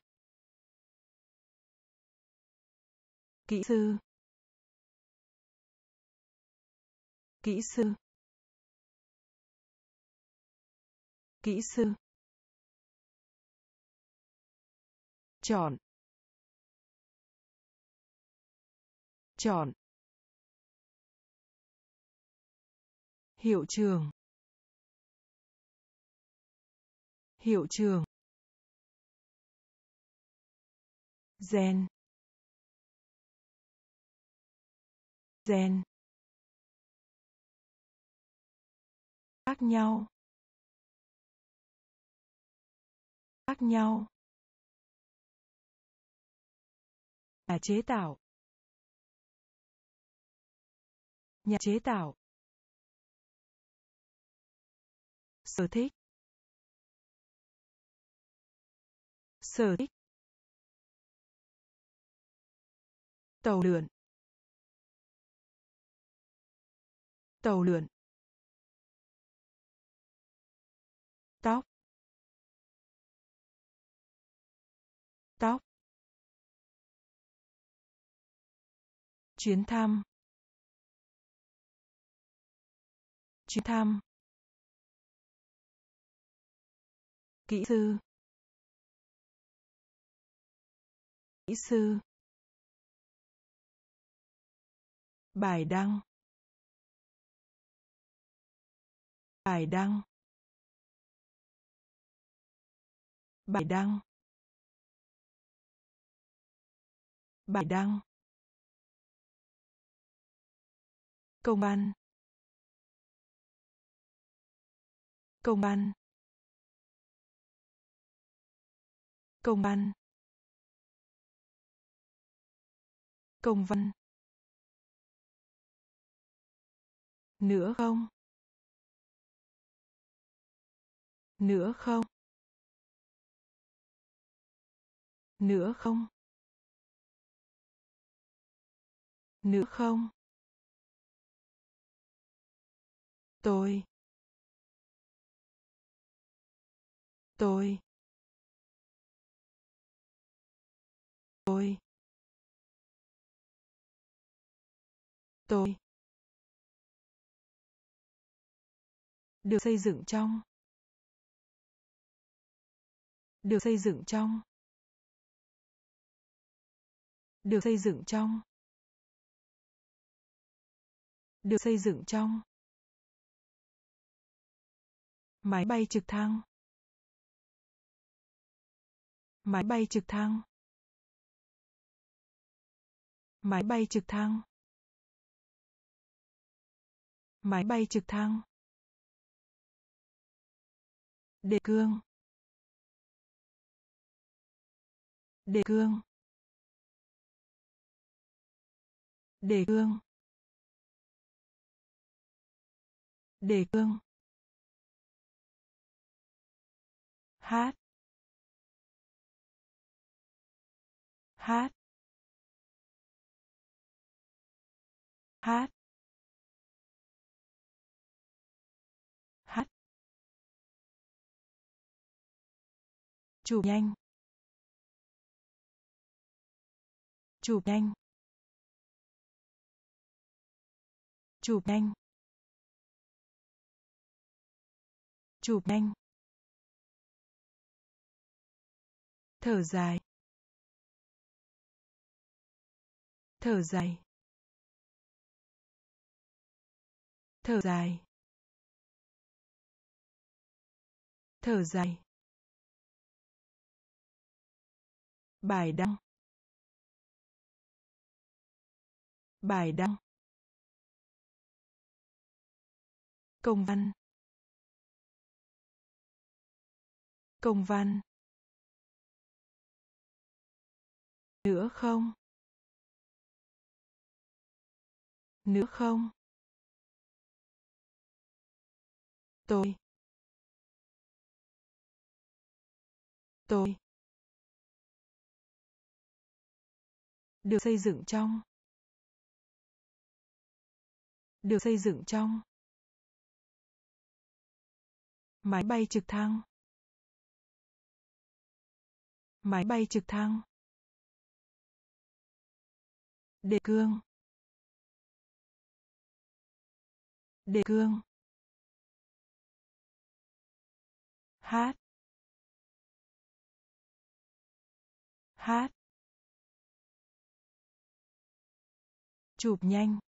Kỹ sư. Kỹ sư. Kỹ sư. Chọn. Chọn. Hiệu trường hiệu trường gen. Gen. Khác nhau. Khác nhau. Nhà chế tạo. Nhà chế tạo. Sở thích. Sở thích. Tàu lượn. Tàu lượn. Tóc. Tóc. Chuyến thăm. Chuyến thăm. Kỹ sư. Kỹ sư. Bài đăng. Bài đăng. Bài đăng. Bài đăng. Công an công an công văn. Công văn. Nữa không? Nữa không? Nữa không? Nữa không? Tôi. Tôi. Tôi. Tôi. Được xây dựng trong. Được xây dựng trong. Được xây dựng trong. Được xây dựng trong. Máy bay trực thăng. Máy bay trực thăng máy bay trực thăng. Máy bay trực thăng. Đề cương. Đề cương. Đề cương. Đề cương. Hát. Hát. hát. Hát. Chụp nhanh. Chụp nhanh. Chụp nhanh. Chụp nhanh. Thở dài. Thở dài. Thở dài. Thở dài. Bài đăng. Bài đăng. Công văn. Công văn. Nữa không? Nữa không? Tôi. Tôi. Được xây dựng trong. Được xây dựng trong. Máy bay trực thăng. Máy bay trực thăng. Đề cương. Đề cương. Hát. Hát. Chụp nhanh.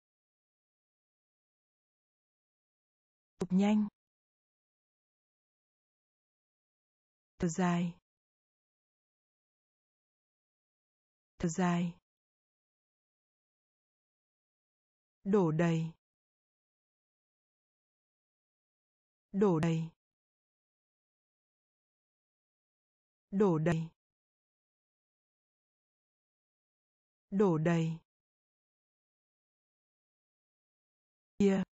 Chụp nhanh. Thở dài. Thở dài. Đổ đầy. Đổ đầy. Đổ đầy. Đổ đầy. Kia.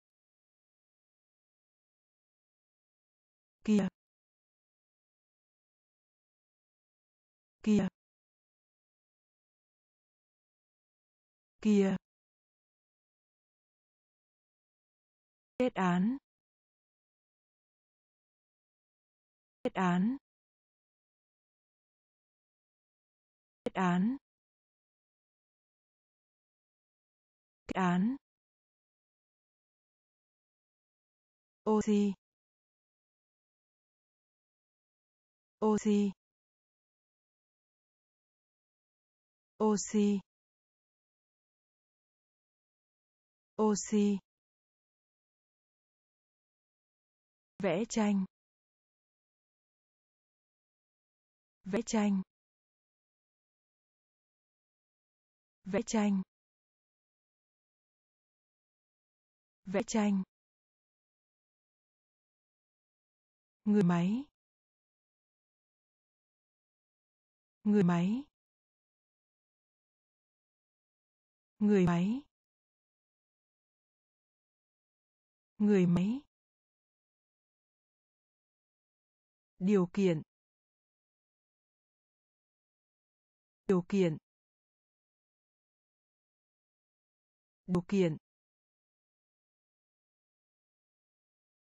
Kia. Kia. Kia. Kết án. Kết án. Kết án. Kết án. Oxy. Oxy. Oxy. Oxy. Vẽ tranh. Vẽ tranh. Vẽ tranh. Vẽ tranh. Người máy. Người máy. Người máy. Người máy. Điều kiện. Điều kiện. Điều kiện.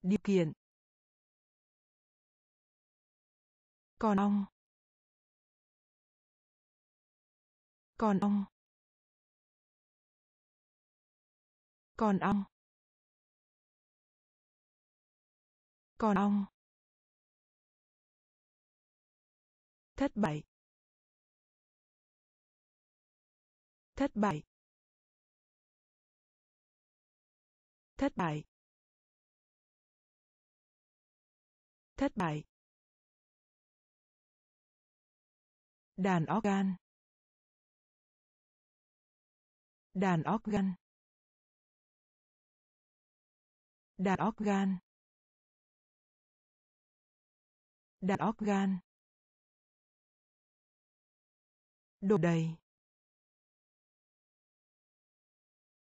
Điều kiện. Còn ong còn ong còn ong còn ong thất bại. Thất bại. Thất bại. Thất bại. Đàn organ. Đàn organ. Đàn organ. Đàn organ. Đổ đầy.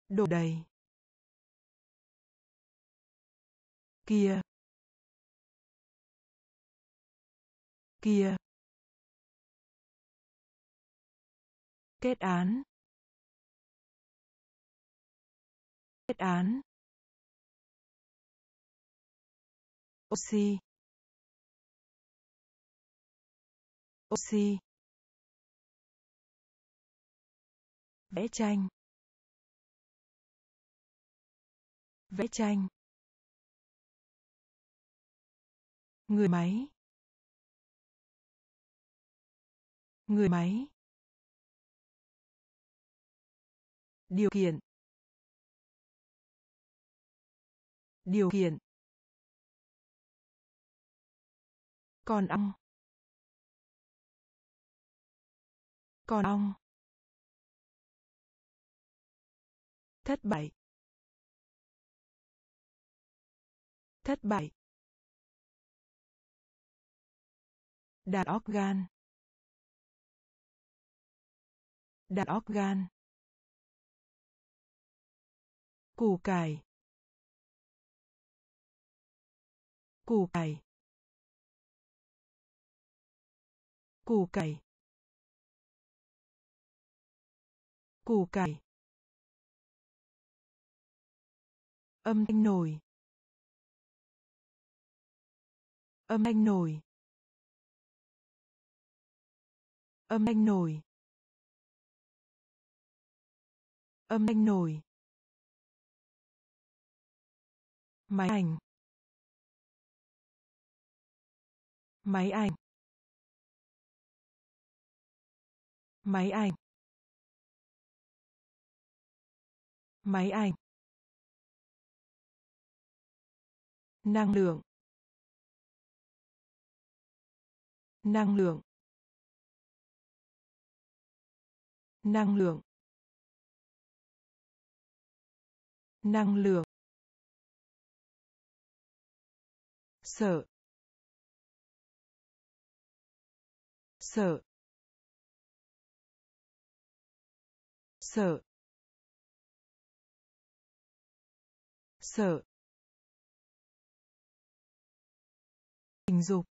Đổ đầy. Kia. Kia. Kết án. Kết án. Oxy. Oxy. Vẽ tranh. Vẽ tranh. Người máy. Người máy. Điều kiện. Điều kiện. Còn ong. Còn ong. Thất bại. Thất bại. Đàn óc gan đàn óc gan củ cải. Củ cải. Củ cải. Củ cải. Âm thanh nổi âm thanh nổi âm thanh nổi âm thanh nổi máy ảnh. Máy ảnh. Máy ảnh. Máy ảnh. Năng lượng. Năng lượng. Năng lượng. Năng lượng. Sợ. Sợ. Sợ. Sợ. Tình dục.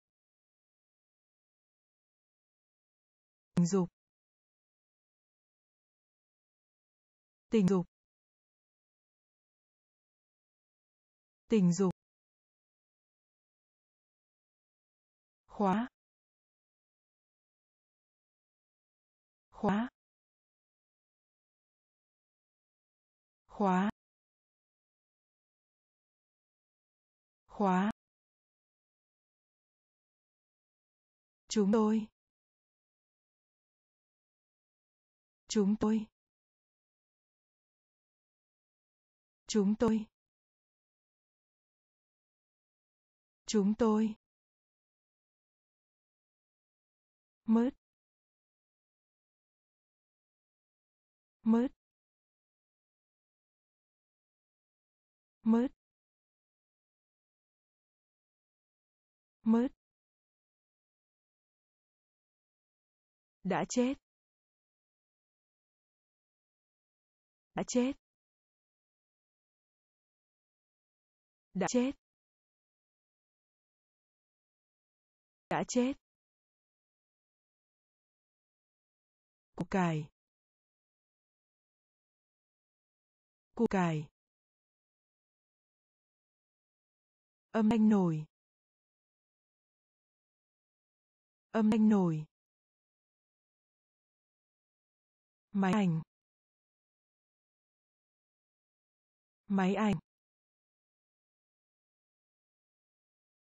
Tình dục. Tình dục. Tình dục. Khóa. Khóa. Khóa. Khóa. Chúng tôi. Chúng tôi. Chúng tôi. Chúng tôi. Mất mất mất mất đã chết. Đã chết. Đã chết. Đã chết. Củ cải củ cải âm thanh nổi âm thanh nổi máy ảnh. Máy ảnh.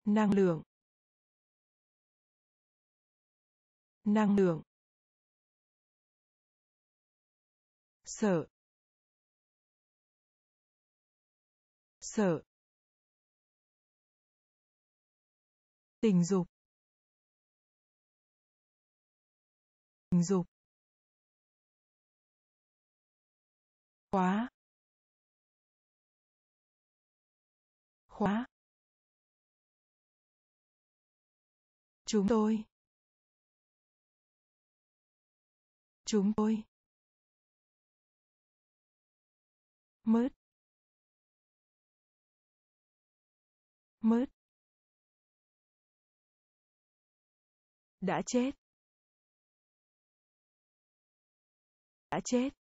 Năng lượng. Năng lượng. Sợ. Sợ. Tình dục. Tình dục. Khóa. Khóa. Chúng tôi. Chúng tôi. Mất mất đã chết. Đã chết.